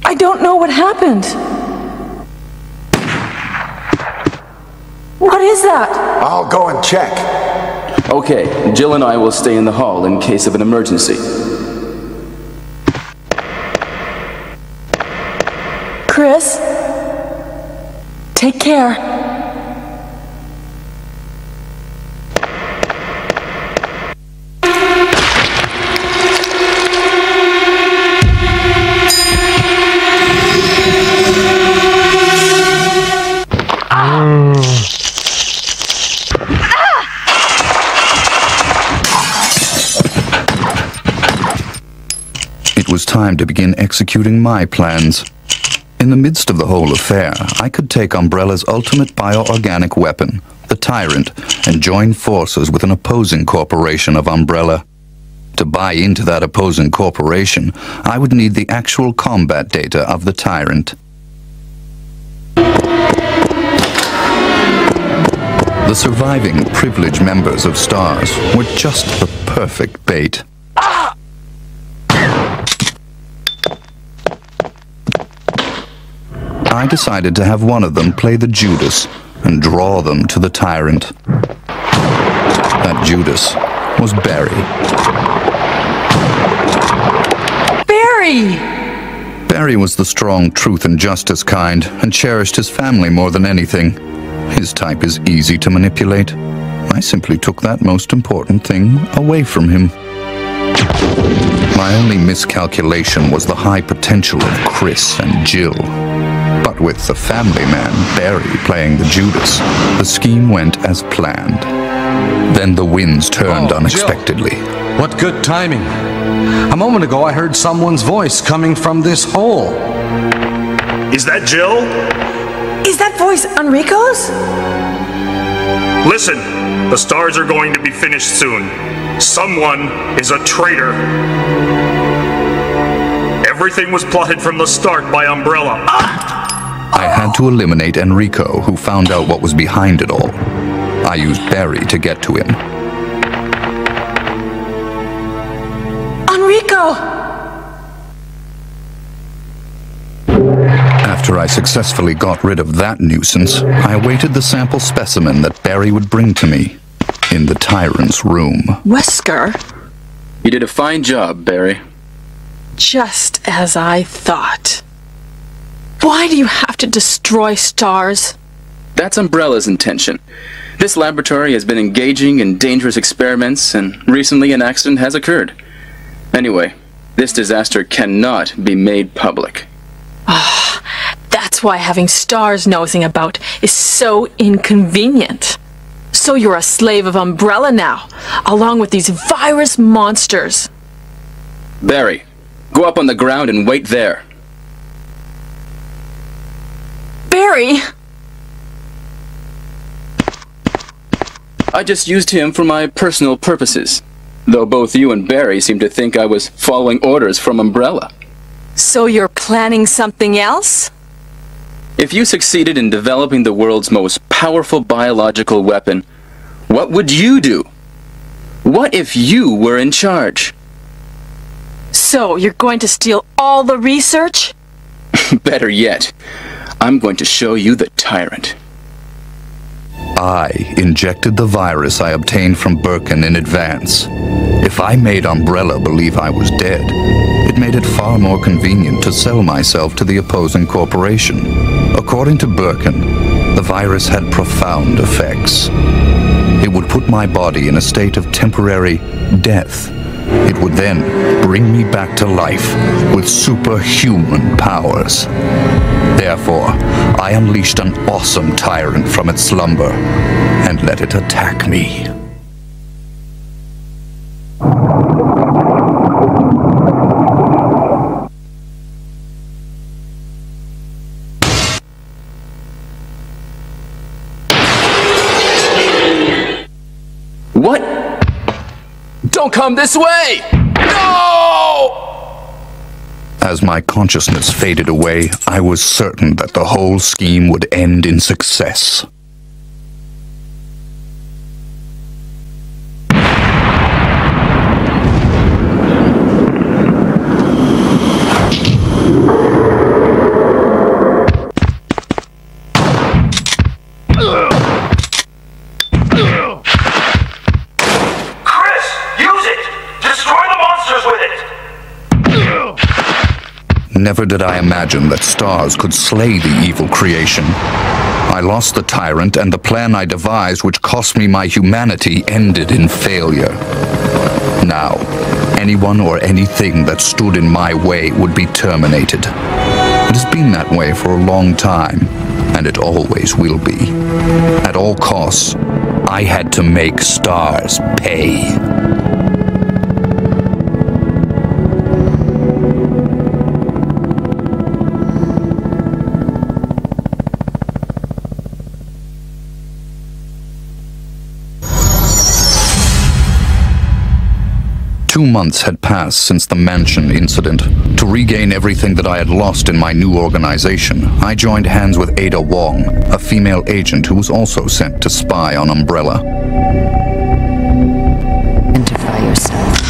I don't know what happened. What is that? I'll go and check. Okay, Jill and I will stay in the hall in case of an emergency. Chris? Take care. It was time to begin executing my plans. In the midst of the whole affair, I could take Umbrella's ultimate bioorganic weapon, the Tyrant, and join forces with an opposing corporation of Umbrella. To buy into that opposing corporation, I would need the actual combat data of the Tyrant. The surviving privileged members of STARS were just the perfect bait. Ah! I decided to have one of them play the Judas and draw them to the tyrant. That Judas was Barry. Barry! Barry was the strong truth and justice kind and cherished his family more than anything. His type is easy to manipulate. I simply took that most important thing away from him. My only miscalculation was the high potential of Chris and Jill. But with the family man, Barry, playing the Judas, the scheme went as planned. Then the winds turned Oh, Jill. unexpectedly. What good timing. A moment ago, I heard someone's voice coming from this hole. Is that Jill? Is that voice Enrico's? Listen, the STARS are going to be finished soon. Someone is a traitor. Everything was plotted from the start by Umbrella. I had to eliminate Enrico, who found out what was behind it all. I used Barry to get to him. Enrico! After I successfully got rid of that nuisance, I awaited the sample specimen that Barry would bring to me in the tyrant's room. Wesker, You did a fine job, Barry. just as I thought. Why do you have to destroy STARS? That's Umbrella's intention. This laboratory has been engaging in dangerous experiments, and recently an accident has occurred. Anyway, this disaster cannot be made public. Ah, That's why having STARS nosing about is so inconvenient. So you're a slave of Umbrella now, along with these virus monsters. Barry, go up on the ground and wait there. Barry! I just used him for my personal purposes, though both you and Barry seem to think I was following orders from Umbrella. So you're planning something else? If you succeeded in developing the world's most powerful biological weapon, what would you do? What if you were in charge? So you're going to steal all the research? Better yet, I'm going to show you the tyrant. I injected the virus I obtained from Birkin in advance. If I made Umbrella believe I was dead, it made it far more convenient to sell myself to the opposing corporation. According to Birkin, the virus had profound effects. It would put my body in a state of temporary death. It would then bring me back to life with superhuman powers. Therefore, I unleashed an awesome tyrant from its slumber and let it attack me. What? Don't come this way! As my consciousness faded away, I was certain that the whole scheme would end in success. Chris, use it! Destroy the monsters with it! Never did I imagine that STARS could slay the evil creation. I lost the tyrant, and the plan I devised, which cost me my humanity, ended in failure. Now, anyone or anything that stood in my way would be terminated. It has been that way for a long time, and it always will be. At all costs, I had to make STARS pay. Two months had passed since the mansion incident. To regain everything that I had lost in my new organization, I joined hands with Ada Wong, a female agent who was also sent to spy on Umbrella. Identify yourself.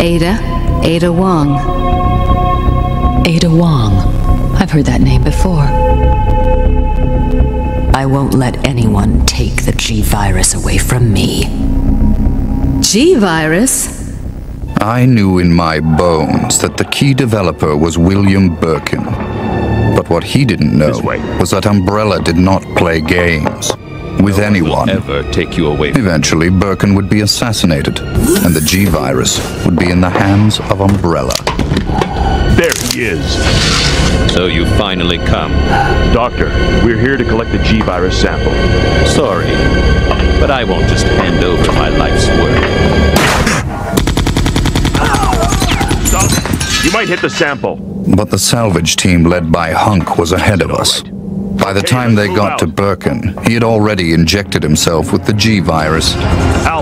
Ada? Ada Wong. Ada Wong. I've heard that name before. I won't let anyone take the G virus away from me. G virus? I knew in my bones that the key developer was William Birkin. But what he didn't know was that Umbrella did not play games. with anyone. Ever take you away. Eventually, Birkin would be assassinated, and the G virus would be in the hands of Umbrella. There he is. So you finally come. Doctor, we're here to collect the G virus sample. Sorry, but I won't just hand over my life's work. Stop! You might hit the sample. But the salvage team led by Hunk was ahead of us. By the time they got to Birkin, he had already injected himself with the G virus.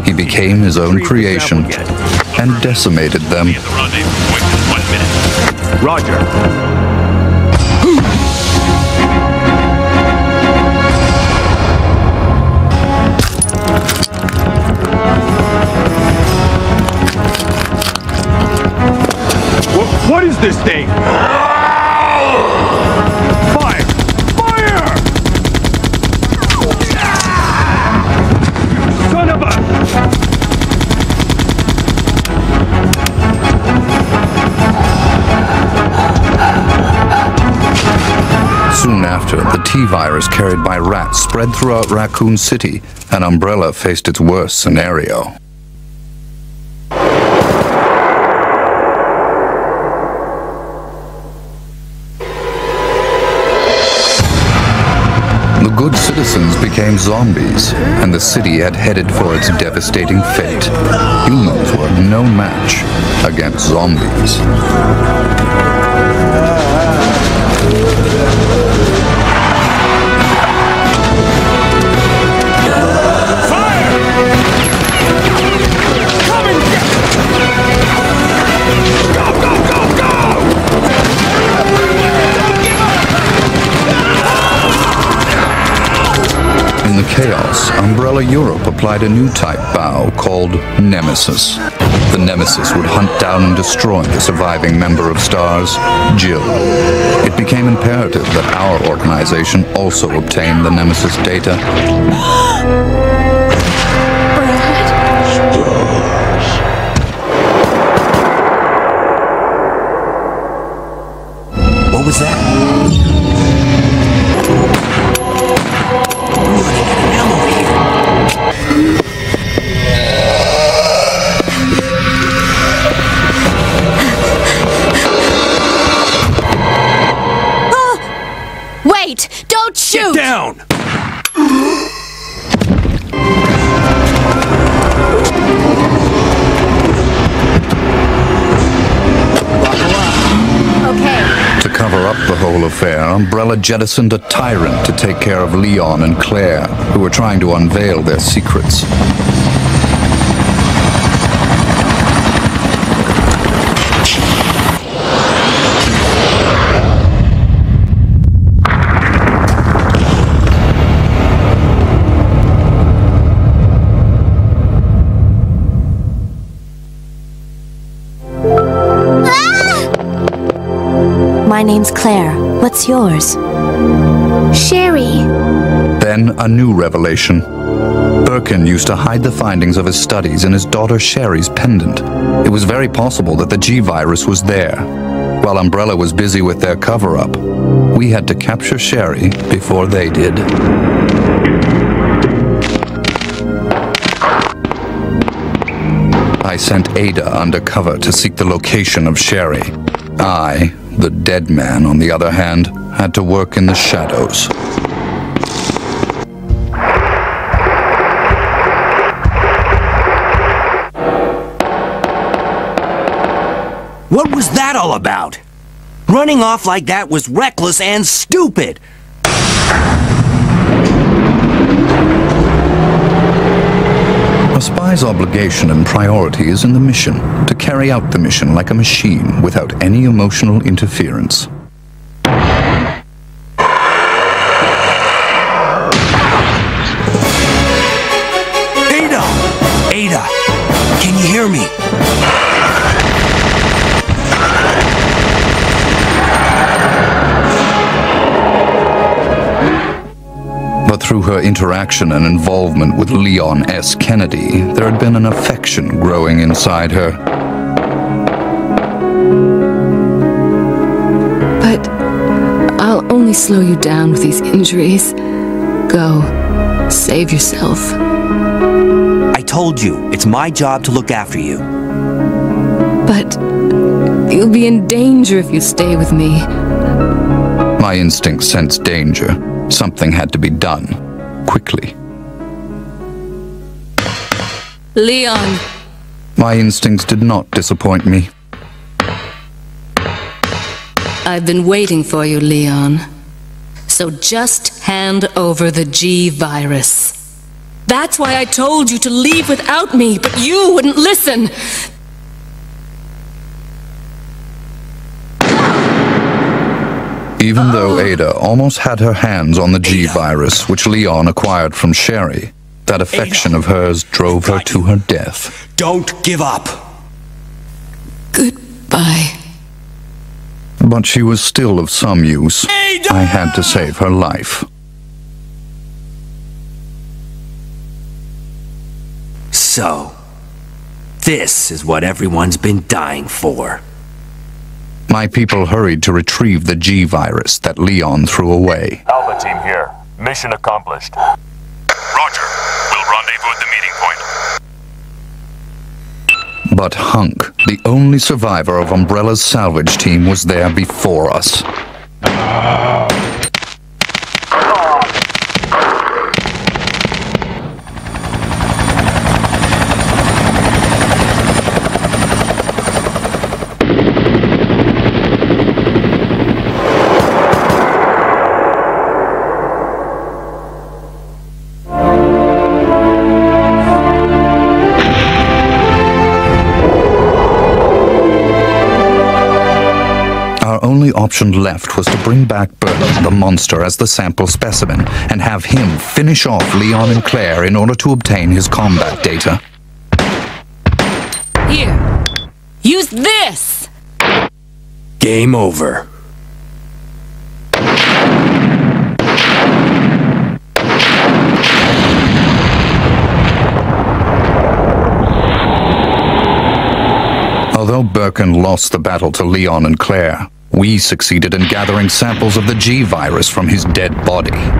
He became his own creation and decimated them. Roger. Virus carried by rats spread throughout Raccoon City, and Umbrella faced its worst scenario. The good citizens became zombies, and the city had headed for its devastating fate. Humans were no match against zombies. Chaos, Umbrella Europe applied a new type BOW called Nemesis. The Nemesis would hunt down and destroy the surviving member of STARS, Jill. It became imperative that our organization also obtain the Nemesis data. Umbrella jettisoned a tyrant to take care of Leon and Claire, who were trying to unveil their secrets. My name's Claire. What's yours? Sherry. Then a new revelation. Birkin used to hide the findings of his studies in his daughter Sherry's pendant. It was very possible that the G virus was there. While Umbrella was busy with their cover up, we had to capture Sherry before they did. I sent Ada undercover to seek the location of Sherry. I, the dead man, on the other hand, had to work in the shadows. What was that all about? Running off like that was reckless and stupid. A spy's obligation and priority is in the mission, to carry out the mission like a machine without any emotional interference. Through her interaction and involvement with Leon S. Kennedy, there had been an affection growing inside her. But I'll only slow you down with these injuries. Go. Save yourself. I told you, it's my job to look after you. But you'll be in danger if you stay with me. My instinct sensed danger. Something had to be done. Quickly. Leon, My instincts did not disappoint me. I've been waiting for you, Leon. So just hand over the G virus. That's why I told you to leave without me, but you wouldn't listen. Even though Ada almost had her hands on the G virus, which Leon acquired from Sherry, that affection of hers drove her to her death. Don't give up. Goodbye. But she was still of some use. I had to save her life. So, this is what everyone's been dying for. My people hurried to retrieve the G virus that Leon threw away. Alpha team here. Mission accomplished. Roger. We'll rendezvous at the meeting point. But Hunk, the only survivor of Umbrella's salvage team, was there before us. Option left was to bring back Birkin, the monster, as the sample specimen, and have him finish off Leon and Claire in order to obtain his combat data. Here. Use this! Game over. Although Birkin lost the battle to Leon and Claire, we succeeded in gathering samples of the G virus from his dead body.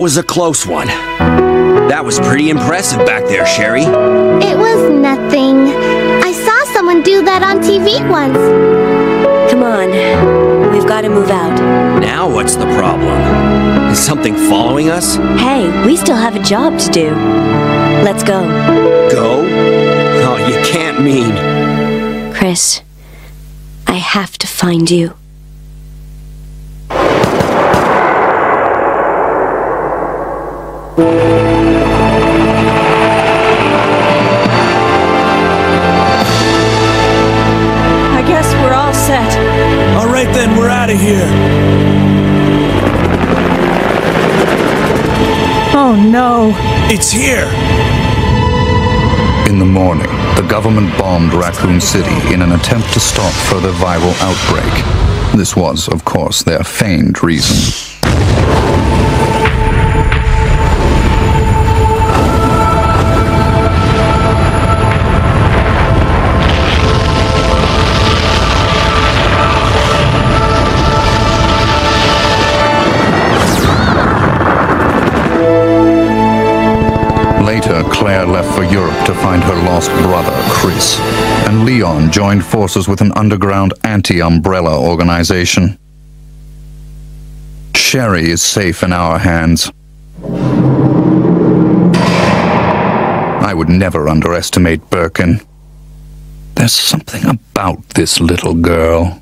Was a close one. That was pretty impressive back there, Sherry. It was nothing. I saw someone do that on TV once. Come on. We've got to move out. Now what's the problem? Is something following us? Hey, we still have a job to do. Let's go. Go? Oh, you can't mean. Chris, I have to find you. Raccoon City in an attempt to stop further viral outbreak. This was, of course, their feigned reason. Later, Claire left for Europe to find her lost brother, Chris, Leon joined forces with an underground anti-umbrella organization. Sherry is safe in our hands. I would never underestimate Birkin. There's something about this little girl.